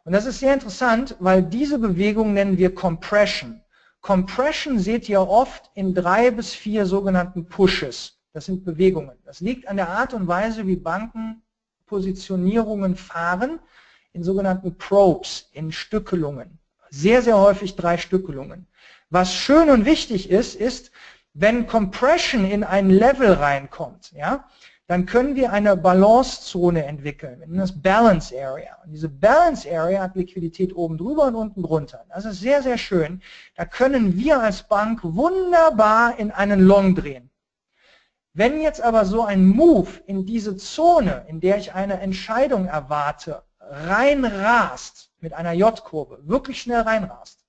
Und das ist sehr interessant, weil diese Bewegung nennen wir Compression. Compression seht ihr oft in drei bis vier sogenannten Pushes. Das sind Bewegungen. Das liegt an der Art und Weise, wie Banken Positionierungen fahren, in sogenannten Probes, in Stückelungen. Sehr, sehr häufig drei Stückelungen. Was schön und wichtig ist, ist, wenn Compression in ein Level reinkommt, ja, dann können wir eine Balancezone entwickeln. Wir nennen das Balance Area. Und diese Balance Area hat Liquidität oben drüber und unten drunter. Das ist sehr, sehr schön. Da können wir als Bank wunderbar in einen Long drehen. Wenn jetzt aber so ein Move in diese Zone, in der ich eine Entscheidung erwarte, reinrast mit einer J-Kurve, wirklich schnell reinrast,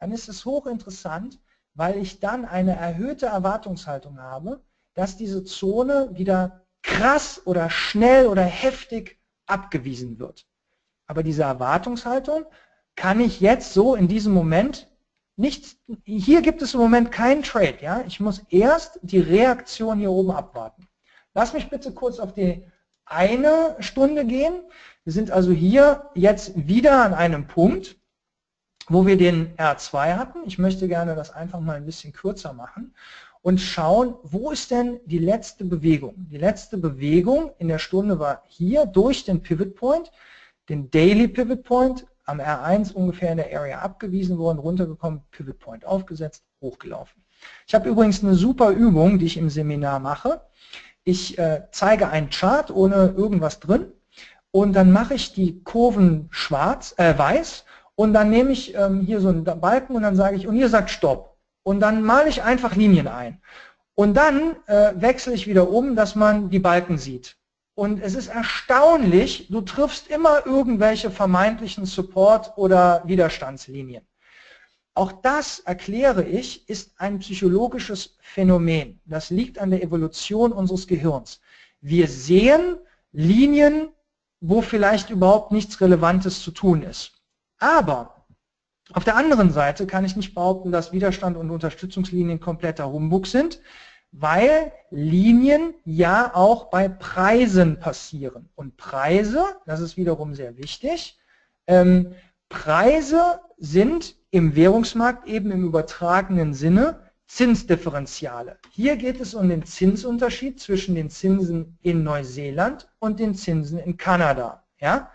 dann ist es hochinteressant, weil ich dann eine erhöhte Erwartungshaltung habe, dass diese Zone wieder krass oder schnell oder heftig abgewiesen wird. Aber diese Erwartungshaltung kann ich jetzt so in diesem Moment nicht, hier gibt es im Moment keinen Trade. Ja? Ich muss erst die Reaktion hier oben abwarten. Lass mich bitte kurz auf die eine Stunde gehen. Wir sind also hier jetzt wieder an einem Punkt, wo wir den R2 hatten. Ich möchte gerne das einfach mal ein bisschen kürzer machen und schauen, wo ist denn die letzte Bewegung. Die letzte Bewegung in der Stunde war hier durch den Pivot Point, den Daily Pivot Point, am R1 ungefähr in der Area abgewiesen worden, runtergekommen, Pivot Point aufgesetzt, hochgelaufen. Ich habe übrigens eine super Übung, die ich im Seminar mache. Ich äh, zeige einen Chart ohne irgendwas drin und dann mache ich die Kurven schwarz, äh, weiß und dann nehme ich ähm, hier so einen Balken und dann sage ich, und ihr sagt Stopp. Und dann male ich einfach Linien ein. Und dann äh, wechsle ich wieder um, dass man die Balken sieht. Und es ist erstaunlich, du triffst immer irgendwelche vermeintlichen Support- oder Widerstandslinien. Auch das, erkläre ich, ist ein psychologisches Phänomen. Das liegt an der Evolution unseres Gehirns. Wir sehen Linien, wo vielleicht überhaupt nichts Relevantes zu tun ist. Aber auf der anderen Seite kann ich nicht behaupten, dass Widerstand und Unterstützungslinien kompletter Humbug sind, weil Linien ja auch bei Preisen passieren. Und Preise, das ist wiederum sehr wichtig, ähm, Preise sind im Währungsmarkt eben im übertragenen Sinne Zinsdifferenziale. Hier geht es um den Zinsunterschied zwischen den Zinsen in Neuseeland und den Zinsen in Kanada. Ja?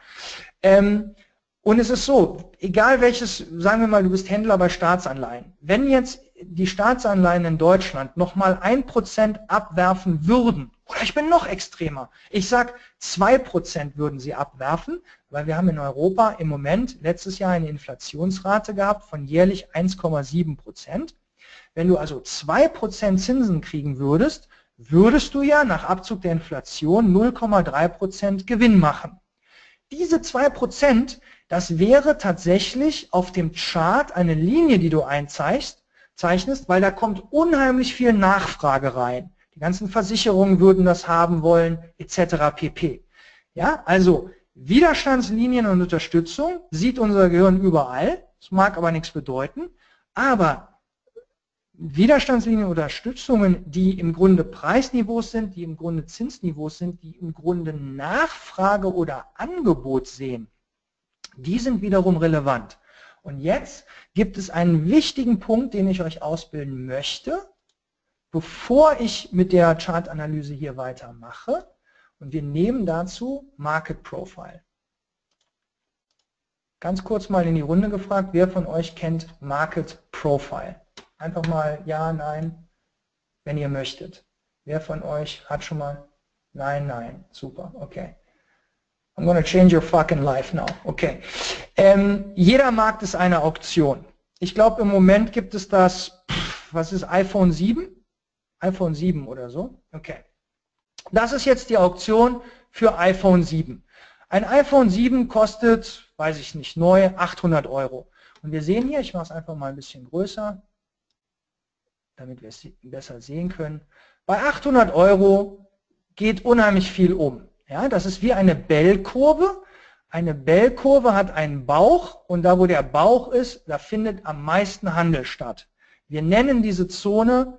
Ähm, und es ist so, egal welches, sagen wir mal, du bist Händler bei Staatsanleihen. Wenn jetzt die Staatsanleihen in Deutschland nochmal ein Prozent abwerfen würden, oder ich bin noch extremer, ich sag zwei Prozent würden sie abwerfen, weil wir haben in Europa im Moment letztes Jahr eine Inflationsrate gehabt von jährlich 1,7 Prozent. Wenn du also zwei Prozent Zinsen kriegen würdest, würdest du ja nach Abzug der Inflation 0,3 Prozent Gewinn machen. Diese zwei Prozent das wäre tatsächlich auf dem Chart eine Linie, die du einzeichnest, weil da kommt unheimlich viel Nachfrage rein. Die ganzen Versicherungen würden das haben wollen, etc. pp. Ja, also Widerstandslinien und Unterstützung sieht unser Gehirn überall, das mag aber nichts bedeuten, aber Widerstandslinien oder Unterstützungen, die im Grunde Preisniveaus sind, die im Grunde Zinsniveaus sind, die im Grunde Nachfrage oder Angebot sehen, die sind wiederum relevant. Und jetzt gibt es einen wichtigen Punkt, den ich euch ausbilden möchte, bevor ich mit der Chartanalyse hier weitermache. Und wir nehmen dazu Market Profile. Ganz kurz mal in die Runde gefragt, wer von euch kennt Market Profile? Einfach mal ja, nein, wenn ihr möchtet. Wer von euch hat schon mal Nein, nein, super, okay. I'm gonna change your fucking life now. Okay. Ähm, jeder Markt ist eine Auktion. Ich glaube, im Moment gibt es das, was ist iPhone 7? iPhone 7 oder so. Okay. Das ist jetzt die Auktion für iPhone 7. Ein iPhone 7 kostet, weiß ich nicht, neu 800 Euro. Und wir sehen hier, ich mache es einfach mal ein bisschen größer, damit wir es besser sehen können. Bei 800 Euro geht unheimlich viel um. Ja, das ist wie eine Bellkurve. Eine Bellkurve hat einen Bauch und da, wo der Bauch ist, da findet am meisten Handel statt. Wir nennen diese Zone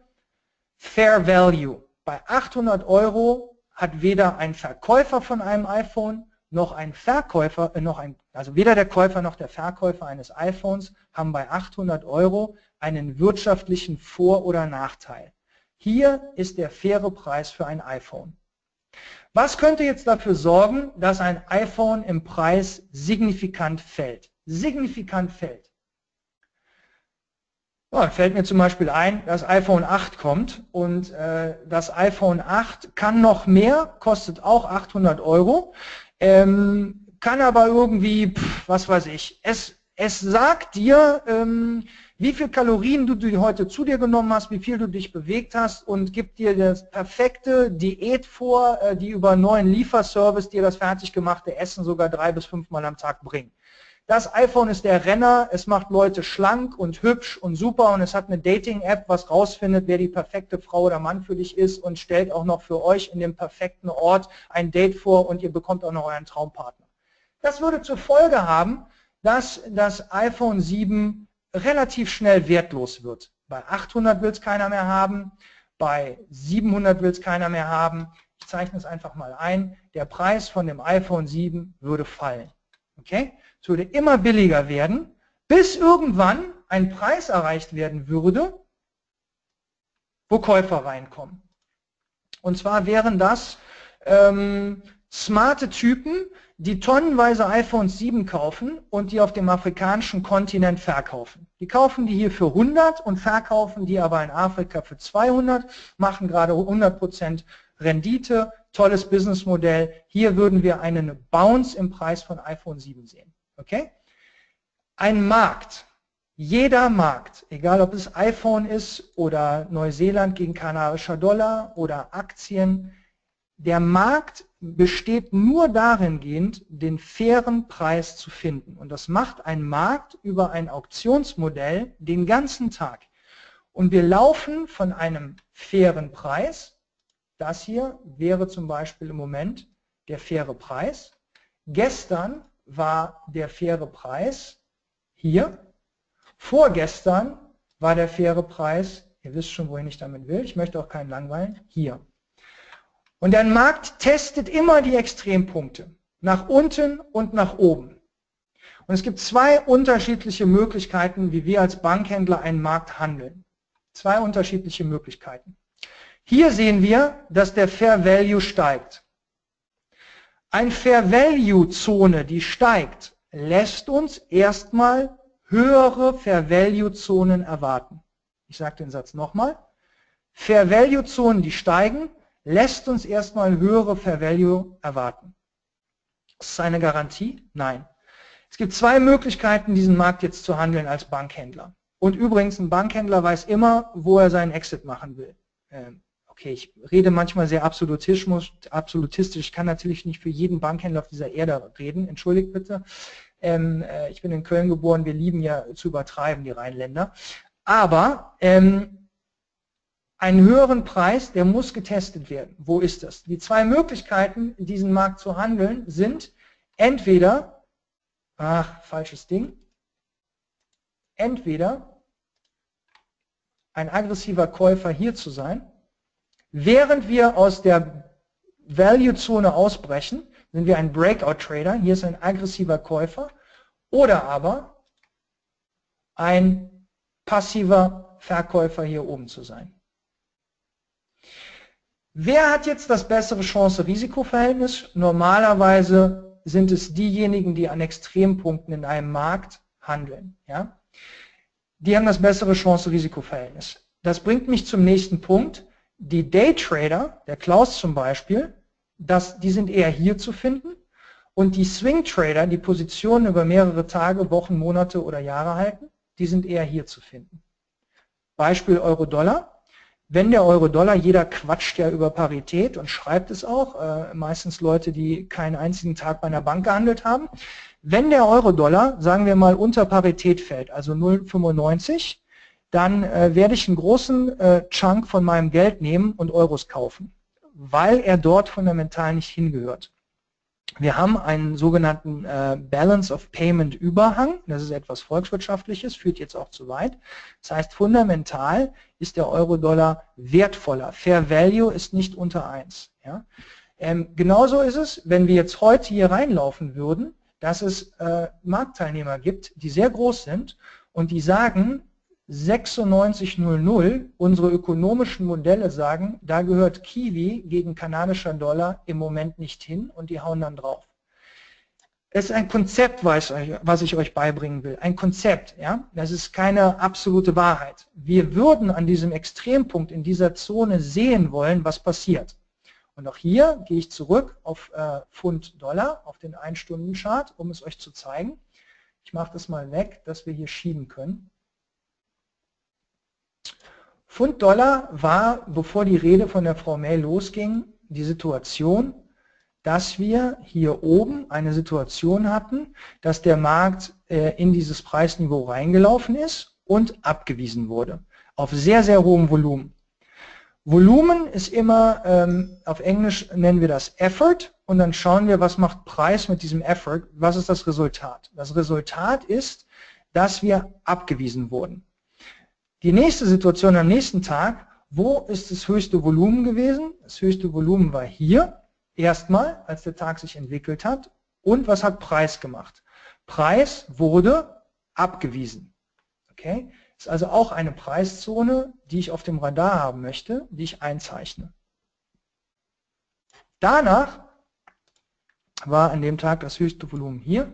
Fair Value. Bei 800 Euro hat weder ein Verkäufer von einem iPhone noch ein Verkäufer, äh, noch ein, also weder der Käufer noch der Verkäufer eines iPhones haben bei 800 Euro einen wirtschaftlichen Vor- oder Nachteil. Hier ist der faire Preis für ein iPhone. Was könnte jetzt dafür sorgen, dass ein iPhone im Preis signifikant fällt? Signifikant fällt. Ja, fällt mir zum Beispiel ein, dass iPhone 8 kommt und äh, das iPhone 8 kann noch mehr, kostet auch 800 Euro, ähm, kann aber irgendwie, pff, was weiß ich, es, es sagt dir, ähm, wie viel Kalorien du, du heute zu dir genommen hast, wie viel du dich bewegt hast und gibt dir das perfekte Diät vor, äh, die über einen neuen Lieferservice dir das fertig gemachte Essen sogar drei bis fünfmal am Tag bringt. Das iPhone ist der Renner, es macht Leute schlank und hübsch und super und es hat eine Dating-App, was rausfindet, wer die perfekte Frau oder Mann für dich ist und stellt auch noch für euch in dem perfekten Ort ein Date vor und ihr bekommt auch noch euren Traumpartner. Das würde zur Folge haben, dass das iPhone 7 relativ schnell wertlos wird. Bei 800 will es keiner mehr haben, bei 700 will es keiner mehr haben. Ich zeichne es einfach mal ein. Der Preis von dem iPhone 7 würde fallen. Okay? Es würde immer billiger werden, bis irgendwann ein Preis erreicht werden würde, wo Käufer reinkommen. Und zwar wären das ähm, smarte Typen, die tonnenweise iPhones 7 kaufen und die auf dem afrikanischen Kontinent verkaufen. Die kaufen die hier für 100 und verkaufen die aber in Afrika für 200, machen gerade 100% Rendite, tolles Businessmodell. Hier würden wir einen Bounce im Preis von iPhone 7 sehen. Okay? Ein Markt, jeder Markt, egal ob es iPhone ist oder Neuseeland gegen kanarischer Dollar oder Aktien, der Markt besteht nur darin gehend, den fairen Preis zu finden. Und das macht ein Markt über ein Auktionsmodell den ganzen Tag. Und wir laufen von einem fairen Preis, das hier wäre zum Beispiel im Moment der faire Preis. Gestern war der faire Preis hier. Vorgestern war der faire Preis, ihr wisst schon, wohin ich damit will, ich möchte auch keinen langweilen, hier. Und der Markt testet immer die Extrempunkte, nach unten und nach oben. Und es gibt zwei unterschiedliche Möglichkeiten, wie wir als Bankhändler einen Markt handeln. Zwei unterschiedliche Möglichkeiten. Hier sehen wir, dass der Fair Value steigt. Ein Fair Value Zone, die steigt, lässt uns erstmal höhere Fair Value Zonen erwarten. Ich sage den Satz nochmal. Fair Value Zonen, die steigen, lässt uns erstmal höhere Fair Value erwarten. Ist das eine Garantie? Nein. Es gibt zwei Möglichkeiten, diesen Markt jetzt zu handeln als Bankhändler. Und übrigens, ein Bankhändler weiß immer, wo er seinen Exit machen will. Ähm, okay, ich rede manchmal sehr absolutistisch, Ich kann natürlich nicht für jeden Bankhändler auf dieser Erde reden. Entschuldigt bitte. Ähm, äh, ich bin in Köln geboren. Wir lieben ja zu übertreiben, die Rheinländer. Aber ähm, einen höheren Preis, der muss getestet werden. Wo ist das? Die zwei Möglichkeiten, diesen Markt zu handeln, sind entweder, ach, falsches Ding, entweder ein aggressiver Käufer hier zu sein, während wir aus der Value-Zone ausbrechen, sind wir ein Breakout-Trader, hier ist ein aggressiver Käufer, oder aber ein passiver Verkäufer hier oben zu sein. Wer hat jetzt das bessere Chance-Risiko-Verhältnis? Normalerweise sind es diejenigen, die an Extrempunkten in einem Markt handeln. Ja? Die haben das bessere Chance-Risiko-Verhältnis. Das bringt mich zum nächsten Punkt. Die Daytrader, der Klaus zum Beispiel, das, die sind eher hier zu finden. Und die Swing Trader, die Positionen über mehrere Tage, Wochen, Monate oder Jahre halten, die sind eher hier zu finden. Beispiel Euro-Dollar. Wenn der Euro-Dollar, jeder quatscht ja über Parität und schreibt es auch, äh, meistens Leute, die keinen einzigen Tag bei einer Bank gehandelt haben. Wenn der Euro-Dollar, sagen wir mal, unter Parität fällt, also 0,95, dann äh, werde ich einen großen äh, Chunk von meinem Geld nehmen und Euros kaufen, weil er dort fundamental nicht hingehört. Wir haben einen sogenannten äh, Balance of Payment Überhang. Das ist etwas Volkswirtschaftliches, führt jetzt auch zu weit. Das heißt, fundamental ist der Euro-Dollar wertvoller. Fair Value ist nicht unter 1. Ja? Ähm, genauso ist es, wenn wir jetzt heute hier reinlaufen würden, dass es äh, Marktteilnehmer gibt, die sehr groß sind und die sagen, 9600, unsere ökonomischen Modelle sagen, da gehört Kiwi gegen kanadischer Dollar im Moment nicht hin und die hauen dann drauf. Es ist ein Konzept, was ich euch beibringen will. Ein Konzept, ja. Das ist keine absolute Wahrheit. Wir würden an diesem Extrempunkt in dieser Zone sehen wollen, was passiert. Und auch hier gehe ich zurück auf äh, Pfund-Dollar, auf den 1-Stunden-Chart, um es euch zu zeigen. Ich mache das mal weg, dass wir hier schieben können. Pfund-Dollar war, bevor die Rede von der Frau May losging, die Situation, dass wir hier oben eine Situation hatten, dass der Markt äh, in dieses Preisniveau reingelaufen ist und abgewiesen wurde. Auf sehr, sehr hohem Volumen. Volumen ist immer, ähm, auf Englisch nennen wir das Effort und dann schauen wir, was macht Preis mit diesem Effort, was ist das Resultat. Das Resultat ist, dass wir abgewiesen wurden. Die nächste Situation am nächsten Tag, wo ist das höchste Volumen gewesen? Das höchste Volumen war hier, erstmal, als der Tag sich entwickelt hat. Und was hat Preis gemacht? Preis wurde abgewiesen. Okay? Ist also auch eine Preiszone, die ich auf dem Radar haben möchte, die ich einzeichne. Danach war an dem Tag das höchste Volumen hier.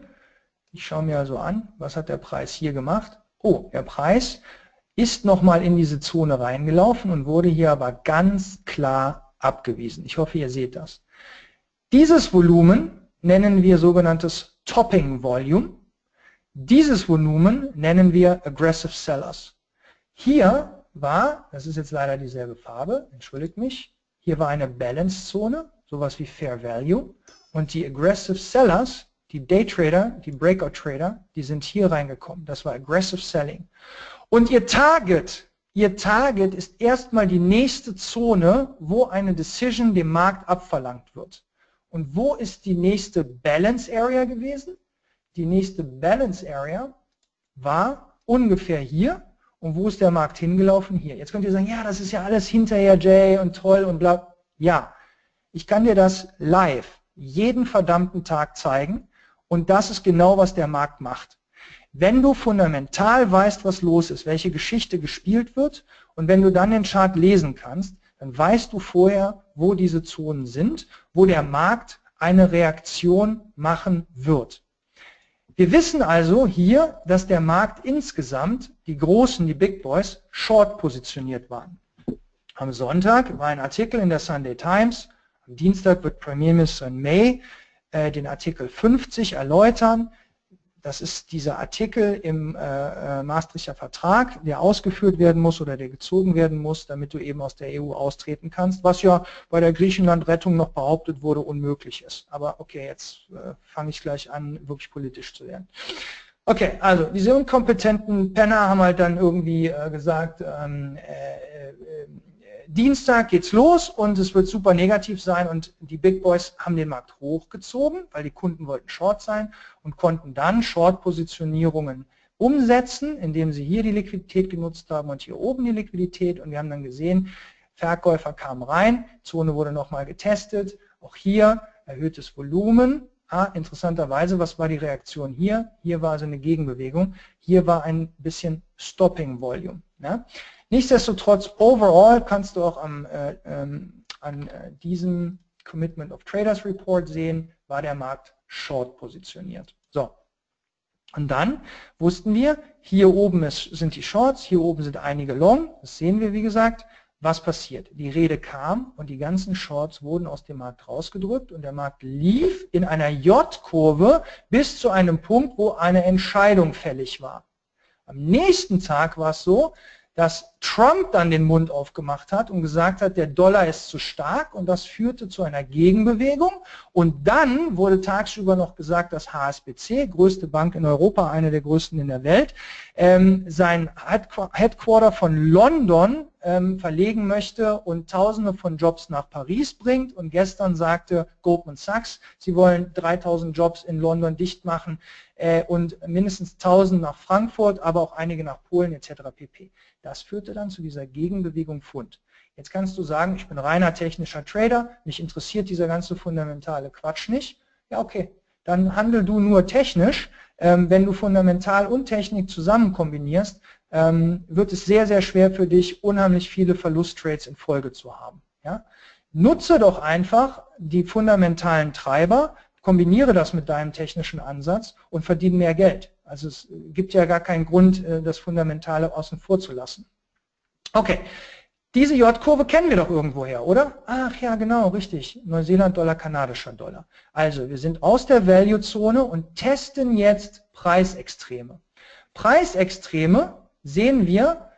Ich schaue mir also an, was hat der Preis hier gemacht. Oh, der Preis ist nochmal in diese Zone reingelaufen und wurde hier aber ganz klar abgewiesen. Ich hoffe, ihr seht das. Dieses Volumen nennen wir sogenanntes Topping Volume. Dieses Volumen nennen wir Aggressive Sellers. Hier war, das ist jetzt leider dieselbe Farbe, entschuldigt mich, hier war eine Balance-Zone, sowas wie Fair Value. Und die Aggressive Sellers, die Daytrader, die Breakout Trader, die sind hier reingekommen. Das war Aggressive Selling. Und ihr Target, ihr Target ist erstmal die nächste Zone, wo eine Decision dem Markt abverlangt wird. Und wo ist die nächste Balance Area gewesen? Die nächste Balance Area war ungefähr hier. Und wo ist der Markt hingelaufen? Hier. Jetzt könnt ihr sagen, ja, das ist ja alles hinterher, Jay, und toll und bla. Ja, ich kann dir das live jeden verdammten Tag zeigen. Und das ist genau, was der Markt macht. Wenn du fundamental weißt, was los ist, welche Geschichte gespielt wird, und wenn du dann den Chart lesen kannst, dann weißt du vorher, wo diese Zonen sind, wo der Markt eine Reaktion machen wird. Wir wissen also hier, dass der Markt insgesamt, die Großen, die Big Boys, short positioniert waren. Am Sonntag war ein Artikel in der Sunday Times, am Dienstag wird Premierminister May äh, den Artikel 50 erläutern. Das ist dieser Artikel im äh, äh, Maastrichter Vertrag, der ausgeführt werden muss oder der gezogen werden muss, damit du eben aus der EU austreten kannst, was ja bei der Griechenland-Rettung noch behauptet wurde, unmöglich ist. Aber okay, jetzt äh, fange ich gleich an, wirklich politisch zu werden. Okay, also diese unkompetenten Penner haben halt dann irgendwie äh, gesagt, ähm, äh, äh Dienstag geht's los und es wird super negativ sein und die Big Boys haben den Markt hochgezogen, weil die Kunden wollten Short sein und konnten dann Short-Positionierungen umsetzen, indem sie hier die Liquidität genutzt haben und hier oben die Liquidität und wir haben dann gesehen, Verkäufer kamen rein, Zone wurde nochmal getestet, auch hier erhöhtes Volumen, Ah, interessanterweise, was war die Reaktion hier? Hier war also eine Gegenbewegung. Hier war ein bisschen Stopping Volume. Ja? Nichtsdestotrotz, overall kannst du auch am, äh, ähm, an äh, diesem Commitment of Traders Report sehen, war der Markt short positioniert. So. Und dann wussten wir, hier oben ist, sind die Shorts, hier oben sind einige Long, das sehen wir wie gesagt. Was passiert? Die Rede kam und die ganzen Shorts wurden aus dem Markt rausgedrückt und der Markt lief in einer J-Kurve bis zu einem Punkt, wo eine Entscheidung fällig war. Am nächsten Tag war es so, dass Trump dann den Mund aufgemacht hat und gesagt hat, der Dollar ist zu stark und das führte zu einer Gegenbewegung. Und dann wurde tagsüber noch gesagt, dass HSBC, größte Bank in Europa, eine der größten in der Welt, ähm, sein Headquarter von London ähm, verlegen möchte und Tausende von Jobs nach Paris bringt. Und gestern sagte Goldman Sachs, sie wollen 3000 Jobs in London dicht machen äh, und mindestens 1000 nach Frankfurt, aber auch einige nach Polen etc. pp. Das führte dann zu dieser Gegenbewegung Fund. Jetzt kannst du sagen, ich bin reiner technischer Trader, mich interessiert dieser ganze fundamentale Quatsch nicht. Ja, okay, dann handel du nur technisch. Ähm, wenn du Fundamental und Technik zusammen kombinierst, ähm, wird es sehr, sehr schwer für dich, unheimlich viele Verlusttrades in Folge zu haben. Ja? Nutze doch einfach die fundamentalen Treiber, kombiniere das mit deinem technischen Ansatz und verdiene mehr Geld. Also es gibt ja gar keinen Grund, äh, das Fundamentale außen vor zu lassen. Okay, diese J-Kurve kennen wir doch irgendwoher, oder? Ach ja, genau, richtig. Neuseeland-Dollar, kanadischer Dollar. Also wir sind aus der Value-Zone und testen jetzt Preisextreme. Preisextreme sehen wir,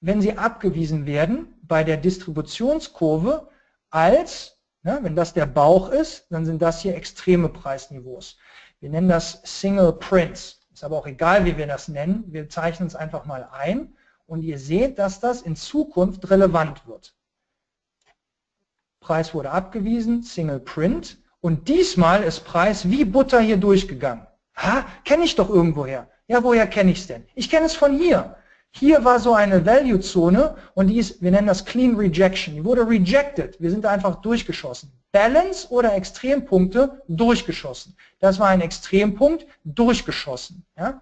wenn sie abgewiesen werden, bei der Distributionskurve als, ne, wenn das der Bauch ist, dann sind das hier extreme Preisniveaus. Wir nennen das Single Prints. Ist aber auch egal, wie wir das nennen. Wir zeichnen es einfach mal ein und ihr seht, dass das in Zukunft relevant wird. Preis wurde abgewiesen, Single Print und diesmal ist Preis wie Butter hier durchgegangen. Ha, kenne ich doch irgendwoher. Ja, woher kenne ich es denn? Ich kenne es von hier. Hier war so eine Value-Zone und die ist, wir nennen das Clean Rejection. Die wurde rejected. Wir sind einfach durchgeschossen. Balance oder Extrempunkte durchgeschossen. Das war ein Extrempunkt durchgeschossen. Ja?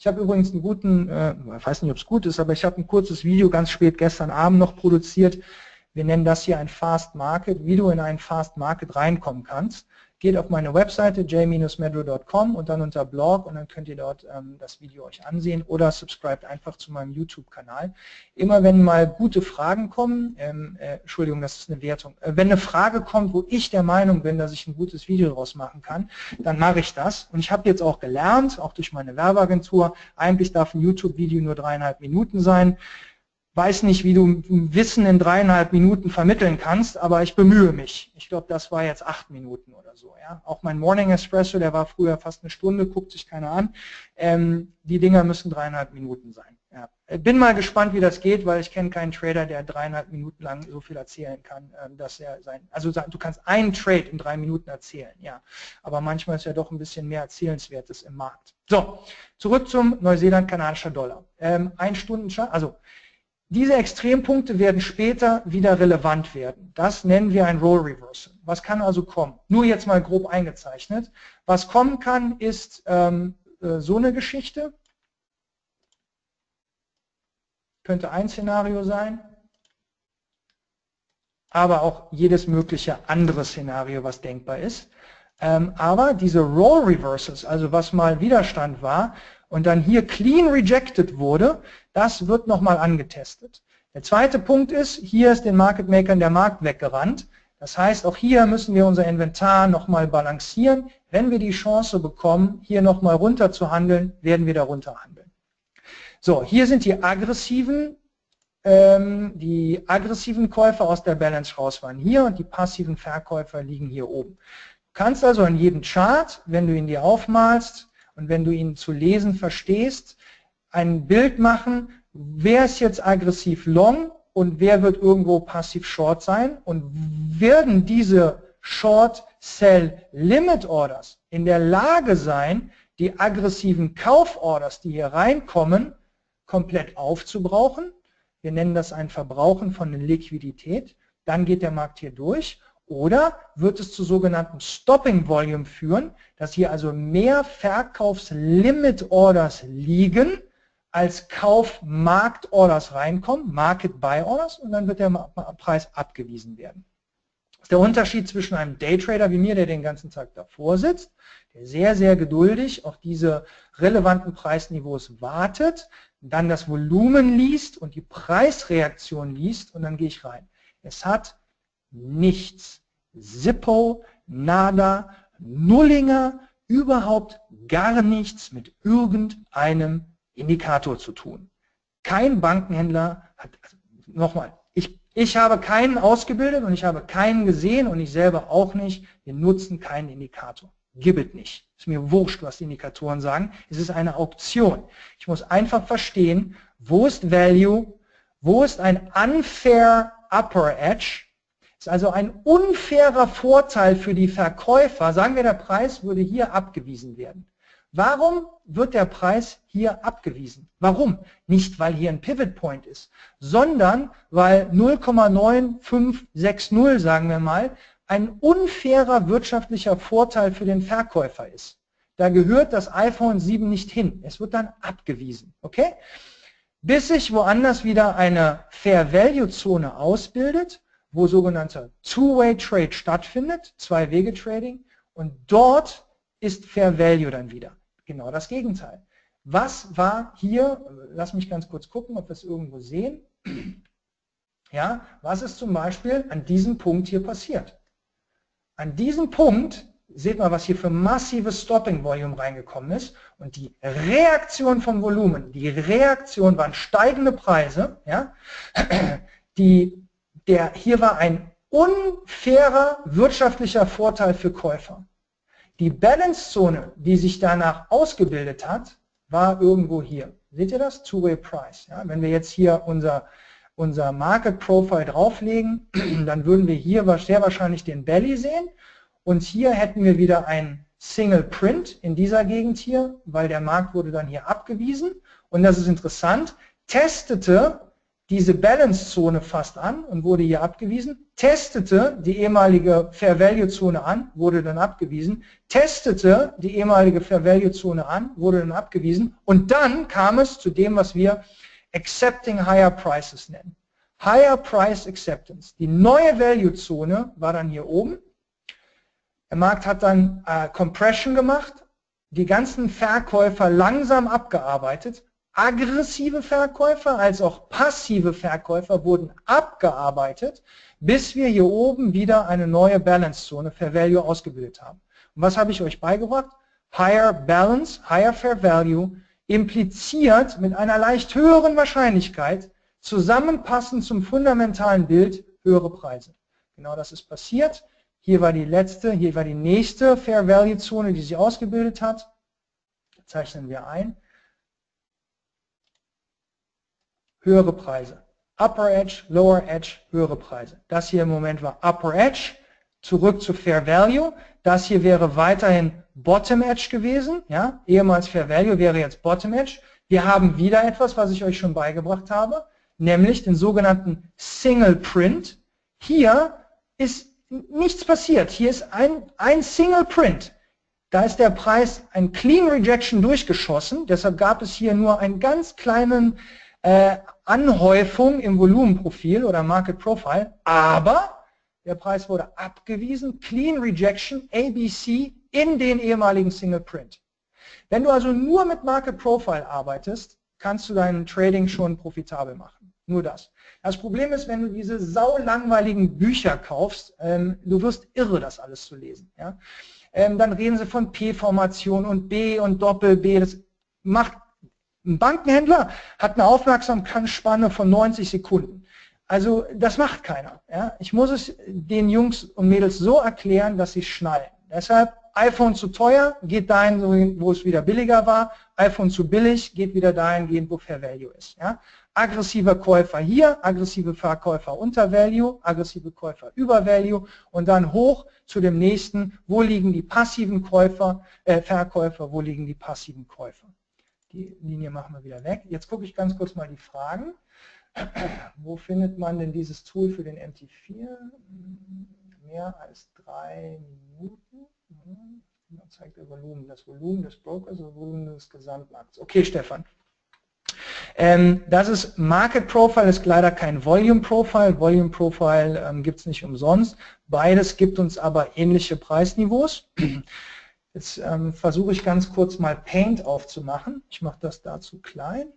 Ich habe übrigens einen guten, äh, ich weiß nicht, ob es gut ist, aber ich habe ein kurzes Video ganz spät gestern Abend noch produziert. Wir nennen das hier ein Fast Market, wie du in einen Fast Market reinkommen kannst. Geht auf meine Webseite j-medro.com und dann unter Blog und dann könnt ihr dort ähm, das Video euch ansehen oder subscribt einfach zu meinem YouTube-Kanal. Immer wenn mal gute Fragen kommen, ähm, äh, Entschuldigung, das ist eine Wertung, äh, wenn eine Frage kommt, wo ich der Meinung bin, dass ich ein gutes Video daraus machen kann, dann mache ich das. Und ich habe jetzt auch gelernt, auch durch meine Werbeagentur, eigentlich darf ein YouTube-Video nur dreieinhalb Minuten sein weiß nicht, wie du Wissen in dreieinhalb Minuten vermitteln kannst, aber ich bemühe mich. Ich glaube, das war jetzt acht Minuten oder so. Ja? Auch mein Morning Espresso, der war früher fast eine Stunde, guckt sich keiner an. Ähm, die Dinger müssen dreieinhalb Minuten sein. Ja. Bin mal gespannt, wie das geht, weil ich kenne keinen Trader, der dreieinhalb Minuten lang so viel erzählen kann, ähm, dass er sein, also du kannst einen Trade in drei Minuten erzählen, ja, aber manchmal ist ja doch ein bisschen mehr Erzählenswertes im Markt. So, zurück zum Neuseeland-kanadischer Dollar. Ähm, ein Stunden, also diese Extrempunkte werden später wieder relevant werden. Das nennen wir ein Roll Reversal. Was kann also kommen? Nur jetzt mal grob eingezeichnet. Was kommen kann, ist ähm, äh, so eine Geschichte. Könnte ein Szenario sein, aber auch jedes mögliche andere Szenario, was denkbar ist. Ähm, aber diese Roll Reversals, also was mal Widerstand war, und dann hier clean rejected wurde, das wird nochmal angetestet. Der zweite Punkt ist, hier ist den Market Makern der Markt weggerannt. Das heißt, auch hier müssen wir unser Inventar nochmal balancieren. Wenn wir die Chance bekommen, hier nochmal runter zu handeln, werden wir darunter handeln. So, hier sind die aggressiven, ähm, die aggressiven Käufer aus der Balance raus waren hier und die passiven Verkäufer liegen hier oben. Du kannst also in jedem Chart, wenn du ihn dir aufmalst, und wenn du ihn zu lesen verstehst, ein Bild machen, wer ist jetzt aggressiv long und wer wird irgendwo passiv short sein und werden diese Short Sell Limit Orders in der Lage sein, die aggressiven Kauforders, die hier reinkommen, komplett aufzubrauchen. Wir nennen das ein Verbrauchen von Liquidität. Dann geht der Markt hier durch oder wird es zu sogenannten Stopping Volume führen, dass hier also mehr Verkaufslimit Orders liegen, als Kauf-Markt-Orders reinkommen, Market-Buy-Orders, und dann wird der Preis abgewiesen werden. Das ist der Unterschied zwischen einem Daytrader wie mir, der den ganzen Tag davor sitzt, der sehr, sehr geduldig auf diese relevanten Preisniveaus wartet, dann das Volumen liest und die Preisreaktion liest und dann gehe ich rein. Es hat nichts. Zippo, nada, Nullinger, überhaupt gar nichts mit irgendeinem Indikator zu tun. Kein Bankenhändler hat, also nochmal, ich, ich habe keinen ausgebildet und ich habe keinen gesehen und ich selber auch nicht. Wir nutzen keinen Indikator. Gibt nicht. Ist mir wurscht, was die Indikatoren sagen. Es ist eine Auktion. Ich muss einfach verstehen, wo ist Value, wo ist ein unfair upper edge ist also ein unfairer Vorteil für die Verkäufer. Sagen wir, der Preis würde hier abgewiesen werden. Warum wird der Preis hier abgewiesen? Warum? Nicht, weil hier ein Pivot Point ist, sondern weil 0,9560, sagen wir mal, ein unfairer wirtschaftlicher Vorteil für den Verkäufer ist. Da gehört das iPhone 7 nicht hin. Es wird dann abgewiesen. Okay? Bis sich woanders wieder eine Fair Value Zone ausbildet wo sogenannter Two-Way-Trade stattfindet, Zwei-Wege-Trading, und dort ist Fair Value dann wieder. Genau das Gegenteil. Was war hier, lass mich ganz kurz gucken, ob wir es irgendwo sehen. Ja, was ist zum Beispiel an diesem Punkt hier passiert? An diesem Punkt, seht mal, was hier für massives Stopping Volume reingekommen ist und die Reaktion vom Volumen, die Reaktion waren steigende Preise, ja, die der, hier war ein unfairer wirtschaftlicher Vorteil für Käufer. Die Balance-Zone, die sich danach ausgebildet hat, war irgendwo hier. Seht ihr das? Two-Way Price. Ja, wenn wir jetzt hier unser, unser Market Profile drauflegen, dann würden wir hier sehr wahrscheinlich den Belly sehen und hier hätten wir wieder ein Single Print in dieser Gegend hier, weil der Markt wurde dann hier abgewiesen und das ist interessant, testete diese Balance-Zone fast an und wurde hier abgewiesen, testete die ehemalige Fair-Value-Zone an, wurde dann abgewiesen, testete die ehemalige Fair-Value-Zone an, wurde dann abgewiesen und dann kam es zu dem, was wir Accepting Higher Prices nennen. Higher Price Acceptance. Die neue Value-Zone war dann hier oben. Der Markt hat dann äh, Compression gemacht, die ganzen Verkäufer langsam abgearbeitet. Aggressive Verkäufer als auch passive Verkäufer wurden abgearbeitet, bis wir hier oben wieder eine neue Balance-Zone Fair Value ausgebildet haben. Und was habe ich euch beigebracht? Higher Balance, Higher Fair Value impliziert mit einer leicht höheren Wahrscheinlichkeit zusammenpassend zum fundamentalen Bild höhere Preise. Genau das ist passiert. Hier war die letzte, hier war die nächste Fair Value Zone, die sie ausgebildet hat. Zeichnen wir ein. Höhere Preise. Upper Edge, Lower Edge, höhere Preise. Das hier im Moment war Upper Edge, zurück zu Fair Value. Das hier wäre weiterhin Bottom Edge gewesen. Ja? Ehemals Fair Value wäre jetzt Bottom Edge. Wir haben wieder etwas, was ich euch schon beigebracht habe, nämlich den sogenannten Single Print. Hier ist nichts passiert. Hier ist ein, ein Single Print. Da ist der Preis ein Clean Rejection durchgeschossen. Deshalb gab es hier nur einen ganz kleinen äh, Anhäufung im Volumenprofil oder Market Profile. Aber der Preis wurde abgewiesen. Clean Rejection, ABC, in den ehemaligen Single Print. Wenn du also nur mit Market Profile arbeitest, kannst du dein Trading schon profitabel machen. Nur das. Das Problem ist, wenn du diese saulangweiligen Bücher kaufst, ähm, du wirst irre, das alles zu lesen. Ja? Ähm, dann reden sie von P-Formation und B und Doppel-B. Das macht ein Bankenhändler hat eine Aufmerksamkeitsspanne von 90 Sekunden. Also das macht keiner. Ja? Ich muss es den Jungs und Mädels so erklären, dass sie schnallen. Deshalb iPhone zu teuer, geht dahin, wo es wieder billiger war. iPhone zu billig, geht wieder dahin, wo Fair Value ist. Ja? aggressiver Käufer hier, aggressive Verkäufer unter Value, aggressive Käufer über Value und dann hoch zu dem nächsten, wo liegen die passiven Käufer, äh, Verkäufer, wo liegen die passiven Käufer. Die Linie machen wir wieder weg. Jetzt gucke ich ganz kurz mal die Fragen. wo findet man denn dieses Tool für den MT4? Mehr als drei Minuten. Da zeigt der Volumen, das Volumen des Brokers, das Volumen des Gesamtmarkts. Okay, Stefan. Ähm, das ist Market Profile, ist leider kein Volume Profile. Volume Profile ähm, gibt es nicht umsonst. Beides gibt uns aber ähnliche Preisniveaus. Jetzt ähm, versuche ich ganz kurz mal Paint aufzumachen. Ich mache das dazu klein.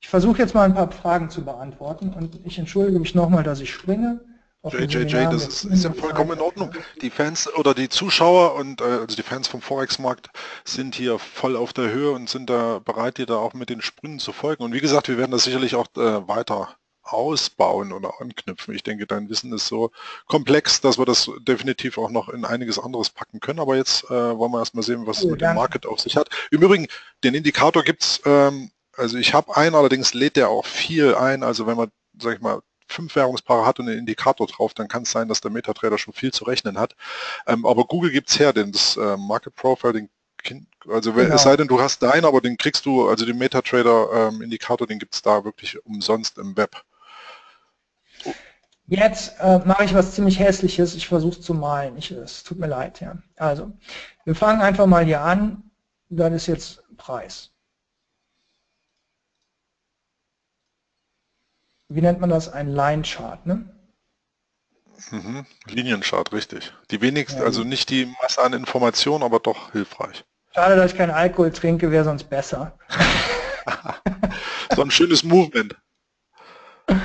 Ich versuche jetzt mal ein paar Fragen zu beantworten und ich entschuldige mich nochmal, dass ich springe. JJJ, das ist, ist, ja vollkommen in Ordnung. Die Fans oder die Zuschauer und äh, also die Fans vom Forex-Markt sind hier voll auf der Höhe und sind da bereit, dir da auch mit den Sprüngen zu folgen. Und wie gesagt, wir werden das sicherlich auch äh, weiter ausbauen oder anknüpfen. Ich denke, dein Wissen ist so komplex, dass wir das definitiv auch noch in einiges anderes packen können. Aber jetzt äh, wollen wir erstmal sehen, was oh, mit dem Market auf sich hat. Im Übrigen, den Indikator gibt's. Ähm, also ich habe einen, allerdings lädt der auch viel ein. Also wenn man, sag ich mal, fünf Währungspaare hat und einen Indikator drauf, dann kann es sein, dass der MetaTrader schon viel zu rechnen hat. Ähm, aber Google gibt es her, denn das äh, Market Profile, den also genau. es sei denn, du hast deinen, aber den kriegst du, also den MetaTrader ähm, den gibt es da wirklich umsonst im Web. Jetzt äh, mache ich was ziemlich hässliches, ich versuche es zu malen, ich, es tut mir leid. Ja. Also, wir fangen einfach mal hier an, dann ist jetzt Preis. wie nennt man das, ein Line-Chart, ne? Mhm. Linienchart, richtig. Die wenigsten, ja. also nicht die Masse an Informationen, aber doch hilfreich. Schade, dass ich keinen Alkohol trinke, wäre sonst besser. so ein schönes Movement.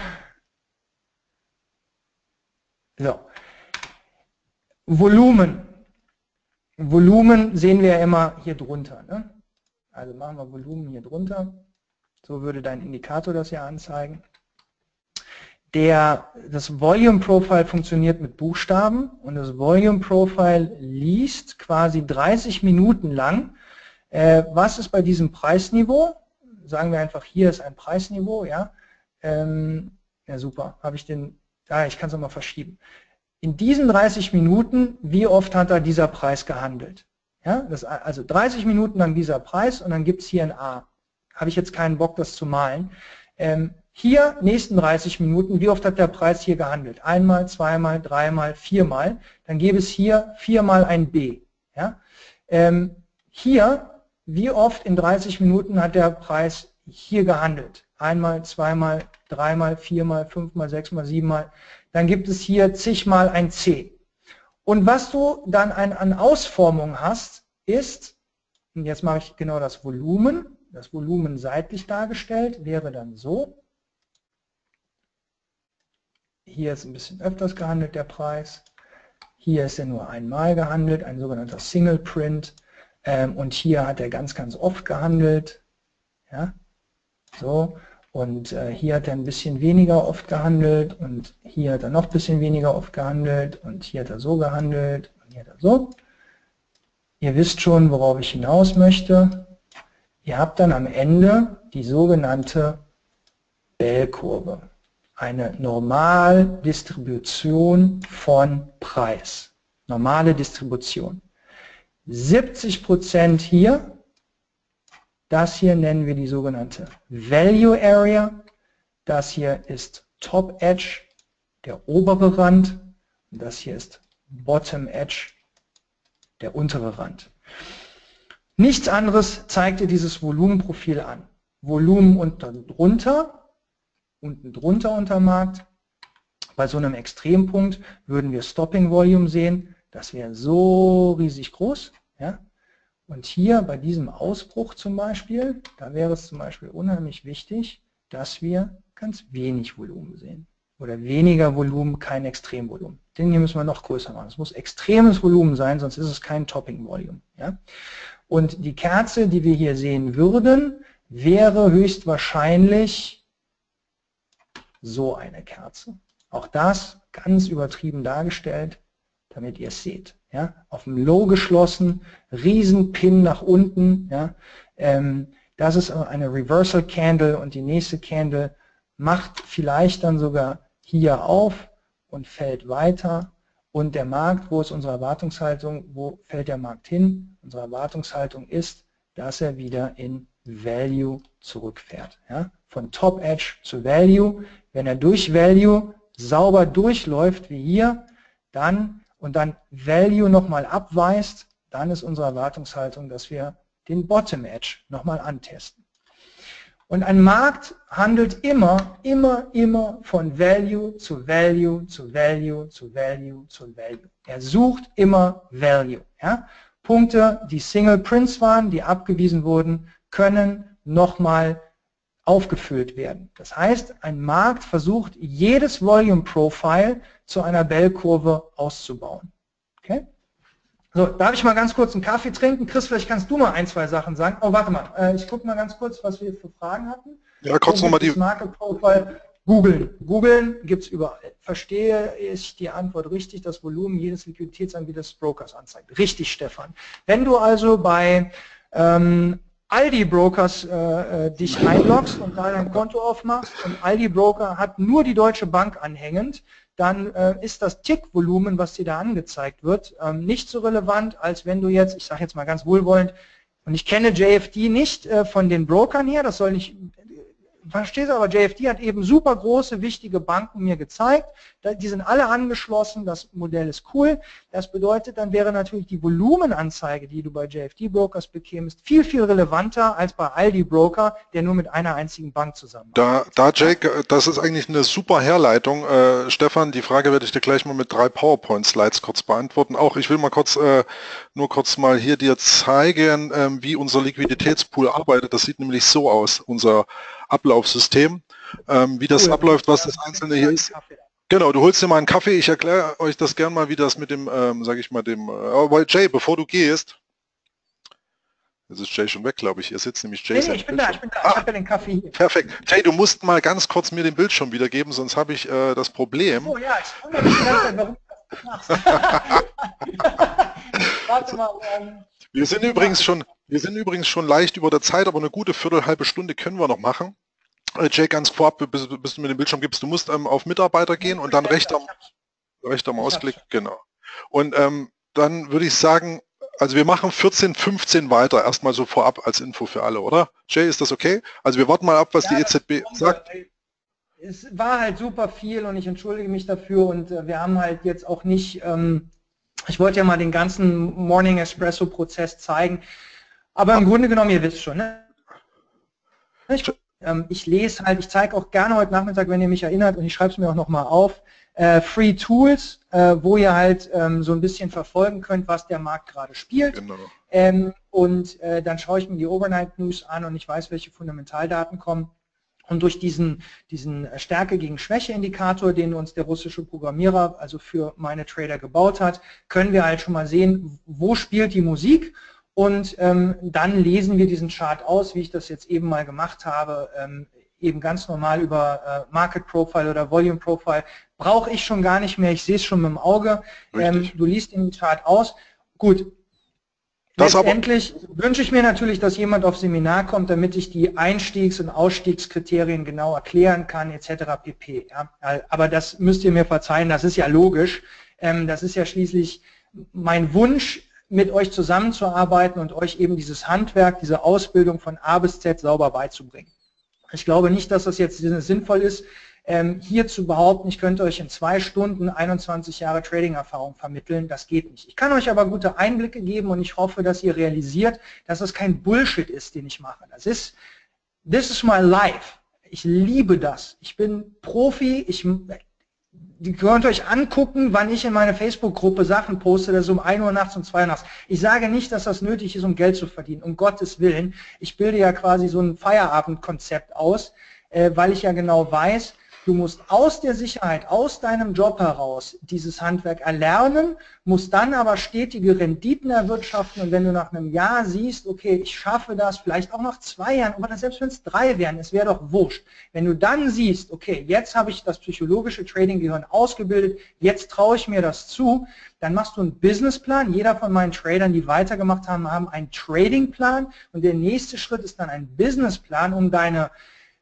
So. Volumen. Volumen sehen wir ja immer hier drunter. Ne? Also machen wir Volumen hier drunter. So würde dein Indikator das ja anzeigen. Der, das Volume Profile funktioniert mit Buchstaben und das Volume Profile liest quasi 30 Minuten lang, äh, was ist bei diesem Preisniveau, sagen wir einfach, hier ist ein Preisniveau, ja, ähm, ja super, habe ich den, ja, ich kann es nochmal verschieben. In diesen 30 Minuten, wie oft hat da dieser Preis gehandelt? Ja, das, also 30 Minuten lang dieser Preis und dann gibt es hier ein A. Habe ich jetzt keinen Bock, das zu malen. Ähm, hier, nächsten 30 Minuten, wie oft hat der Preis hier gehandelt? Einmal, zweimal, dreimal, viermal. Dann gäbe es hier viermal ein B. Ja? Ähm, hier, wie oft in 30 Minuten hat der Preis hier gehandelt? Einmal, zweimal, dreimal, viermal, fünfmal, sechsmal, siebenmal. dann gibt es hier zigmal ein C. Und was du dann an, an Ausformung hast, ist, und jetzt mache ich genau das Volumen, das Volumen seitlich dargestellt, wäre dann so. Hier ist ein bisschen öfters gehandelt der Preis. Hier ist er nur einmal gehandelt, ein sogenannter Single Print. Ähm, und hier hat er ganz, ganz oft gehandelt. Ja, so. Und äh, hier hat er ein bisschen weniger oft gehandelt und hier hat er noch ein bisschen weniger oft gehandelt und hier hat er so gehandelt und hier hat er so. Ihr wisst schon, worauf ich hinaus möchte. Ihr habt dann am Ende die sogenannte Bell-Kurve. Eine Normaldistribution von Preis. Normale Distribution. 70% hier, das hier nennen wir die sogenannte Value Area. Das hier ist Top Edge, der obere Rand. Und das hier ist Bottom Edge, der untere Rand. Nichts anderes zeigt dir dieses Volumenprofil an. Volumen unten drunter, unten drunter unter Markt. Bei so einem Extrempunkt würden wir Stopping Volume sehen. Das wäre so riesig groß. Ja? Und hier bei diesem Ausbruch zum Beispiel, da wäre es zum Beispiel unheimlich wichtig, dass wir ganz wenig Volumen sehen. Oder weniger Volumen, kein Extremvolumen. Den hier müssen wir noch größer machen. Es muss extremes Volumen sein, sonst ist es kein Topping Volume. Ja? Und die Kerze, die wir hier sehen würden, wäre höchstwahrscheinlich so eine Kerze. Auch das ganz übertrieben dargestellt, damit ihr es seht. Ja? Auf dem Low geschlossen, Riesenpin nach unten. Ja? Ähm, das ist eine Reversal Candle und die nächste Candle macht vielleicht dann sogar hier auf und fällt weiter und der Markt, wo ist unsere Erwartungshaltung, wo fällt der Markt hin? Unsere Erwartungshaltung ist, dass er wieder in Value zurückfährt. Ja? Von Top Edge zu Value. Wenn er durch Value sauber durchläuft, wie hier, dann und dann Value nochmal abweist, dann ist unsere Erwartungshaltung, dass wir den Bottom Edge nochmal antesten. Und ein Markt handelt immer, immer, immer von Value zu Value zu Value zu Value zu Value. Er sucht immer Value. Ja? Punkte, die Single Prints waren, die abgewiesen wurden, können nochmal aufgefüllt werden. Das heißt, ein Markt versucht, jedes Volume Profile zu einer Bellkurve auszubauen. Okay? So, darf ich mal ganz kurz einen Kaffee trinken? Chris, vielleicht kannst du mal ein, zwei Sachen sagen. Oh, warte mal, äh, ich gucke mal ganz kurz, was wir für Fragen hatten. Ja, kurz nochmal die... Market Profile. Googeln. Googeln gibt es überall. Verstehe ich die Antwort richtig, das Volumen jedes Liquiditätsanbieters Brokers anzeigt. Richtig, Stefan. Wenn du also bei ähm, Aldi Brokers äh, äh, dich einloggst und da dein Konto aufmachst und Aldi Broker hat nur die Deutsche Bank anhängend, dann äh, ist das Tickvolumen, was dir da angezeigt wird, ähm, nicht so relevant, als wenn du jetzt, ich sage jetzt mal ganz wohlwollend, und ich kenne JFD nicht äh, von den Brokern her, das soll nicht Verstehst du, aber JFD hat eben super große, wichtige Banken mir gezeigt. Die sind alle angeschlossen, das Modell ist cool. Das bedeutet, dann wäre natürlich die Volumenanzeige, die du bei JFD Brokers bekämst, viel, viel relevanter als bei Aldi Broker, der nur mit einer einzigen Bank zusammen. Da, da Jake, das ist eigentlich eine super Herleitung. Äh, Stefan, die Frage werde ich dir gleich mal mit drei PowerPoint-Slides kurz beantworten. Auch ich will mal kurz, äh, nur kurz mal hier dir zeigen, äh, wie unser Liquiditätspool arbeitet. Das sieht nämlich so aus, unser Ablaufsystem, ähm, wie das cool. abläuft, was das Einzelne hier ist. Genau, du holst dir mal einen Kaffee. Ich erkläre euch das gern mal, wie das mit dem, ähm, sage ich mal, dem. Äh, Jay, bevor du gehst, Jetzt ist Jay schon weg, glaube ich. Ihr sitzt nämlich Jay. Nee, nee, ich bin da, ich bin da. Ah, ich habe ja den Kaffee hier. Perfekt. Jay, du musst mal ganz kurz mir den Bildschirm wiedergeben, sonst habe ich äh, das Problem. Oh ja, ich wundere mich die warum du das machst. Warte mal. Um, wir sind übrigens schon, wir sind übrigens schon leicht über der Zeit, aber eine gute Viertel, halbe Stunde können wir noch machen. Äh, Jay, ganz vorab, bis, bis, du mir den Bildschirm gibst, du musst ähm, auf Mitarbeiter gehen und dann rechter, rechter Mausklick, genau. Und ähm, dann würde ich sagen, also wir machen 14, 15 weiter, erstmal so vorab als Info für alle, oder? Jay, ist das okay? Also wir warten mal ab, was ja, die EZB sagt. Es war halt super viel und ich entschuldige mich dafür und äh, wir haben halt jetzt auch nicht, ähm, ich wollte ja mal den ganzen Morning Espresso Prozess zeigen, aber im Grunde genommen, ihr wisst schon, ne? Ich, ich lese halt, ich zeige auch gerne heute Nachmittag, wenn ihr mich erinnert und ich schreibe es mir auch nochmal auf, äh, Free Tools, äh, wo ihr halt ähm, so ein bisschen verfolgen könnt, was der Markt gerade spielt. Genau. Ähm, und äh, dann schaue ich mir die Overnight News an und ich weiß, welche Fundamentaldaten kommen. Und durch diesen, diesen Stärke gegen Schwäche Indikator, den uns der russische Programmierer also für meine Trader gebaut hat, können wir halt schon mal sehen, wo spielt die Musik und ähm, dann lesen wir diesen Chart aus, wie ich das jetzt eben mal gemacht habe, ähm, eben ganz normal über äh, Market Profile oder Volume Profile. Brauche ich schon gar nicht mehr, ich sehe es schon mit dem Auge. Ähm, du liest den Chart aus. Gut, das Letztendlich wünsche ich mir natürlich, dass jemand auf Seminar kommt, damit ich die Einstiegs- und Ausstiegskriterien genau erklären kann, etc. pp. Ja. Aber das müsst ihr mir verzeihen, das ist ja logisch. Ähm, das ist ja schließlich mein Wunsch, mit euch zusammenzuarbeiten und euch eben dieses Handwerk, diese Ausbildung von A bis Z sauber beizubringen. Ich glaube nicht, dass das jetzt sinnvoll ist, ähm, hier zu behaupten, ich könnte euch in zwei Stunden 21 Jahre Trading-Erfahrung vermitteln, das geht nicht. Ich kann euch aber gute Einblicke geben und ich hoffe, dass ihr realisiert, dass es kein Bullshit ist, den ich mache. Das ist, this is my life. Ich liebe das. Ich bin Profi, ich, die könnt euch angucken, wann ich in meine Facebook-Gruppe Sachen poste, das ist um 1 Uhr nachts und 2 Uhr nachts. Ich sage nicht, dass das nötig ist, um Geld zu verdienen, um Gottes Willen. Ich bilde ja quasi so ein Feierabendkonzept aus, äh, weil ich ja genau weiß, Du musst aus der Sicherheit, aus deinem Job heraus dieses Handwerk erlernen, musst dann aber stetige Renditen erwirtschaften und wenn du nach einem Jahr siehst, okay, ich schaffe das, vielleicht auch nach zwei Jahren, oder selbst wenn es drei wären, es wäre doch wurscht. Wenn du dann siehst, okay, jetzt habe ich das psychologische Trading-Gehirn ausgebildet, jetzt traue ich mir das zu, dann machst du einen Businessplan. Jeder von meinen Tradern, die weitergemacht haben, haben einen Tradingplan und der nächste Schritt ist dann ein Businessplan, um deine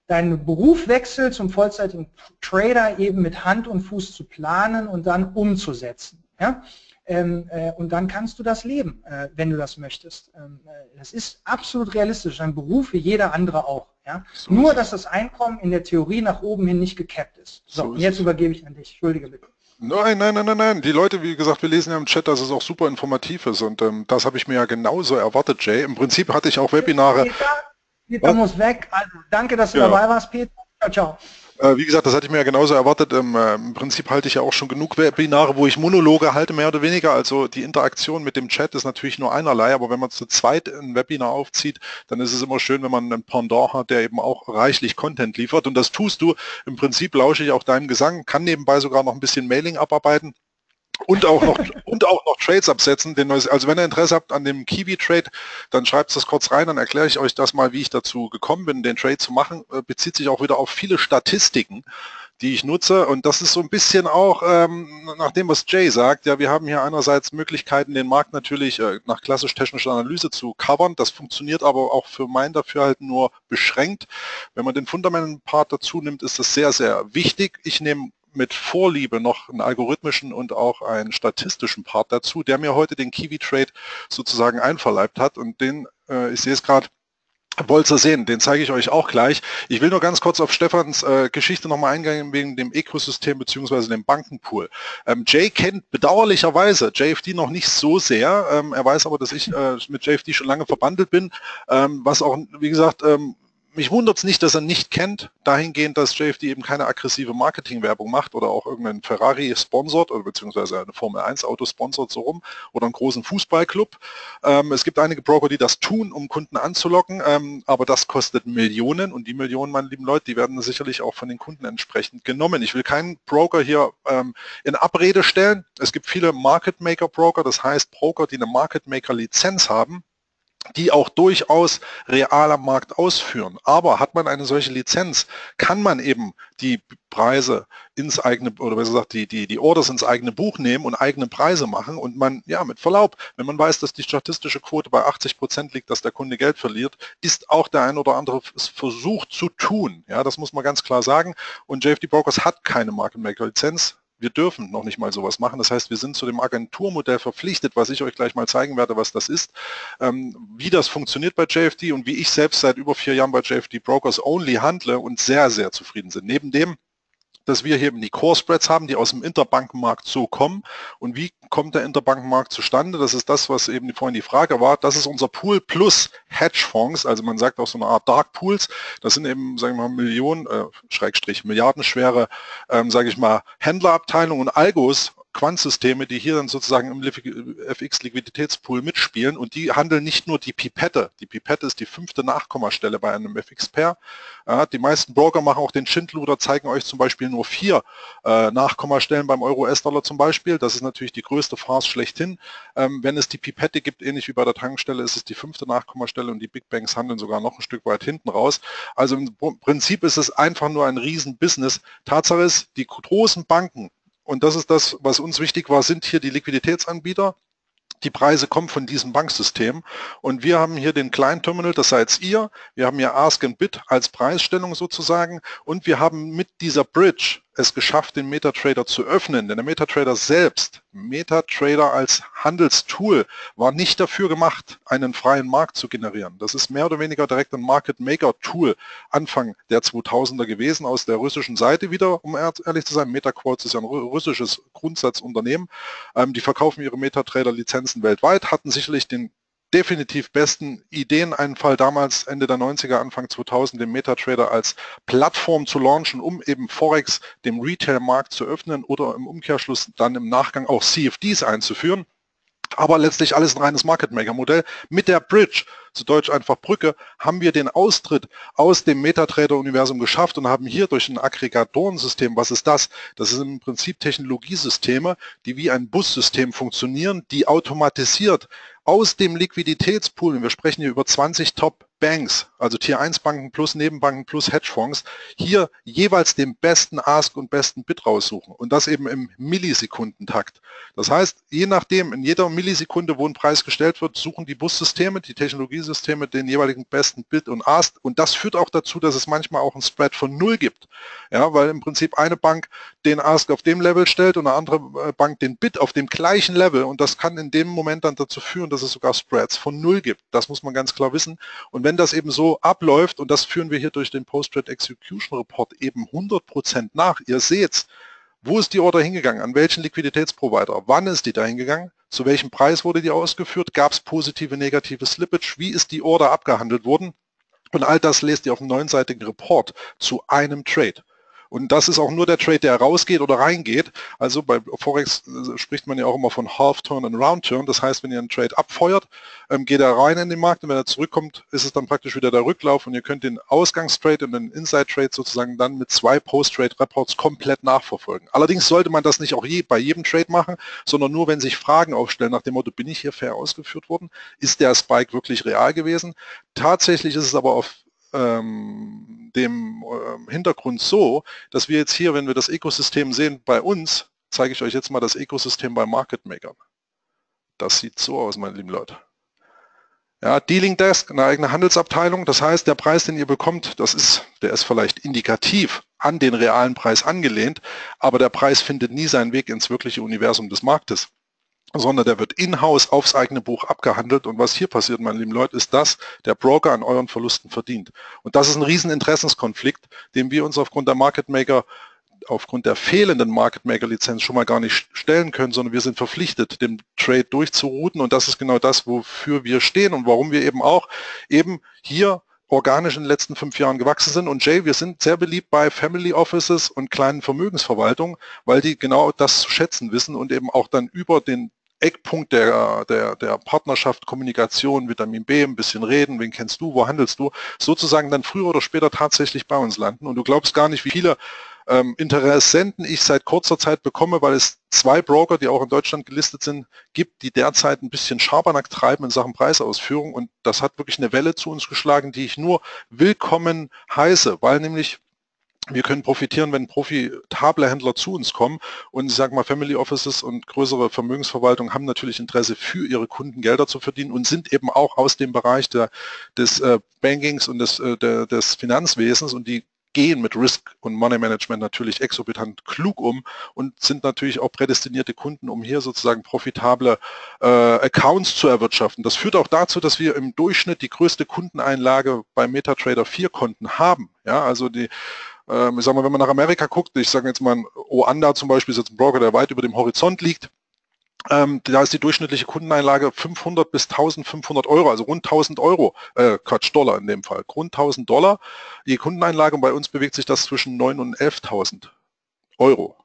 deinen Berufwechsel zum vollzeitigen Trader eben mit Hand und Fuß zu planen und dann umzusetzen. Ja? Ähm, äh, und dann kannst du das leben, äh, wenn du das möchtest. Ähm, äh, das ist absolut realistisch, ein Beruf wie jeder andere auch. Ja? So Nur, dass das Einkommen in der Theorie nach oben hin nicht gekappt ist. So, so ist jetzt es. übergebe ich an dich. Entschuldige bitte. Nein, nein, nein, nein, nein. Die Leute, wie gesagt, wir lesen ja im Chat, dass es auch super informativ ist und ähm, das habe ich mir ja genauso erwartet, Jay. Im Prinzip hatte ich auch Webinare. Peter, Peter muss weg. Also danke, dass du ja. dabei warst, Peter. Ciao, ciao. Äh, wie gesagt, das hatte ich mir ja genauso erwartet. Im, äh, Im, Prinzip halte ich ja auch schon genug Webinare, wo ich Monologe halte, mehr oder weniger. Also die Interaktion mit dem Chat ist natürlich nur einerlei, aber wenn man zu zweit ein Webinar aufzieht, dann ist es immer schön, wenn man einen Pendant hat, der eben auch reichlich Content liefert. Und das tust du. Im Prinzip lausche ich auch deinem Gesang, kann nebenbei sogar noch ein bisschen Mailing abarbeiten und auch noch und auch noch Trades absetzen. also wenn ihr Interesse habt an dem Kiwi Trade, dann schreibt das kurz rein, dann erkläre ich euch das mal, wie ich dazu gekommen bin, den Trade zu machen. Äh, bezieht sich auch wieder auf viele Statistiken, die ich nutze. Und das ist so ein bisschen auch ähm, nach dem, was Jay sagt. Ja, wir haben hier einerseits Möglichkeiten, den Markt natürlich äh, nach klassisch technischer Analyse zu covern. Das funktioniert aber auch für mein Dafürhalten nur beschränkt. Wenn man den fundamentalen Part dazu nimmt, ist das sehr, sehr wichtig. Ich nehme mit Vorliebe noch einen algorithmischen und auch einen statistischen Part dazu, der mir heute den Kiwi Trade sozusagen einverleibt hat und den, äh, ich sehe es gerade, wollt ihr sehen, den zeige ich euch auch gleich. Ich will nur ganz kurz auf Stefans äh, Geschichte nochmal eingehen wegen dem Ökosystem beziehungsweise dem Bankenpool. Ähm, Jay kennt bedauerlicherweise JFD noch nicht so sehr. Ähm, er weiß aber, dass ich äh, mit JFD schon lange verbandelt bin, ähm, was auch, wie gesagt, ähm, mich wundert es nicht, dass er nicht kennt, dahingehend, dass JFD eben keine aggressive Marketingwerbung macht oder auch irgendeinen Ferrari sponsort oder beziehungsweise eine Formel 1 Auto sponsort so rum oder einen großen Fußballclub. Ähm, es gibt einige Broker, die das tun, um Kunden anzulocken, ähm, aber das kostet Millionen und die Millionen, meine lieben Leute, die werden sicherlich auch von den Kunden entsprechend genommen. Ich will keinen Broker hier ähm, in Abrede stellen. Es gibt viele Market Maker Broker, das heißt Broker, die eine Market Maker Lizenz haben die auch durchaus real am Markt ausführen. Aber hat man eine solche Lizenz, kann man eben die Preise ins eigene, oder besser gesagt, die, die, die Orders ins eigene Buch nehmen und eigene Preise machen. Und man, ja, mit Verlaub, wenn man weiß, dass die statistische Quote bei 80 Prozent liegt, dass der Kunde Geld verliert, ist auch der ein oder andere Versuch zu tun. Ja, das muss man ganz klar sagen. Und JFD Brokers hat keine Market Maker Lizenz wir dürfen noch nicht mal sowas machen. Das heißt, wir sind zu dem Agenturmodell verpflichtet, was ich euch gleich mal zeigen werde, was das ist, ähm, wie das funktioniert bei JFD und wie ich selbst seit über vier Jahren bei JFD Brokers Only handle und sehr, sehr zufrieden sind. Neben dem, dass wir hier eben die Core Spreads haben, die aus dem Interbankenmarkt so kommen. Und wie kommt der Interbankenmarkt zustande? Das ist das, was eben vorhin die Frage war. Das ist unser Pool plus Hedgefonds, also man sagt auch so eine Art Dark Pools. Das sind eben, sagen wir mal, Millionen, äh, Schrägstrich, milliardenschwere, ähm, sage ich mal, Händlerabteilungen und Algos Quantsysteme, die hier dann sozusagen im FX-Liquiditätspool mitspielen und die handeln nicht nur die Pipette. Die Pipette ist die fünfte Nachkommastelle bei einem FX-Pair. Ja, die meisten Broker machen auch den Schindluder, zeigen euch zum Beispiel nur vier äh, Nachkommastellen beim Euro-US-Dollar zum Beispiel. Das ist natürlich die größte Farce schlechthin. Ähm, wenn es die Pipette gibt, ähnlich wie bei der Tankstelle, ist es die fünfte Nachkommastelle und die Big Banks handeln sogar noch ein Stück weit hinten raus. Also im Prinzip ist es einfach nur ein Riesen-Business. Tatsache ist, die großen Banken und das ist das, was uns wichtig war, sind hier die Liquiditätsanbieter. Die Preise kommen von diesem Banksystem und wir haben hier den Client-Terminal, das seid ihr. Wir haben hier Ask and Bid als Preisstellung sozusagen und wir haben mit dieser Bridge es geschafft, den MetaTrader zu öffnen. Denn der MetaTrader selbst, MetaTrader als Handelstool, war nicht dafür gemacht, einen freien Markt zu generieren. Das ist mehr oder weniger direkt ein Market Maker Tool Anfang der 2000er gewesen, aus der russischen Seite wieder, um ehrlich zu sein. MetaQuotes ist ja ein russisches Grundsatzunternehmen. Ähm, die verkaufen ihre MetaTrader Lizenzen weltweit, hatten sicherlich den definitiv besten Ideeneinfall damals Ende der 90er, Anfang 2000, den MetaTrader als Plattform zu launchen, um eben Forex dem Retail-Markt zu öffnen oder im Umkehrschluss dann im Nachgang auch CFDs einzuführen. Aber letztlich alles ein reines Market Maker Modell. Mit der Bridge, zu Deutsch einfach Brücke, haben wir den Austritt aus dem MetaTrader-Universum geschafft und haben hier durch ein Aggregatorensystem, was ist das? Das sind im Prinzip Technologiesysteme, die wie ein Bussystem funktionieren, die automatisiert aus dem Liquiditätspool, und wir sprechen hier über 20 Top Banks, also Tier 1 Banken plus Nebenbanken plus Hedgefonds, hier jeweils den besten Ask und besten Bid raussuchen und das eben im Millisekundentakt. Das heißt, je nachdem, in jeder Millisekunde, wo ein Preis gestellt wird, suchen die Bussysteme, die Technologiesysteme den jeweiligen besten Bid und Ask und das führt auch dazu, dass es manchmal auch ein Spread von Null gibt. Ja, weil im Prinzip eine Bank den Ask auf dem Level stellt und eine andere äh, Bank den Bid auf dem gleichen Level und das kann in dem Moment dann dazu führen, dass es sogar Spreads von Null gibt. Das muss man ganz klar wissen. Und wenn das eben so abläuft, und das führen wir hier durch den Post-Trade Execution Report eben 100% nach, ihr seht, wo ist die Order hingegangen, an welchen Liquiditätsprovider, wann ist die da hingegangen, zu welchem Preis wurde die ausgeführt, gab es positive, negative Slippage, wie ist die Order abgehandelt worden? Und all das lest ihr auf einem neunseitigen Report zu einem Trade. Und das ist auch nur der Trade, der rausgeht oder reingeht. Also bei Forex äh, spricht man ja auch immer von Half-Turn und Round-Turn. Das heißt, wenn ihr einen Trade abfeuert, ähm, geht er rein in den Markt und wenn er zurückkommt, ist es dann praktisch wieder der Rücklauf und ihr könnt den Ausgangstrade und den Inside-Trade sozusagen dann mit zwei Post-Trade-Reports komplett nachverfolgen. Allerdings sollte man das nicht auch je, bei jedem Trade machen, sondern nur, wenn sich Fragen aufstellen nach dem Motto, bin ich hier fair ausgeführt worden? Ist der Spike wirklich real gewesen? Tatsächlich ist es aber auf ähm, dem äh, Hintergrund so, dass wir jetzt hier, wenn wir das Ökosystem sehen bei uns, zeige ich euch jetzt mal das Ökosystem bei Market Makern. Das sieht so aus, meine lieben Leute. Ja, Dealing Desk, eine eigene Handelsabteilung. Das heißt, der Preis, den ihr bekommt, das ist, der ist vielleicht indikativ an den realen Preis angelehnt, aber der Preis findet nie seinen Weg ins wirkliche Universum des Marktes sondern der wird in-house aufs eigene Buch abgehandelt. Und was hier passiert, meine lieben Leute, ist, dass der Broker an euren Verlusten verdient. Und das ist ein riesen Interessenskonflikt, den wir uns aufgrund der Market Maker aufgrund der fehlenden Market Maker Lizenz schon mal gar nicht stellen können, sondern wir sind verpflichtet, den Trade durchzurouten und das ist genau das, wofür wir stehen und warum wir eben auch eben hier organisch in den letzten fünf Jahren gewachsen sind. Und Jay, wir sind sehr beliebt bei Family Offices und kleinen Vermögensverwaltungen, weil die genau das zu schätzen wissen und eben auch dann über den Eckpunkt der, der, der Partnerschaft, Kommunikation, Vitamin B, ein bisschen reden, wen kennst du, wo handelst du, sozusagen dann früher oder später tatsächlich bei uns landen. Und du glaubst gar nicht, wie viele ähm, Interessenten ich seit kurzer Zeit bekomme, weil es zwei Broker, die auch in Deutschland gelistet sind, gibt, die derzeit ein bisschen Schabernack treiben in Sachen Preisausführung. Und das hat wirklich eine Welle zu uns geschlagen, die ich nur willkommen heiße, weil nämlich wir können profitieren, wenn profitable Händler zu uns kommen und ich sage mal, Family Offices und größere Vermögensverwaltungen haben natürlich Interesse für ihre Kunden Gelder zu verdienen und sind eben auch aus dem Bereich der, des äh, Bankings und des, äh, der, des Finanzwesens und die gehen mit Risk und Money Management natürlich exorbitant klug um und sind natürlich auch prädestinierte Kunden, um hier sozusagen profitable äh, Accounts zu erwirtschaften. Das führt auch dazu, dass wir im Durchschnitt die größte Kundeneinlage bei MetaTrader 4 Konten haben. Ja, also die ähm, ich sage mal, wenn man nach Amerika guckt, ich sage jetzt mal, Oanda zum Beispiel ist jetzt ein Broker, der weit über dem Horizont liegt, ähm, da ist die durchschnittliche Kundeneinlage 500 bis 1500 Euro, also rund 1000 Euro, äh, Quatsch, Dollar in dem Fall, rund 1000 Dollar. Die Kundeneinlage und bei uns bewegt sich das zwischen 9 und 11.000 Euro.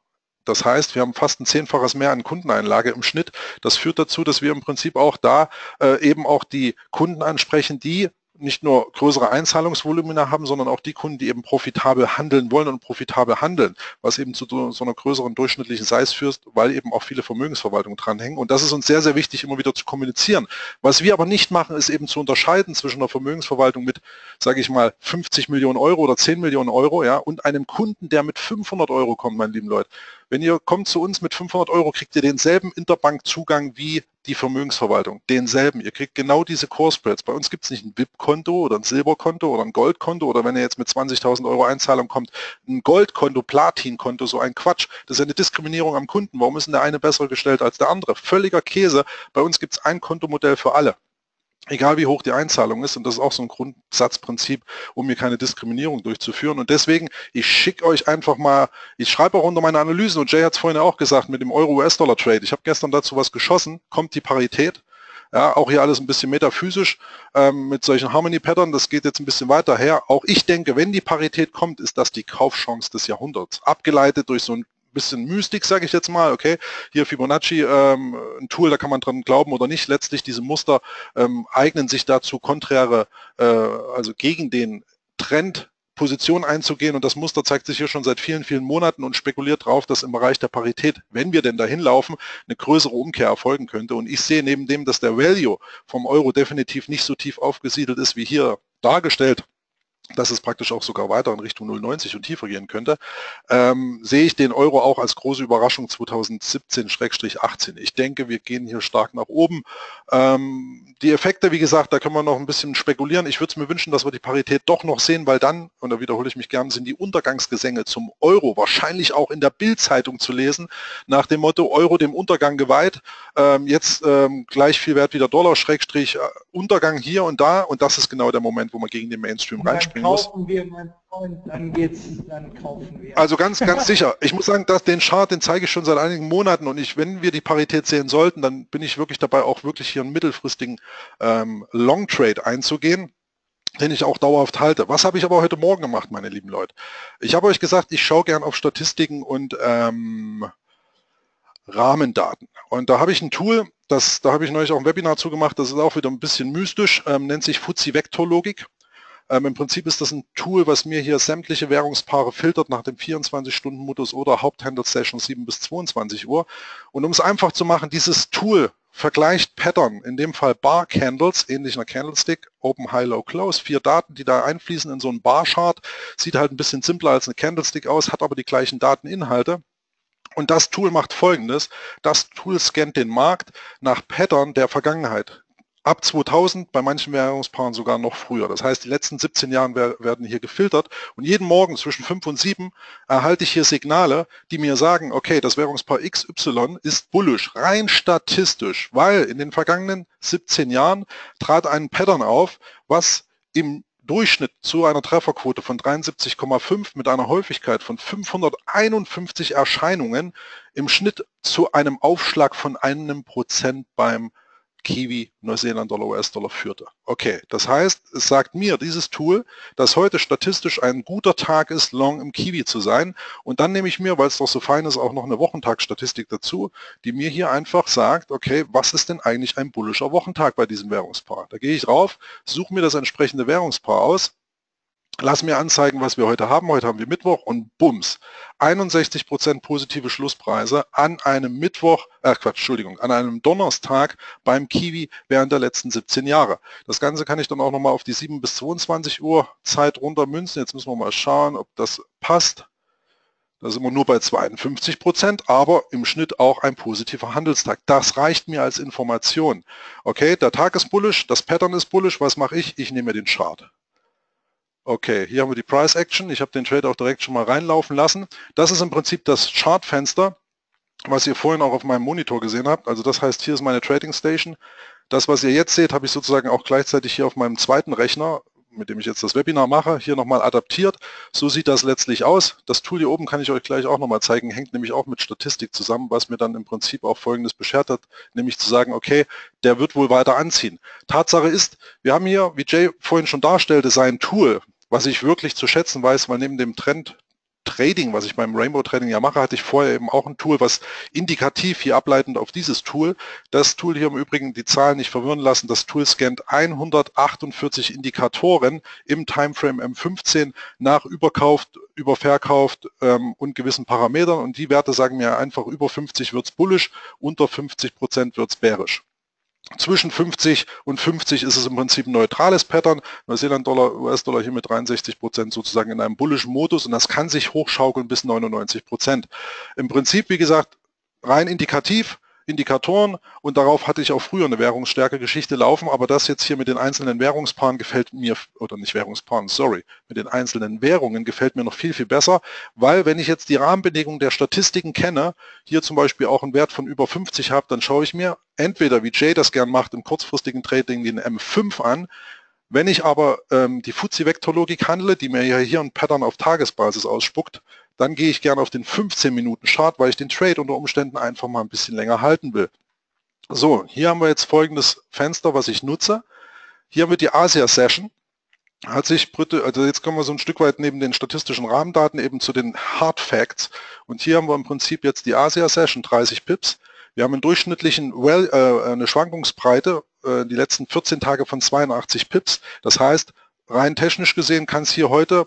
Das heißt, wir haben fast ein Zehnfaches mehr an Kundeneinlage im Schnitt. Das führt dazu, dass wir im Prinzip auch da äh, eben auch die Kunden ansprechen, die nicht nur größere Einzahlungsvolumina haben, sondern auch die Kunden, die eben profitabel handeln wollen und profitabel handeln, was eben zu so einer größeren durchschnittlichen Size führt, weil eben auch viele Vermögensverwaltungen dranhängen. Und das ist uns sehr, sehr wichtig, immer wieder zu kommunizieren. Was wir aber nicht machen, ist eben zu unterscheiden zwischen einer Vermögensverwaltung mit, sage ich mal, 50 Millionen Euro oder 10 Millionen Euro, ja, und einem Kunden, der mit 500 Euro kommt, meine lieben Leute. Wenn ihr kommt zu uns mit 500 Euro, kriegt ihr denselben Interbankzugang wie die Vermögensverwaltung. Denselben. Ihr kriegt genau diese Core Spreads. Bei uns gibt es nicht ein VIP-Konto oder ein Silberkonto oder ein Goldkonto oder wenn ihr jetzt mit 20.000 Euro Einzahlung kommt, ein Goldkonto, Platinkonto, so ein Quatsch. Das ist eine Diskriminierung am Kunden. Warum ist denn der eine besser gestellt als der andere? Völliger Käse. Bei uns gibt es ein Kontomodell für alle egal wie hoch die Einzahlung ist. Und das ist auch so ein Grundsatzprinzip, um hier keine Diskriminierung durchzuführen. Und deswegen, ich schicke euch einfach mal, ich schreibe auch unter meine Analysen, und Jay hat es vorhin auch gesagt, mit dem Euro-US-Dollar-Trade. Ich habe gestern dazu was geschossen, kommt die Parität. Ja, auch hier alles ein bisschen metaphysisch ähm, mit solchen Harmony-Pattern. Das geht jetzt ein bisschen weiter her. Auch ich denke, wenn die Parität kommt, ist das die Kaufchance des Jahrhunderts. Abgeleitet durch so ein bisschen Mystik, sage ich jetzt mal, okay, hier Fibonacci, ähm, ein Tool, da kann man dran glauben oder nicht. Letztlich diese Muster ähm, eignen sich dazu, konträre, äh, also gegen den Trend Position einzugehen und das Muster zeigt sich hier schon seit vielen, vielen Monaten und spekuliert darauf, dass im Bereich der Parität, wenn wir denn dahin laufen, eine größere Umkehr erfolgen könnte. Und ich sehe neben dem, dass der Value vom Euro definitiv nicht so tief aufgesiedelt ist wie hier dargestellt, dass es praktisch auch sogar weiter in Richtung 0,90 und tiefer gehen könnte, ähm, sehe ich den Euro auch als große Überraschung 2017-18. Ich denke, wir gehen hier stark nach oben. Ähm, die Effekte, wie gesagt, da können wir noch ein bisschen spekulieren. Ich würde es mir wünschen, dass wir die Parität doch noch sehen, weil dann, und da wiederhole ich mich gern, sind die Untergangsgesänge zum Euro wahrscheinlich auch in der Bildzeitung zu lesen, nach dem Motto Euro dem Untergang geweiht. Ähm, jetzt ähm, gleich viel wert wie der Dollar, Schrägstrich, äh, Untergang hier und da. Und das ist genau der Moment, wo man gegen den Mainstream reinspringt kaufen wir, mein Freund, dann geht's, dann kaufen wir. Also ganz, ganz sicher. Ich muss sagen, dass den Chart, den zeige ich schon seit einigen Monaten und ich, wenn wir die Parität sehen sollten, dann bin ich wirklich dabei, auch wirklich hier einen mittelfristigen ähm, Long Trade einzugehen den ich auch dauerhaft halte. Was habe ich aber heute Morgen gemacht, meine lieben Leute? Ich habe euch gesagt, ich schaue gern auf Statistiken und ähm, Rahmendaten. Und da habe ich ein Tool, das, da habe ich neulich auch ein Webinar zugemacht, das ist auch wieder ein bisschen mystisch, ähm, nennt sich Fuzzy Vektorlogik. Ähm, Im Prinzip ist das ein Tool, was mir hier sämtliche Währungspaare filtert nach dem 24-Stunden-Modus oder Haupthandel-Session 7 bis 22 Uhr. Und um es einfach zu machen, dieses Tool vergleicht Pattern, in dem Fall Bar Candles, ähnlich einer Candlestick, Open, High, Low, Close, vier Daten, die da einfließen in so einen Bar Chart, sieht halt ein bisschen simpler als eine Candlestick aus, hat aber die gleichen Dateninhalte. Und das Tool macht folgendes, das Tool scannt den Markt nach Pattern der Vergangenheit ab 2000, bei manchen Währungspaaren sogar noch früher. Das heißt, die letzten 17 Jahre werden hier gefiltert und jeden Morgen zwischen 5 und 7 erhalte ich hier Signale, die mir sagen, okay, das Währungspaar XY ist bullish, rein statistisch, weil in den vergangenen 17 Jahren trat ein Pattern auf, was im Durchschnitt zu einer Trefferquote von 73,5 mit einer Häufigkeit von 551 Erscheinungen im Schnitt zu einem Aufschlag von einem Prozent beim Kiwi, Neuseeland-Dollar, US-Dollar führte. Okay, das heißt, es sagt mir dieses Tool, dass heute statistisch ein guter Tag ist, long im Kiwi zu sein. Und dann nehme ich mir, weil es doch so fein ist, auch noch eine Wochentagsstatistik dazu, die mir hier einfach sagt, okay, was ist denn eigentlich ein bullischer Wochentag bei diesem Währungspaar? Da gehe ich rauf, suche mir das entsprechende Währungspaar aus, Lass mir anzeigen, was wir heute haben. Heute haben wir Mittwoch und bums. 61% positive Schlusspreise an einem Mittwoch, äh Quatsch, Entschuldigung, an einem Donnerstag beim Kiwi während der letzten 17 Jahre. Das Ganze kann ich dann auch nochmal auf die 7 bis 22 Uhr Zeit runtermünzen. Jetzt müssen wir mal schauen, ob das passt. Da sind wir nur bei 52 Prozent, aber im Schnitt auch ein positiver Handelstag. Das reicht mir als Information. Okay, der Tag ist bullish, das Pattern ist bullish. Was mache ich? Ich nehme den Chart. Okay, hier haben wir die Price Action. Ich habe den Trade auch direkt schon mal reinlaufen lassen. Das ist im Prinzip das Chartfenster, was ihr vorhin auch auf meinem Monitor gesehen habt. Also das heißt, hier ist meine Trading Station. Das, was ihr jetzt seht, habe ich sozusagen auch gleichzeitig hier auf meinem zweiten Rechner, mit dem ich jetzt das Webinar mache, hier nochmal adaptiert. So sieht das letztlich aus. Das Tool hier oben kann ich euch gleich auch nochmal zeigen, hängt nämlich auch mit Statistik zusammen, was mir dann im Prinzip auch Folgendes beschert hat, nämlich zu sagen, okay, der wird wohl weiter anziehen. Tatsache ist, wir haben hier, wie Jay vorhin schon darstellte, sein Tool, was ich wirklich zu schätzen weiß, weil neben dem Trend Trading, was ich beim Rainbow Trading ja mache, hatte ich vorher eben auch ein Tool, was indikativ hier ableitend auf dieses Tool. Das Tool hier im Übrigen, die Zahlen nicht verwirren lassen, das Tool scannt 148 Indikatoren im Timeframe M15 nach überkauft, überverkauft ähm, und gewissen Parametern und die Werte sagen mir einfach, über 50 wird es bullisch, unter 50 Prozent wird es bärisch. Zwischen 50 und 50 ist es im Prinzip ein neutrales Pattern. Neuseeland-Dollar, US-Dollar hier mit 63 Prozent sozusagen in einem bullischen Modus und das kann sich hochschaukeln bis 99 Prozent. Im Prinzip, wie gesagt, rein indikativ, Indikatoren und darauf hatte ich auch früher eine Währungsstärke-Geschichte laufen, aber das jetzt hier mit den einzelnen Währungspaaren gefällt mir, oder nicht Währungspaaren, sorry, mit den einzelnen Währungen gefällt mir noch viel, viel besser, weil wenn ich jetzt die Rahmenbedingungen der Statistiken kenne, hier zum Beispiel auch einen Wert von über 50 habe, dann schaue ich mir entweder, wie Jay das gern macht, im kurzfristigen Trading den M5 an, wenn ich aber ähm, die Fuzzy-Vektorlogik handle, die mir ja hier ein Pattern auf Tagesbasis ausspuckt, dann gehe ich gerne auf den 15 Minuten Chart, weil ich den Trade unter Umständen einfach mal ein bisschen länger halten will. So, hier haben wir jetzt folgendes Fenster, was ich nutze. Hier haben wir die Asia Session. Hat sich also jetzt kommen wir so ein Stück weit neben den statistischen Rahmendaten eben zu den Hard Facts. Und hier haben wir im Prinzip jetzt die Asia Session 30 Pips. Wir haben einen durchschnittlichen well, äh, eine Schwankungsbreite äh, die letzten 14 Tage von 82 Pips. Das heißt, rein technisch gesehen kann es hier heute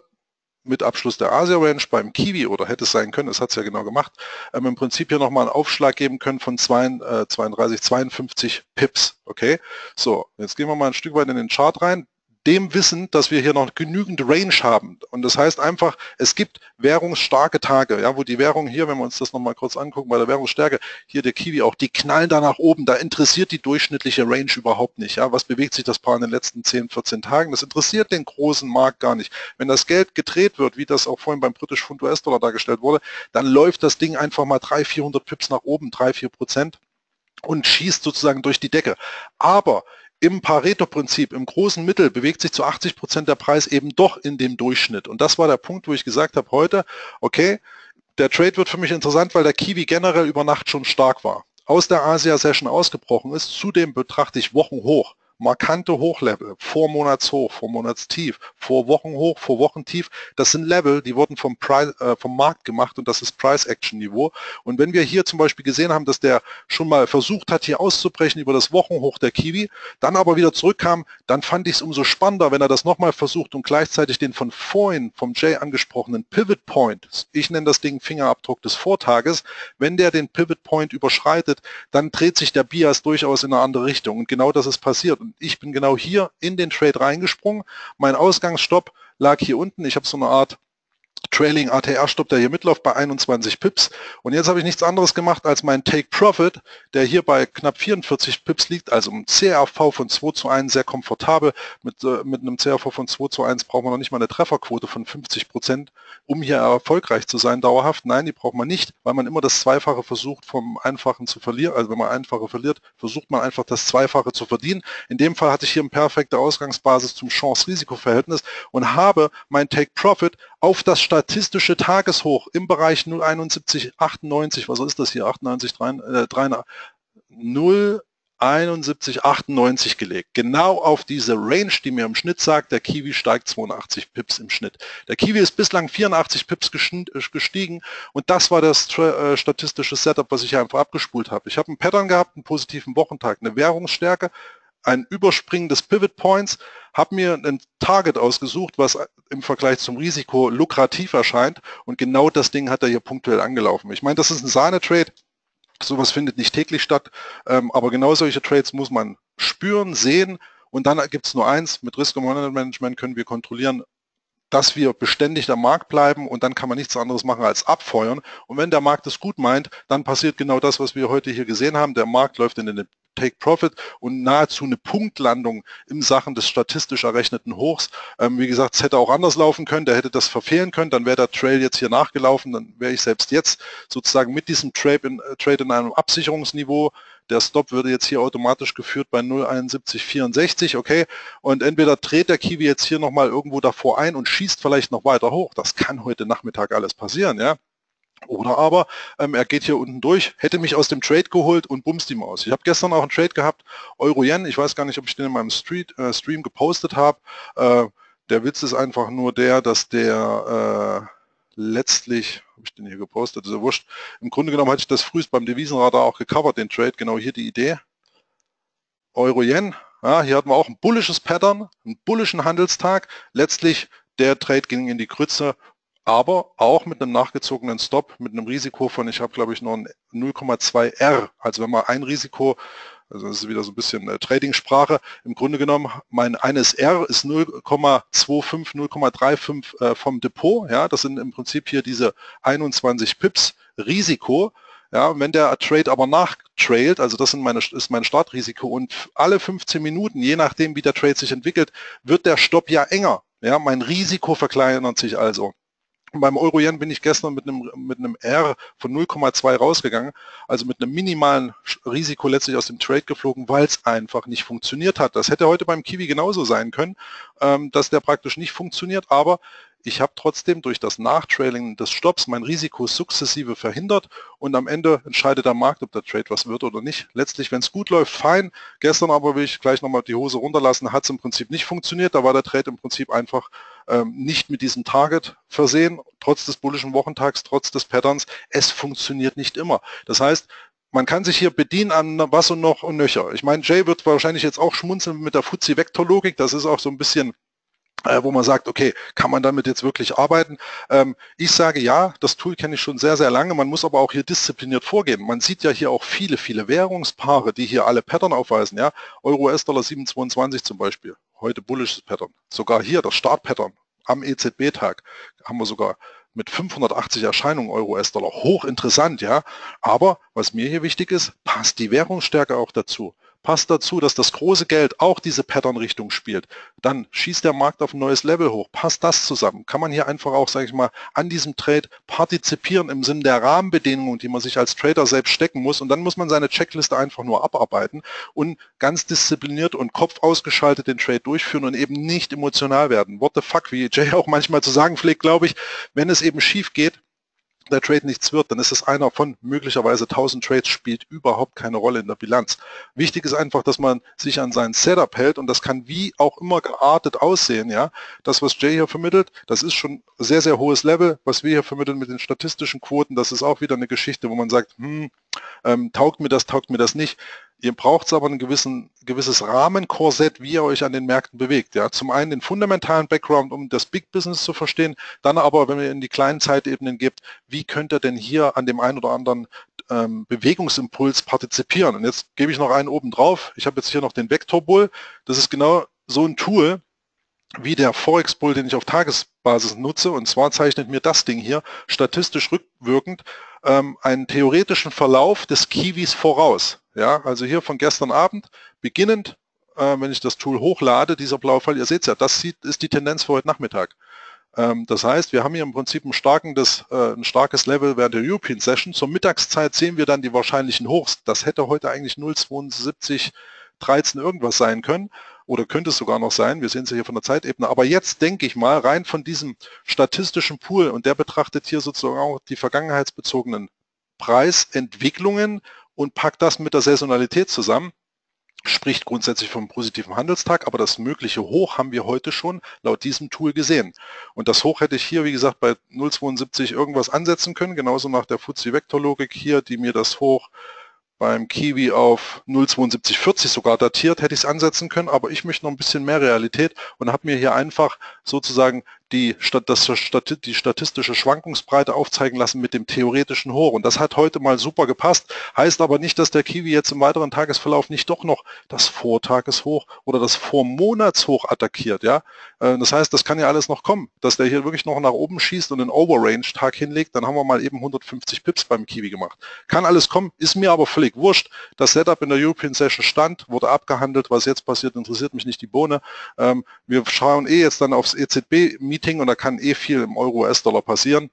mit Abschluss der Asia Range beim Kiwi oder hätte es sein können, es hat es ja genau gemacht, ähm, im Prinzip hier nochmal einen Aufschlag geben können von zwei, äh, 32, 52 Pips. Okay, so, jetzt gehen wir mal ein Stück weit in den Chart rein dem Wissen, dass wir hier noch genügend Range haben. Und das heißt einfach, es gibt währungsstarke Tage, ja, wo die Währung hier, wenn wir uns das nochmal kurz angucken, bei der Währungsstärke, hier der Kiwi auch, die knallen da nach oben, da interessiert die durchschnittliche Range überhaupt nicht. Ja, was bewegt sich das Paar in den letzten 10, 14 Tagen? Das interessiert den großen Markt gar nicht. Wenn das Geld gedreht wird, wie das auch vorhin beim British Pfund US-Dollar dargestellt wurde, dann läuft das Ding einfach mal 300, 400 Pips nach oben, 3, 4 Prozent und schießt sozusagen durch die Decke. Aber im Pareto-Prinzip, im großen Mittel bewegt sich zu 80 Prozent der Preis eben doch in dem Durchschnitt. Und das war der Punkt, wo ich gesagt habe heute, okay, der Trade wird für mich interessant, weil der Kiwi generell über Nacht schon stark war. Aus der Asia-Session ausgebrochen ist. Zudem betrachte ich Wochen hoch markante Hochlevel, Vormonatshoch, Vormonatstief, vor Wochenhoch, vor Wochentief. Das sind Level, die wurden vom, Preis, äh, vom Markt gemacht und das ist Price-Action-Niveau. Und wenn wir hier zum Beispiel gesehen haben, dass der schon mal versucht hat, hier auszubrechen über das Wochenhoch der Kiwi, dann aber wieder zurückkam, dann fand ich es umso spannender, wenn er das nochmal versucht und gleichzeitig den von vorhin vom Jay angesprochenen Pivot Point, ich nenne das Ding Fingerabdruck des Vortages, wenn der den Pivot Point überschreitet, dann dreht sich der Bias durchaus in eine andere Richtung. Und genau das ist passiert. Und ich bin genau hier in den Trade reingesprungen. Mein Ausgangsstopp lag hier unten. Ich habe so eine Art Trailing ATR-Stopp, der hier mitläuft bei 21 Pips. Und jetzt habe ich nichts anderes gemacht als mein Take Profit, der hier bei knapp 44 Pips liegt, also ein CRV von 2 zu 1, sehr komfortabel. Mit, äh, mit einem CRV von 2 zu 1 braucht man noch nicht mal eine Trefferquote von 50 Prozent, um hier erfolgreich zu sein dauerhaft. Nein, die braucht man nicht, weil man immer das Zweifache versucht vom Einfachen zu verlieren. Also wenn man Einfache verliert, versucht man einfach das Zweifache zu verdienen. In dem Fall hatte ich hier eine perfekte Ausgangsbasis zum Chance-Risiko-Verhältnis und habe mein Take Profit auf das statistische Tageshoch im Bereich 07198, was ist das hier, 98, 0, 71, 98 gelegt. Genau auf diese Range, die mir im Schnitt sagt, der Kiwi steigt 82 Pips im Schnitt. Der Kiwi ist bislang 84 Pips äh, gestiegen und das war das äh, statistische Setup, was ich einfach abgespult habe. Ich habe einen Pattern gehabt, einen positiven Wochentag, eine Währungsstärke, ein Überspringen des Pivot Points, habe mir ein Target ausgesucht, was im Vergleich zum Risiko lukrativ erscheint und genau das Ding hat er hier punktuell angelaufen. Ich meine, das ist ein Sahne-Trade, sowas findet nicht täglich statt, ähm, aber genau solche Trades muss man spüren, sehen und dann gibt es nur eins, mit Risk Management können wir kontrollieren, dass wir beständig am Markt bleiben und dann kann man nichts anderes machen als abfeuern. Und wenn der Markt es gut meint, dann passiert genau das, was wir heute hier gesehen haben. Der Markt läuft in den Take Profit und nahezu eine Punktlandung im Sachen des statistisch errechneten Hochs. Ähm, wie gesagt, es hätte auch anders laufen können, der hätte das verfehlen können, dann wäre der Trail jetzt hier nachgelaufen, dann wäre ich selbst jetzt sozusagen mit diesem Trade in, äh, Trade in einem Absicherungsniveau der Stop würde jetzt hier automatisch geführt bei 0,7164, okay. Und entweder dreht der Kiwi jetzt hier nochmal irgendwo davor ein und schießt vielleicht noch weiter hoch. Das kann heute Nachmittag alles passieren, ja. Oder aber ähm, er geht hier unten durch, hätte mich aus dem Trade geholt und bumst ihm aus. Ich habe gestern auch einen Trade gehabt, Euro-Yen, ich weiß gar nicht, ob ich den in meinem Street, äh, Stream gepostet habe. Äh, der Witz ist einfach nur der, dass der äh, letztlich, habe ich den hier gepostet, ist ja wurscht. Im Grunde genommen hatte ich das frühest beim Devisenradar auch gecovert, den Trade, genau hier die Idee. Euro-Yen, ja, hier hatten wir auch ein bullisches Pattern, einen bullischen Handelstag. Letztlich der Trade ging in die Grütze, aber auch mit einem nachgezogenen Stop, mit einem Risiko von, ich habe glaube ich noch ein 0,2 R. Also wenn man ein Risiko also das ist wieder so ein bisschen äh, Trading-Sprache. Im Grunde genommen, mein eines R ist 0,25, 0,35 äh, vom Depot. Ja, das sind im Prinzip hier diese 21 Pips Risiko. Ja, wenn der Trade aber nachtrailt, also das sind meine, ist mein Startrisiko und alle 15 Minuten, je nachdem wie der Trade sich entwickelt, wird der Stopp ja enger. Ja, mein Risiko verkleinert sich also beim Euro-Yen bin ich gestern mit einem, mit einem R von 0,2 rausgegangen, also mit einem minimalen Risiko letztlich aus dem Trade geflogen, weil es einfach nicht funktioniert hat. Das hätte heute beim Kiwi genauso sein können, ähm, dass der praktisch nicht funktioniert, aber ich habe trotzdem durch das Nachtrailing des Stops mein Risiko sukzessive verhindert und am Ende entscheidet der Markt, ob der Trade was wird oder nicht. Letztlich, wenn es gut läuft, fein. Gestern aber will ich gleich nochmal die Hose runterlassen, hat es im Prinzip nicht funktioniert. Da war der Trade im Prinzip einfach ähm, nicht mit diesem Target versehen, trotz des bullischen Wochentags, trotz des Patterns. Es funktioniert nicht immer. Das heißt, man kann sich hier bedienen an was und noch und nöcher. Ich meine, Jay wird wahrscheinlich jetzt auch schmunzeln mit der Fuzzy-Vektor-Logik. Das ist auch so ein bisschen äh, wo man sagt, okay, kann man damit jetzt wirklich arbeiten? Ähm, ich sage ja, das Tool kenne ich schon sehr, sehr lange. Man muss aber auch hier diszipliniert vorgehen. Man sieht ja hier auch viele, viele Währungspaare, die hier alle Pattern aufweisen. Ja, Euro US-Dollar 7,22 zum Beispiel. Heute bullisches Pattern. Sogar hier das Startpattern am EZB-Tag haben wir sogar mit 580 Erscheinungen Euro US-Dollar. Hochinteressant, ja. Aber was mir hier wichtig ist, passt die Währungsstärke auch dazu passt dazu, dass das große Geld auch diese Pattern-Richtung spielt, dann schießt der Markt auf ein neues Level hoch. Passt das zusammen? Kann man hier einfach auch, sage ich mal, an diesem Trade partizipieren im Sinne der Rahmenbedingungen, die man sich als Trader selbst stecken muss und dann muss man seine Checkliste einfach nur abarbeiten und ganz diszipliniert und Kopf ausgeschaltet den Trade durchführen und eben nicht emotional werden. What the fuck, wie Jay auch manchmal zu sagen pflegt, glaube ich, wenn es eben schief geht, der Trade nichts wird, dann ist es einer von möglicherweise 1000 Trades, spielt überhaupt keine Rolle in der Bilanz. Wichtig ist einfach, dass man sich an sein Setup hält und das kann wie auch immer geartet aussehen. Ja, Das, was Jay hier vermittelt, das ist schon sehr, sehr hohes Level. Was wir hier vermitteln mit den statistischen Quoten, das ist auch wieder eine Geschichte, wo man sagt, hm, ähm, taugt mir das, taugt mir das nicht. Ihr braucht aber ein gewissen, gewisses Rahmenkorsett, wie ihr euch an den Märkten bewegt. Ja, zum einen den fundamentalen Background, um das Big Business zu verstehen, dann aber, wenn ihr in die kleinen Zeitebenen gebt, wie könnt ihr denn hier an dem einen oder anderen ähm, Bewegungsimpuls partizipieren? Und jetzt gebe ich noch einen oben drauf. Ich habe jetzt hier noch den Vector Bull. Das ist genau so ein Tool, wie der Forex Bull, den ich auf Tagesbasis nutze. Und zwar zeichnet mir das Ding hier statistisch rückwirkend ähm, einen theoretischen Verlauf des Kiwis voraus. Ja, also hier von gestern Abend beginnend, äh, wenn ich das Tool hochlade, dieser blaue Fall, ihr seht ja, das sieht, ist die Tendenz für heute Nachmittag. Ähm, das heißt, wir haben hier im Prinzip ein, starken des, äh, ein starkes Level während der European Session. Zur Mittagszeit sehen wir dann die wahrscheinlichen Hochs. Das hätte heute eigentlich 0,72 13 irgendwas sein können oder könnte es sogar noch sein. Wir sehen es hier von der Zeitebene. Aber jetzt denke ich mal rein von diesem statistischen Pool und der betrachtet hier sozusagen auch die vergangenheitsbezogenen Preisentwicklungen und packt das mit der Saisonalität zusammen spricht grundsätzlich vom positiven Handelstag, aber das mögliche Hoch haben wir heute schon laut diesem Tool gesehen. Und das Hoch hätte ich hier, wie gesagt, bei 0,72 irgendwas ansetzen können, genauso nach der Fuzzy-Vektor-Logik hier, die mir das Hoch beim Kiwi auf 0,7240 sogar datiert, hätte ich es ansetzen können, aber ich möchte noch ein bisschen mehr Realität und habe mir hier einfach sozusagen die, das, die statistische Schwankungsbreite aufzeigen lassen mit dem theoretischen Hoch. Und das hat heute mal super gepasst. Heißt aber nicht, dass der Kiwi jetzt im weiteren Tagesverlauf nicht doch noch das Vortageshoch oder das Vormonatshoch attackiert. Ja? Äh, das heißt, das kann ja alles noch kommen. Dass der hier wirklich noch nach oben schießt und einen Overrange-Tag hinlegt, dann haben wir mal eben 150 Pips beim Kiwi gemacht. Kann alles kommen, ist mir aber völlig wurscht. Das Setup in der European Session stand, wurde abgehandelt. Was jetzt passiert, interessiert mich nicht die Bohne. Ähm, wir schauen eh jetzt dann aufs EZB-Meeting und da kann eh viel im Euro-US-Dollar passieren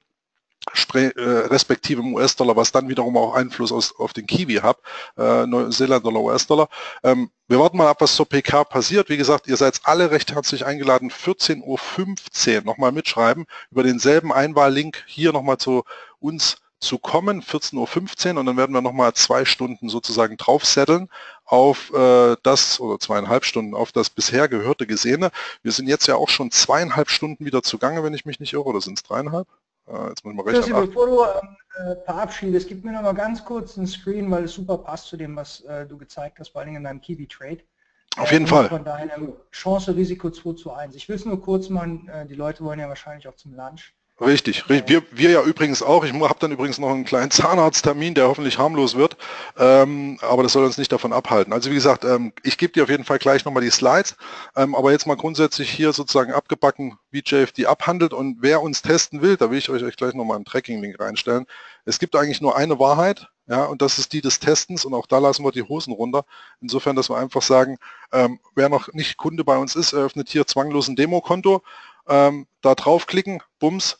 äh, respektive im US-Dollar, was dann wiederum auch Einfluss aus, auf den Kiwi hat, äh, Neuseeland-Dollar, US-Dollar. Ähm, wir warten mal ab, was zur PK passiert. Wie gesagt, ihr seid alle recht herzlich eingeladen, 14.15 Uhr nochmal mitschreiben, über denselben Einwahllink hier nochmal zu uns zu kommen, 14.15 Uhr und dann werden wir nochmal zwei Stunden sozusagen draufsetteln auf äh, das oder zweieinhalb Stunden auf das bisher gehörte Gesehene. Wir sind jetzt ja auch schon zweieinhalb Stunden wieder zugange, wenn ich mich nicht irre, oder sind es dreieinhalb? Äh, jetzt muss ich mal rechnen. Christi, bevor du äh, verabschiedest, gib mir noch mal ganz kurz einen Screen, weil es super passt zu dem, was äh, du gezeigt hast, vor allem in deinem Kiwi Trade. Auf jeden äh, Fall. Von deinem Chance-Risiko 2 zu 1. Ich will es nur kurz machen, äh, die Leute wollen ja wahrscheinlich auch zum Lunch. Richtig, wir, wir ja übrigens auch. Ich habe dann übrigens noch einen kleinen Zahnarzttermin, der hoffentlich harmlos wird, ähm, aber das soll uns nicht davon abhalten. Also wie gesagt, ähm, ich gebe dir auf jeden Fall gleich nochmal die Slides, ähm, aber jetzt mal grundsätzlich hier sozusagen abgebacken, wie JFD abhandelt und wer uns testen will, da will ich euch, euch gleich nochmal einen Tracking-Link reinstellen. Es gibt eigentlich nur eine Wahrheit, ja, und das ist die des Testens und auch da lassen wir die Hosen runter. Insofern, dass wir einfach sagen, ähm, wer noch nicht Kunde bei uns ist, eröffnet hier zwanglos ein Demokonto, ähm, da draufklicken, bums,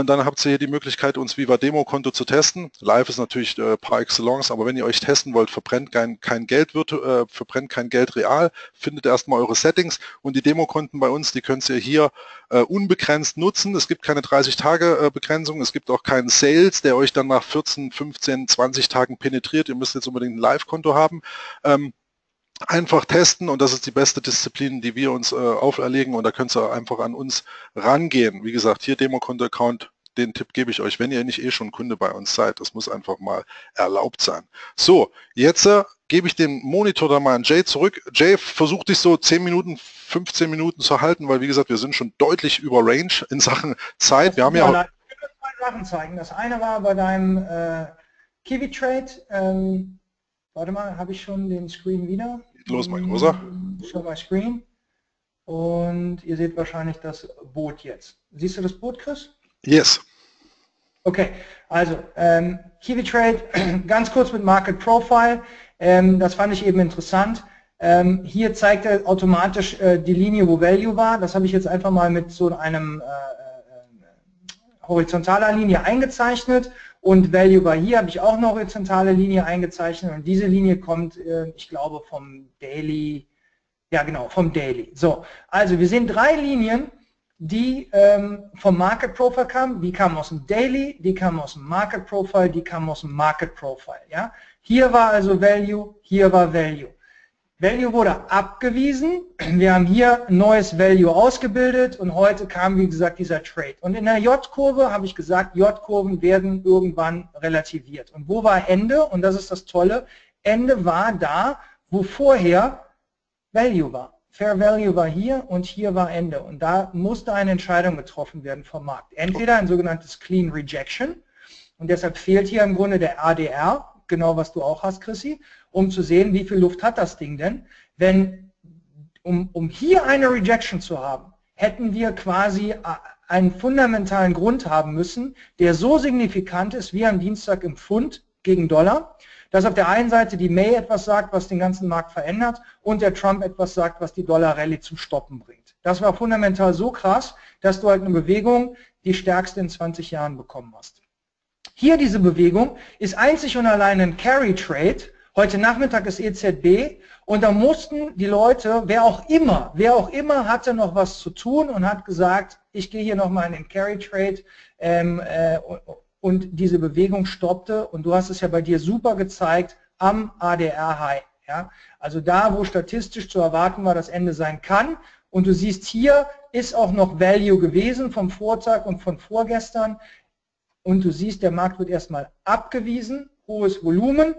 und dann habt ihr hier die Möglichkeit, uns Viva Demo Konto zu testen. Live ist natürlich äh, par excellence, aber wenn ihr euch testen wollt, verbrennt kein, kein Geld äh, verbrennt kein Geld real, findet erstmal eure Settings und die Demokonten bei uns, die könnt ihr hier äh, unbegrenzt nutzen. Es gibt keine 30 Tage äh, Begrenzung, es gibt auch keinen Sales, der euch dann nach 14, 15, 20 Tagen penetriert. Ihr müsst jetzt unbedingt ein Live-Konto haben. Ähm, einfach testen und das ist die beste Disziplin, die wir uns äh, auferlegen und da könnt ihr einfach an uns rangehen. Wie gesagt, hier Demokonto-Account, den Tipp gebe ich euch, wenn ihr nicht eh schon Kunde bei uns seid. Das muss einfach mal erlaubt sein. So, jetzt äh, gebe ich den Monitor da mal an Jay zurück. Jay, versucht dich so 10 Minuten, 15 Minuten zu halten, weil wie gesagt, wir sind schon deutlich über Range in Sachen Zeit. Wir haben ja... Zwei Sachen zeigen. Das eine war bei deinem äh, Kiwi Trade. Ähm Warte mal, habe ich schon den Screen wieder? Los, mein Großer. Show my Screen. Und ihr seht wahrscheinlich das Boot jetzt. Siehst du das Boot, Chris? Yes. Okay, also ähm, Kiwi Trade, ganz kurz mit Market Profile. Ähm, das fand ich eben interessant. Ähm, hier zeigt er automatisch äh, die Linie, wo Value war. Das habe ich jetzt einfach mal mit so einem äh, äh, horizontaler Linie eingezeichnet und Value war hier, habe ich auch eine horizontale Linie eingezeichnet und diese Linie kommt, äh, ich glaube, vom Daily, ja genau, vom Daily. So, also wir sehen drei Linien, die ähm, vom Market Profile kamen, die kamen aus dem Daily, die kamen aus dem Market Profile, die kamen aus dem Market Profile. Ja? Hier war also Value, hier war Value. Value wurde abgewiesen. Wir haben hier neues Value ausgebildet und heute kam, wie gesagt, dieser Trade. Und in der J-Kurve habe ich gesagt, J-Kurven werden irgendwann relativiert. Und wo war Ende? Und das ist das Tolle. Ende war da, wo vorher Value war. Fair Value war hier und hier war Ende. Und da musste eine Entscheidung getroffen werden vom Markt. Entweder ein sogenanntes Clean Rejection. Und deshalb fehlt hier im Grunde der ADR, genau was du auch hast, Chrissy, um zu sehen, wie viel Luft hat das Ding denn. Wenn, um, um hier eine Rejection zu haben, hätten wir quasi äh, einen fundamentalen Grund haben müssen, der so signifikant ist wie am Dienstag im Pfund gegen Dollar, dass auf der einen Seite die May etwas sagt, was den ganzen Markt verändert und der Trump etwas sagt, was die Dollar-Rallye zum Stoppen bringt. Das war fundamental so krass, dass du halt eine Bewegung die stärkste in 20 Jahren bekommen hast. Hier diese Bewegung ist einzig und allein ein Carry Trade. Heute Nachmittag ist EZB und da mussten die Leute, wer auch immer, wer auch immer hatte noch was zu tun und hat gesagt, ich gehe hier nochmal in den Carry Trade ähm, äh, und diese Bewegung stoppte und du hast es ja bei dir super gezeigt am ADR High. Ja? Also da, wo statistisch zu erwarten war, das Ende sein kann. Und du siehst hier ist auch noch Value gewesen vom Vortag und von vorgestern und du siehst, der Markt wird erstmal abgewiesen, hohes Volumen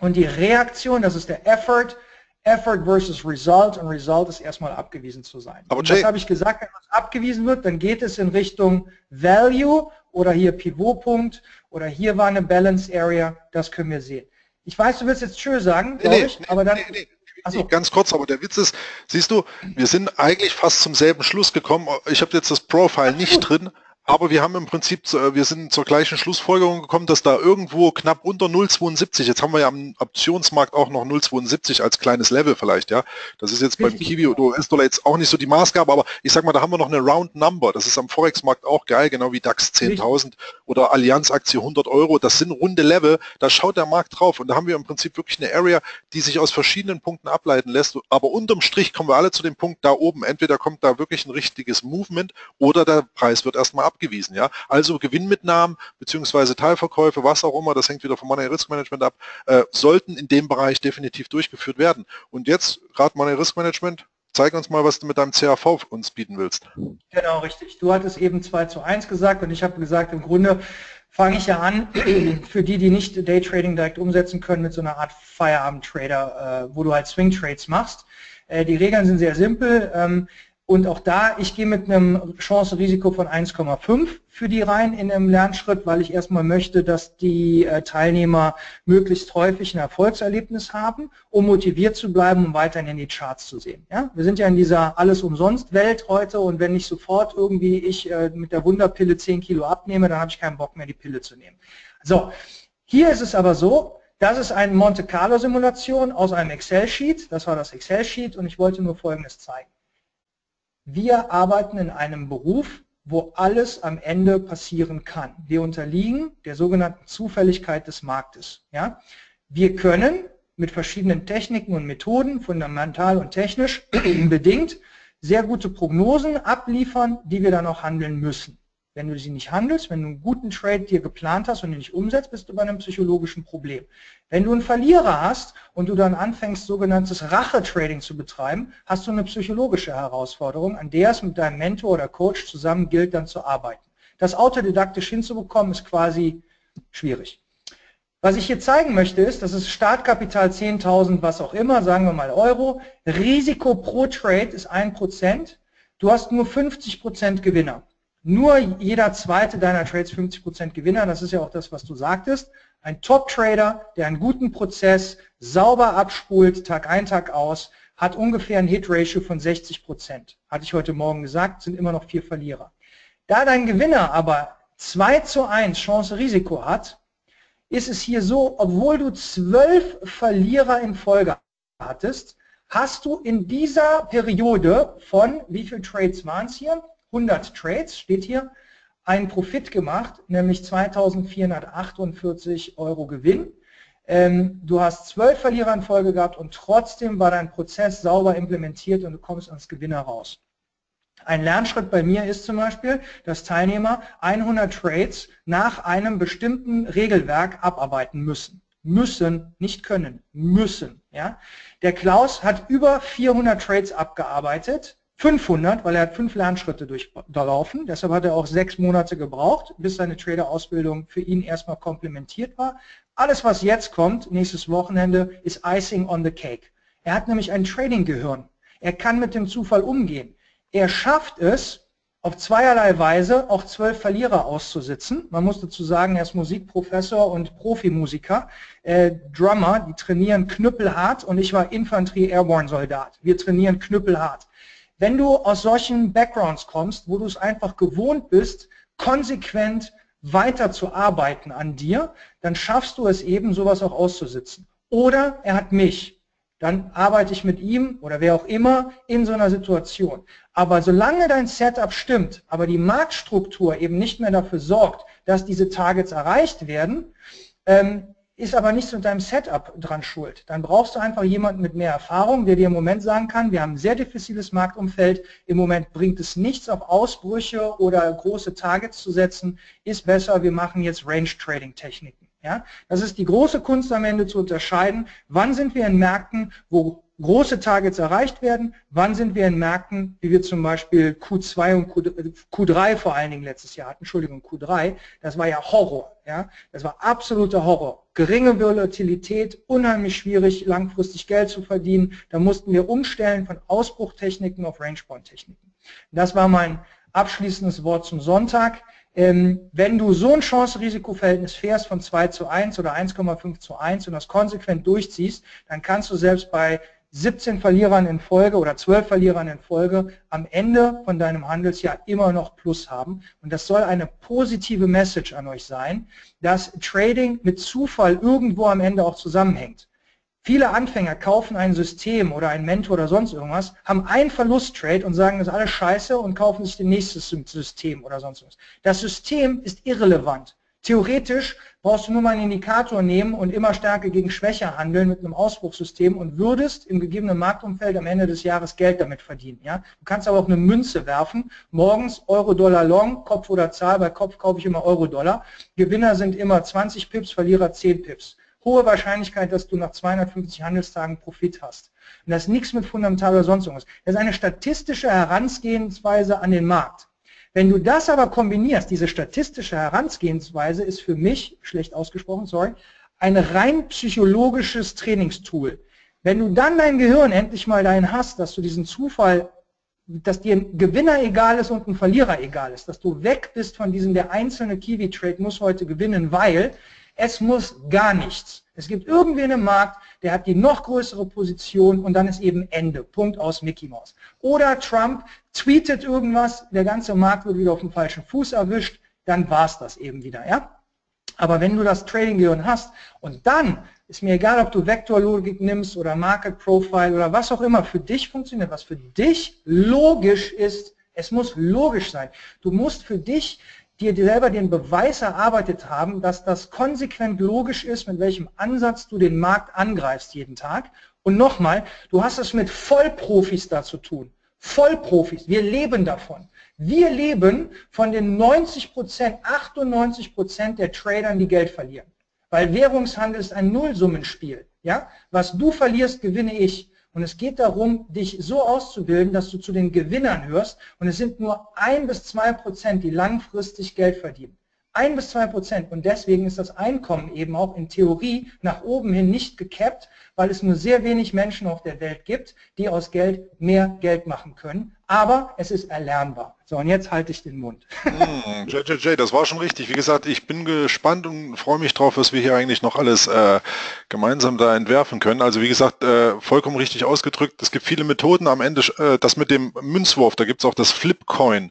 und die Reaktion, das ist der Effort, Effort versus Result und Result ist erstmal abgewiesen zu sein. Aber Jay, das habe ich gesagt, wenn was abgewiesen wird, dann geht es in Richtung Value oder hier Pivotpunkt oder hier war eine Balance Area, das können wir sehen. Ich weiß, du willst jetzt Tschö sagen, nee, nee, ich, aber dann... Nee, nee. So. Ganz kurz, aber der Witz ist, siehst du, wir sind eigentlich fast zum selben Schluss gekommen. Ich habe jetzt das Profile nicht drin, aber wir haben im Prinzip, wir sind zur gleichen Schlussfolgerung gekommen, dass da irgendwo knapp unter 0,72, jetzt haben wir ja am Optionsmarkt auch noch 0,72 als kleines Level vielleicht, ja. Das ist jetzt Richtig. beim Kiwi oder US-Dollar jetzt auch nicht so die Maßgabe, aber ich sag mal, da haben wir noch eine Round Number. Das ist am Forex-Markt auch geil, genau wie DAX 10.000 oder Allianz-Aktie 100 Euro. Das sind runde Level, da schaut der Markt drauf und da haben wir im Prinzip wirklich eine Area, die sich aus verschiedenen Punkten ableiten lässt. Aber unterm Strich kommen wir alle zu dem Punkt da oben. Entweder kommt da wirklich ein richtiges Movement oder der Preis wird erstmal abgewiesen. Ja? Also Gewinnmitnahmen beziehungsweise Teilverkäufe, was auch immer, das hängt wieder vom Money Risk Management ab, äh, sollten in dem Bereich definitiv durchgeführt werden. Und jetzt, gerade Money Risk Management, zeig uns mal, was du mit deinem CAV uns bieten willst. Genau, richtig. Du hattest eben 2 zu 1 gesagt und ich habe gesagt, im Grunde fange ich ja an, für die, die nicht Daytrading direkt umsetzen können, mit so einer Art Feierabend-Trader, äh, wo du halt Swing-Trades machst. Äh, die Regeln sind sehr simpel. Und auch da, ich gehe mit einem Chance-Risiko von 1,5 für die rein in einem Lernschritt, weil ich erstmal möchte, dass die äh, Teilnehmer möglichst häufig ein Erfolgserlebnis haben, um motiviert zu bleiben, um weiterhin in die Charts zu sehen. Ja? Wir sind ja in dieser Alles-Umsonst-Welt heute und wenn nicht sofort irgendwie ich äh, mit der Wunderpille 10 Kilo abnehme, dann habe ich keinen Bock mehr, die Pille zu nehmen. So, hier ist es aber so, das ist eine Monte Carlo Simulation aus einem Excel-Sheet. Das war das Excel-Sheet und ich wollte nur Folgendes zeigen. Wir arbeiten in einem Beruf, wo alles am Ende passieren kann. Wir unterliegen der sogenannten Zufälligkeit des Marktes. Ja? Wir können mit verschiedenen Techniken und Methoden, fundamental und technisch bedingt, sehr gute Prognosen abliefern, die wir dann auch handeln müssen. Wenn du sie nicht handelst, wenn du einen guten Trade dir geplant hast und ihn nicht umsetzt, bist du bei einem psychologischen Problem. Wenn du einen Verlierer hast und du dann anfängst, sogenanntes Rache-Trading zu betreiben, hast du eine psychologische Herausforderung, an der es mit deinem Mentor oder Coach zusammen gilt, dann zu arbeiten. Das autodidaktisch hinzubekommen, ist quasi schwierig. Was ich hier zeigen möchte, ist, das ist Startkapital 10.000, was auch immer, sagen wir mal Euro. Risiko pro Trade ist 1%. Du hast nur 50% Gewinner. Nur jeder zweite deiner Trades 50% Gewinner, das ist ja auch das, was du sagtest. Ein Top-Trader, der einen guten Prozess sauber abspult, Tag ein, Tag aus, hat ungefähr ein Hit-Ratio von 60%. Hatte ich heute Morgen gesagt, sind immer noch vier Verlierer. Da dein Gewinner aber 2 zu 1 Chance-Risiko hat, ist es hier so, obwohl du zwölf Verlierer in Folge hattest, hast du in dieser Periode von, wie viele Trades waren es hier? 100 Trades, steht hier, einen Profit gemacht, nämlich 2448 Euro Gewinn. Ähm, du hast zwölf Verlierer in Folge gehabt und trotzdem war dein Prozess sauber implementiert und du kommst als Gewinner raus. Ein Lernschritt bei mir ist zum Beispiel, dass Teilnehmer 100 Trades nach einem bestimmten Regelwerk abarbeiten müssen. Müssen, nicht können, müssen. Ja? Der Klaus hat über 400 Trades abgearbeitet 500, weil er hat fünf Lernschritte durchlaufen. Deshalb hat er auch sechs Monate gebraucht, bis seine Trader-Ausbildung für ihn erstmal komplementiert war. Alles, was jetzt kommt, nächstes Wochenende, ist Icing on the Cake. Er hat nämlich ein Trading-Gehirn. Er kann mit dem Zufall umgehen. Er schafft es, auf zweierlei Weise auch zwölf Verlierer auszusitzen. Man muss dazu sagen, er ist Musikprofessor und Profimusiker. Äh, Drummer, die trainieren knüppelhart und ich war Infanterie-Airborne-Soldat. Wir trainieren knüppelhart. Wenn du aus solchen Backgrounds kommst, wo du es einfach gewohnt bist, konsequent weiter zu arbeiten an dir, dann schaffst du es eben, sowas auch auszusitzen. Oder er hat mich. Dann arbeite ich mit ihm oder wer auch immer in so einer Situation. Aber solange dein Setup stimmt, aber die Marktstruktur eben nicht mehr dafür sorgt, dass diese Targets erreicht werden, ähm, ist aber nicht mit deinem Setup dran schuld. Dann brauchst du einfach jemanden mit mehr Erfahrung, der dir im Moment sagen kann, wir haben ein sehr diffiziles Marktumfeld, im Moment bringt es nichts auf Ausbrüche oder große Targets zu setzen, ist besser, wir machen jetzt Range-Trading-Techniken. Ja? Das ist die große Kunst am Ende zu unterscheiden, wann sind wir in Märkten, wo große Targets erreicht werden, wann sind wir in Märkten, wie wir zum Beispiel Q2 und Q3 vor allen Dingen letztes Jahr hatten, Entschuldigung, Q3, das war ja Horror, ja, das war absoluter Horror. Geringe Volatilität, unheimlich schwierig, langfristig Geld zu verdienen, da mussten wir umstellen von Ausbruchtechniken auf Range-Bound-Techniken. Das war mein abschließendes Wort zum Sonntag. Ähm, wenn du so ein Chance-Risiko-Verhältnis fährst von 2 zu 1 oder 1,5 zu 1 und das konsequent durchziehst, dann kannst du selbst bei 17 Verlierern in Folge oder 12 Verlierern in Folge am Ende von deinem Handelsjahr immer noch Plus haben. Und das soll eine positive Message an euch sein, dass Trading mit Zufall irgendwo am Ende auch zusammenhängt. Viele Anfänger kaufen ein System oder ein Mentor oder sonst irgendwas, haben einen Verlusttrade und sagen, das ist alles scheiße und kaufen sich den nächsten System oder sonst was. Das System ist irrelevant. Theoretisch brauchst du nur mal einen Indikator nehmen und immer stärker gegen Schwäche handeln mit einem Ausbruchssystem und würdest im gegebenen Marktumfeld am Ende des Jahres Geld damit verdienen. Ja? Du kannst aber auch eine Münze werfen, morgens Euro-Dollar long, Kopf oder Zahl, bei Kopf kaufe ich immer Euro-Dollar. Gewinner sind immer 20 Pips, Verlierer 10 Pips hohe Wahrscheinlichkeit, dass du nach 250 Handelstagen Profit hast. Und das ist nichts mit fundamental oder sonst. Das ist eine statistische Herangehensweise an den Markt. Wenn du das aber kombinierst, diese statistische Herangehensweise ist für mich, schlecht ausgesprochen, sorry, ein rein psychologisches Trainingstool. Wenn du dann dein Gehirn endlich mal dahin hast, dass du diesen Zufall, dass dir ein Gewinner egal ist und ein Verlierer egal ist, dass du weg bist von diesem, der einzelne Kiwi-Trade muss heute gewinnen, weil es muss gar nichts. Es gibt irgendwen im Markt, der hat die noch größere Position und dann ist eben Ende. Punkt aus Mickey Mouse. Oder Trump tweetet irgendwas, der ganze Markt wird wieder auf dem falschen Fuß erwischt, dann war es das eben wieder. Ja? Aber wenn du das Trading-Gehirn hast und dann ist mir egal, ob du Vektorlogik nimmst oder Market Profile oder was auch immer für dich funktioniert, was für dich logisch ist, es muss logisch sein. Du musst für dich dir selber den Beweis erarbeitet haben, dass das konsequent logisch ist, mit welchem Ansatz du den Markt angreifst jeden Tag. Und nochmal, du hast es mit Vollprofis da zu tun. Vollprofis, wir leben davon. Wir leben von den 90 Prozent, 98 Prozent der Tradern, die Geld verlieren. Weil Währungshandel ist ein Nullsummenspiel. Ja? Was du verlierst, gewinne ich. Und es geht darum, dich so auszubilden, dass du zu den Gewinnern hörst. Und es sind nur ein bis zwei Prozent, die langfristig Geld verdienen. Ein bis zwei Prozent. Und deswegen ist das Einkommen eben auch in Theorie nach oben hin nicht gekappt, weil es nur sehr wenig Menschen auf der Welt gibt, die aus Geld mehr Geld machen können. Aber es ist erlernbar. So, und jetzt halte ich den Mund. Hm, JJJ, das war schon richtig. Wie gesagt, ich bin gespannt und freue mich drauf, was wir hier eigentlich noch alles äh, gemeinsam da entwerfen können. Also wie gesagt, äh, vollkommen richtig ausgedrückt. Es gibt viele Methoden. Am Ende, äh, das mit dem Münzwurf, da gibt es auch das Flipcoin.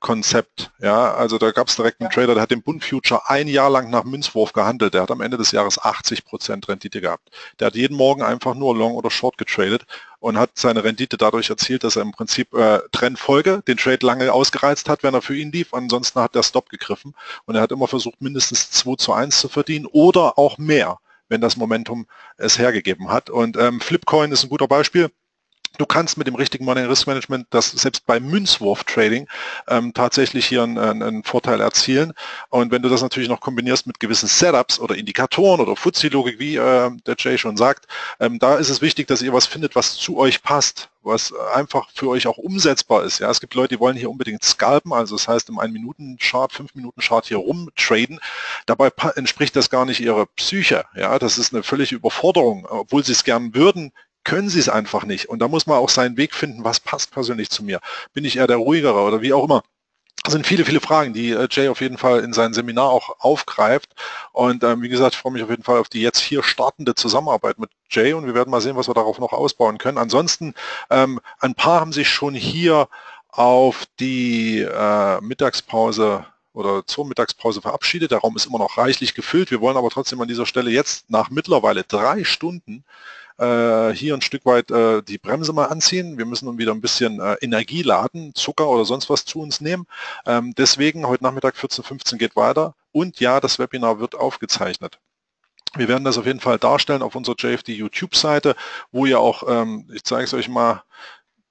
Konzept. Ja, also da gab es direkt einen Trader, der hat den Bund Future ein Jahr lang nach Münzwurf gehandelt. Der hat am Ende des Jahres 80 Prozent Rendite gehabt. Der hat jeden Morgen einfach nur Long oder Short getradet und hat seine Rendite dadurch erzielt, dass er im Prinzip äh, Trendfolge den Trade lange ausgereizt hat, wenn er für ihn lief. Ansonsten hat der Stop gegriffen und er hat immer versucht, mindestens 2 zu 1 zu verdienen oder auch mehr, wenn das Momentum es hergegeben hat. Und ähm, Flipcoin ist ein guter Beispiel du kannst mit dem richtigen Money Risk Management das selbst bei Münzwurf Trading ähm, tatsächlich hier einen, einen, Vorteil erzielen. Und wenn du das natürlich noch kombinierst mit gewissen Setups oder Indikatoren oder Fuzzi-Logik, wie äh, der Jay schon sagt, ähm, da ist es wichtig, dass ihr was findet, was zu euch passt, was einfach für euch auch umsetzbar ist. Ja, es gibt Leute, die wollen hier unbedingt scalpen, also das heißt im 1-Minuten-Chart, 5-Minuten-Chart hier rumtraden. Dabei entspricht das gar nicht ihrer Psyche. Ja, das ist eine völlige Überforderung, obwohl sie es gern würden, können sie es einfach nicht. Und da muss man auch seinen Weg finden, was passt persönlich zu mir. Bin ich eher der ruhigere oder wie auch immer. Das sind viele, viele Fragen, die äh, Jay auf jeden Fall in seinem Seminar auch aufgreift. Und ähm, wie gesagt, ich freue mich auf jeden Fall auf die jetzt hier startende Zusammenarbeit mit Jay und wir werden mal sehen, was wir darauf noch ausbauen können. Ansonsten, ähm, ein paar haben sich schon hier auf die äh, Mittagspause oder zur Mittagspause verabschiedet. Der Raum ist immer noch reichlich gefüllt. Wir wollen aber trotzdem an dieser Stelle jetzt nach mittlerweile drei Stunden äh, hier ein Stück weit äh, die Bremse mal anziehen. Wir müssen wieder ein bisschen äh, Energie laden, Zucker oder sonst was zu uns nehmen. Ähm, deswegen heute Nachmittag 14.15 Uhr geht weiter. Und ja, das Webinar wird aufgezeichnet. Wir werden das auf jeden Fall darstellen auf unserer JFD YouTube-Seite, wo ihr auch, ähm, ich zeige es euch mal,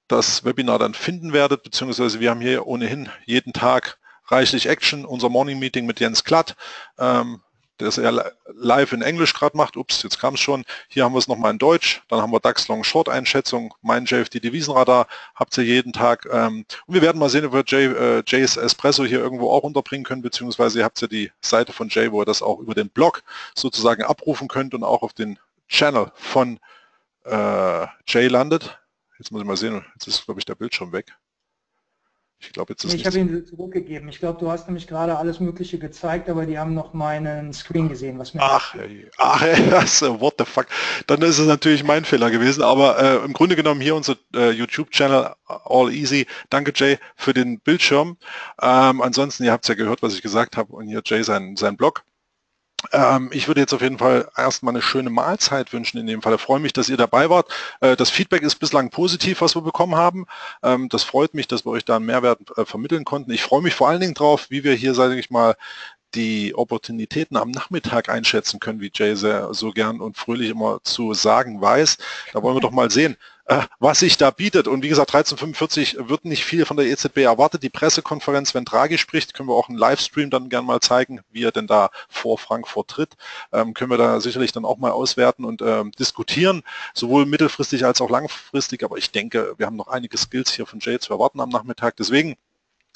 das Webinar dann finden werdet, beziehungsweise wir haben hier ohnehin jeden Tag reichlich Action, unser Morning Meeting mit Jens Klatt. Ähm, das er live in Englisch gerade macht. Ups, jetzt kam es schon. Hier haben wir es nochmal in Deutsch. Dann haben wir DAX Long Short Einschätzung, mein JFD Devisenradar, habt ihr jeden Tag. Ähm, und wir werden mal sehen, ob wir Jay, äh, Jays Espresso hier irgendwo auch unterbringen können, beziehungsweise ihr habt ja die Seite von Jay, wo ihr das auch über den Blog sozusagen abrufen könnt und auch auf den Channel von äh, Jay landet. Jetzt muss ich mal sehen, jetzt ist glaube ich der Bildschirm weg. Ich glaube, jetzt ist Ich habe ihn zurückgegeben. Ich glaube, du hast nämlich gerade alles Mögliche gezeigt, aber die haben noch meinen Screen gesehen, was mir. Ach, ach, also, what the fuck. Dann ist es natürlich mein Fehler gewesen, aber äh, im Grunde genommen hier unser äh, YouTube-Channel All Easy. Danke Jay für den Bildschirm. Ähm, ansonsten, ihr habt es ja gehört, was ich gesagt habe und hier Jay sein, sein Blog. Ähm, ich würde jetzt auf jeden Fall erstmal eine schöne Mahlzeit wünschen in dem Fall. Ich freue mich, dass ihr dabei wart. Äh, das Feedback ist bislang positiv, was wir bekommen haben. Ähm, das freut mich, dass wir euch da einen Mehrwert äh, vermitteln konnten. Ich freue mich vor allen Dingen drauf, wie wir hier, sage ich mal, die Opportunitäten am Nachmittag einschätzen können, wie Jay sehr, so gern und fröhlich immer zu sagen weiß. Da wollen wir doch mal sehen, äh, was sich da bietet. Und wie gesagt, 1345 wird nicht viel von der EZB erwartet. Die Pressekonferenz, wenn Draghi spricht, können wir auch einen Livestream dann gerne mal zeigen, wie er denn da vor Frankfurt tritt. Ähm, können wir da sicherlich dann auch mal auswerten und ähm, diskutieren, sowohl mittelfristig als auch langfristig. Aber ich denke, wir haben noch einige Skills hier von Jay zu erwarten am Nachmittag. Deswegen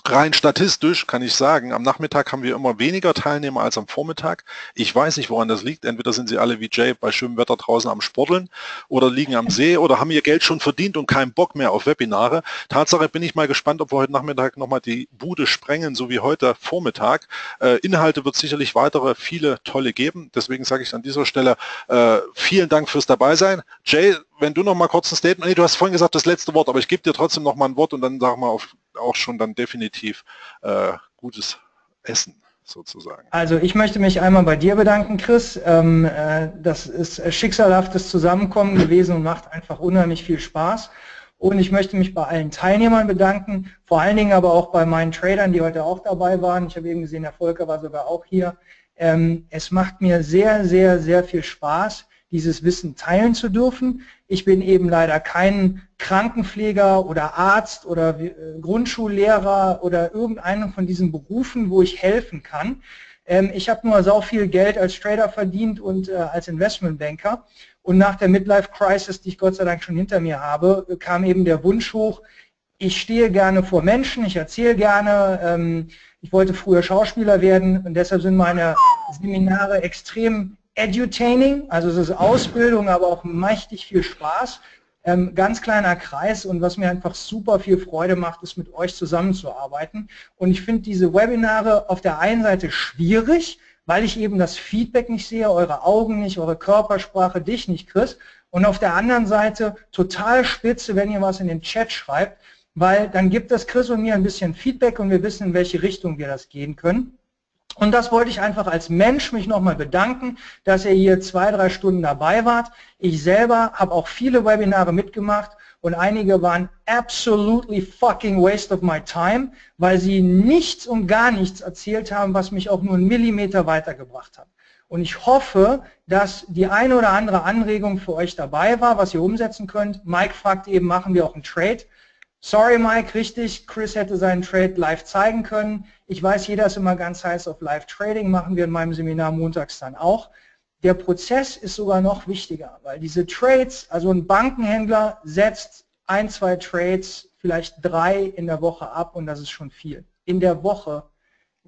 Rein statistisch kann ich sagen, am Nachmittag haben wir immer weniger Teilnehmer als am Vormittag. Ich weiß nicht, woran das liegt. Entweder sind sie alle wie Jay bei schönem Wetter draußen am Sporteln oder liegen am See oder haben ihr Geld schon verdient und keinen Bock mehr auf Webinare. Tatsache bin ich mal gespannt, ob wir heute Nachmittag nochmal die Bude sprengen, so wie heute Vormittag. Äh, Inhalte wird sicherlich weitere viele tolle geben. Deswegen sage ich an dieser Stelle äh, vielen Dank fürs Dabeisein. Jay, wenn du noch mal kurz ein Statement, nee, du hast vorhin gesagt das letzte Wort, aber ich gebe dir trotzdem noch mal ein Wort und dann sag mal auf, auch schon dann definitiv äh, gutes Essen sozusagen. Also ich möchte mich einmal bei dir bedanken, Chris. Ähm, äh, das ist schicksalhaftes Zusammenkommen gewesen und macht einfach unheimlich viel Spaß. Und ich möchte mich bei allen Teilnehmern bedanken, vor allen Dingen aber auch bei meinen Tradern, die heute auch dabei waren. Ich habe eben gesehen, der Volker war sogar auch hier. Ähm, es macht mir sehr, sehr, sehr viel Spaß, dieses Wissen teilen zu dürfen. Ich bin eben leider kein Krankenpfleger oder Arzt oder äh, Grundschullehrer oder irgendeinen von diesen Berufen, wo ich helfen kann. Ähm, ich habe nur so viel Geld als Trader verdient und äh, als Investmentbanker. Und nach der Midlife Crisis, die ich Gott sei Dank schon hinter mir habe, kam eben der Wunsch hoch, ich stehe gerne vor Menschen, ich erzähle gerne, ähm, ich wollte früher Schauspieler werden und deshalb sind meine Seminare extrem edutaining, also es ist Ausbildung, aber auch mächtig viel Spaß. Ähm, ganz kleiner Kreis und was mir einfach super viel Freude macht, ist mit euch zusammenzuarbeiten. Und ich finde diese Webinare auf der einen Seite schwierig, weil ich eben das Feedback nicht sehe, eure Augen nicht, eure Körpersprache, dich nicht, Chris. Und auf der anderen Seite total spitze, wenn ihr was in den Chat schreibt, weil dann gibt das Chris und mir ein bisschen Feedback und wir wissen, in welche Richtung wir das gehen können. Und das wollte ich einfach als Mensch mich nochmal bedanken, dass ihr hier zwei, drei Stunden dabei wart. Ich selber habe auch viele Webinare mitgemacht und einige waren absolutely fucking waste of my time, weil sie nichts und gar nichts erzählt haben, was mich auch nur einen Millimeter weitergebracht hat. Und ich hoffe, dass die eine oder andere Anregung für euch dabei war, was ihr umsetzen könnt. Mike fragt eben, machen wir auch einen Trade? Sorry Mike, richtig, Chris hätte seinen Trade live zeigen können. Ich weiß, jeder ist immer ganz heiß auf Live-Trading, machen wir in meinem Seminar montags dann auch. Der Prozess ist sogar noch wichtiger, weil diese Trades, also ein Bankenhändler setzt ein, zwei Trades, vielleicht drei in der Woche ab und das ist schon viel. In der Woche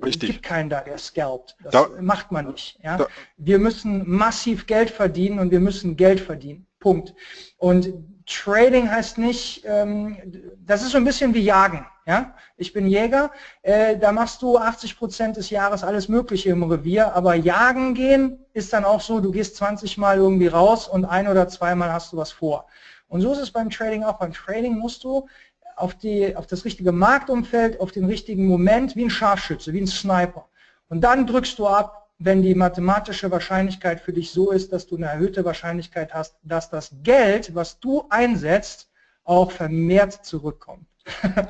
Richtig. gibt keinen da, der scalpt. Das da, macht man nicht. Ja? Wir müssen massiv Geld verdienen und wir müssen Geld verdienen. Punkt. Und Trading heißt nicht, ähm, das ist so ein bisschen wie Jagen. Ja? Ich bin Jäger, äh, da machst du 80 Prozent des Jahres alles Mögliche im Revier, aber Jagen gehen ist dann auch so, du gehst 20 Mal irgendwie raus und ein oder zweimal hast du was vor. Und so ist es beim Trading auch. Beim Trading musst du auf, die, auf das richtige Marktumfeld, auf den richtigen Moment, wie ein Scharfschütze, wie ein Sniper. Und dann drückst du ab, wenn die mathematische Wahrscheinlichkeit für dich so ist, dass du eine erhöhte Wahrscheinlichkeit hast, dass das Geld, was du einsetzt, auch vermehrt zurückkommt.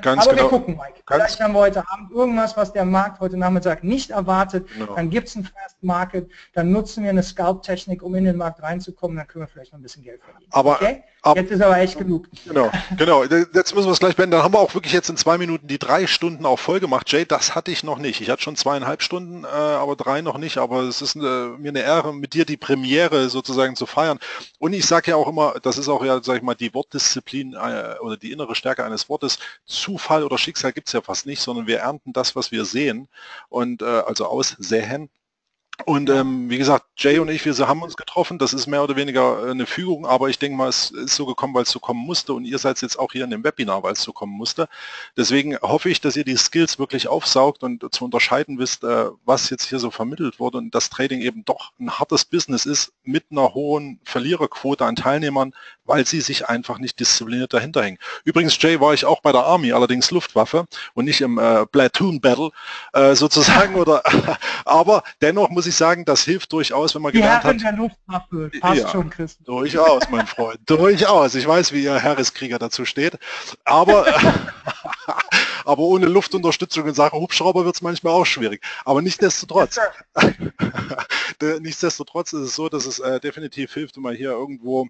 Ganz Aber genau. wir gucken, Mike. Ganz Vielleicht haben wir heute Abend irgendwas, was der Markt heute Nachmittag nicht erwartet. Genau. Dann gibt es ein Fast Market, dann nutzen wir eine Scalp-Technik, um in den Markt reinzukommen, dann können wir vielleicht noch ein bisschen Geld verdienen. Aber, okay? ab, jetzt ist aber echt genug. Genau, genau. Jetzt müssen wir es gleich beenden. Dann haben wir auch wirklich jetzt in zwei Minuten die drei Stunden auch voll gemacht. Jay, das hatte ich noch nicht. Ich hatte schon zweieinhalb Stunden, äh, aber drei noch nicht. Aber es ist äh, mir eine Ehre, mit dir die Premiere sozusagen zu feiern. Und ich sage ja auch immer, das ist auch ja, sag ich mal, die Wortdisziplin äh, oder die innere Stärke eines Wortes. Zufall oder Schicksal gibt es ja fast nicht, sondern wir ernten das, was wir sehen. Und äh, also aussäen. Und ähm, wie gesagt, Jay und ich, wir haben uns getroffen. Das ist mehr oder weniger äh, eine Fügung, aber ich denke mal, es ist so gekommen, weil es so kommen musste. Und ihr seid jetzt auch hier in dem Webinar, weil es so kommen musste. Deswegen hoffe ich, dass ihr die Skills wirklich aufsaugt und zu unterscheiden wisst, äh, was jetzt hier so vermittelt wurde und dass Trading eben doch ein hartes Business ist mit einer hohen Verliererquote an Teilnehmern, weil sie sich einfach nicht diszipliniert dahinter hängen. Übrigens, Jay, war ich auch bei der Army, allerdings Luftwaffe und nicht im äh, Platoon Battle äh, sozusagen. oder Aber dennoch muss ich sagen, das hilft durchaus, wenn man Die gelernt Herren hat. Der Luftwaffe, passt ja, schon, Christen. Durchaus, mein Freund, durchaus. Ich weiß, wie ihr Heereskrieger dazu steht. Aber, aber ohne Luftunterstützung in Sachen Hubschrauber wird es manchmal auch schwierig. Aber nichtsdestotrotz, nichtsdestotrotz ist es so, dass es äh, definitiv hilft, wenn man hier irgendwo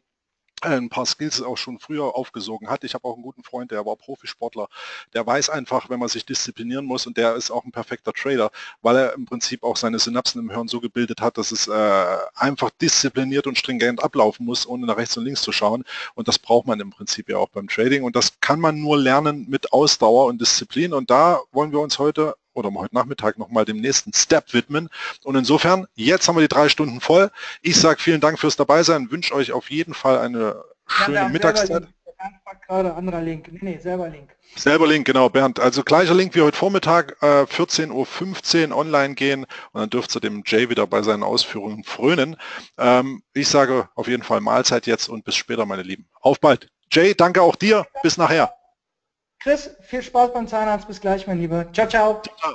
ein paar Skills auch schon früher aufgesogen hat. Ich habe auch einen guten Freund, der war Profisportler. Der weiß einfach, wenn man sich disziplinieren muss und der ist auch ein perfekter Trader, weil er im Prinzip auch seine Synapsen im Hirn so gebildet hat, dass es äh, einfach diszipliniert und stringent ablaufen muss, ohne nach rechts und links zu schauen. Und das braucht man im Prinzip ja auch beim Trading. Und das kann man nur lernen mit Ausdauer und Disziplin. Und da wollen wir uns heute oder heute Nachmittag nochmal dem nächsten Step widmen. Und insofern, jetzt haben wir die drei Stunden voll. Ich sage vielen Dank fürs Dabeisein, wünsche euch auf jeden Fall eine schöne ja, Mittagszeit. gerade anderer Link. Nee, nee, selber Link. Selber Link, genau, Bernd. Also gleicher Link wie heute Vormittag, äh, 14.15 Uhr online gehen und dann dürft ihr dem Jay wieder bei seinen Ausführungen frönen. Ähm, ich sage auf jeden Fall Mahlzeit jetzt und bis später, meine Lieben. Auf bald. Jay, danke auch dir. Bis nachher. Chris, viel Spaß beim Zahnarzt. Bis gleich, mein Lieber. Ciao, ciao. ciao.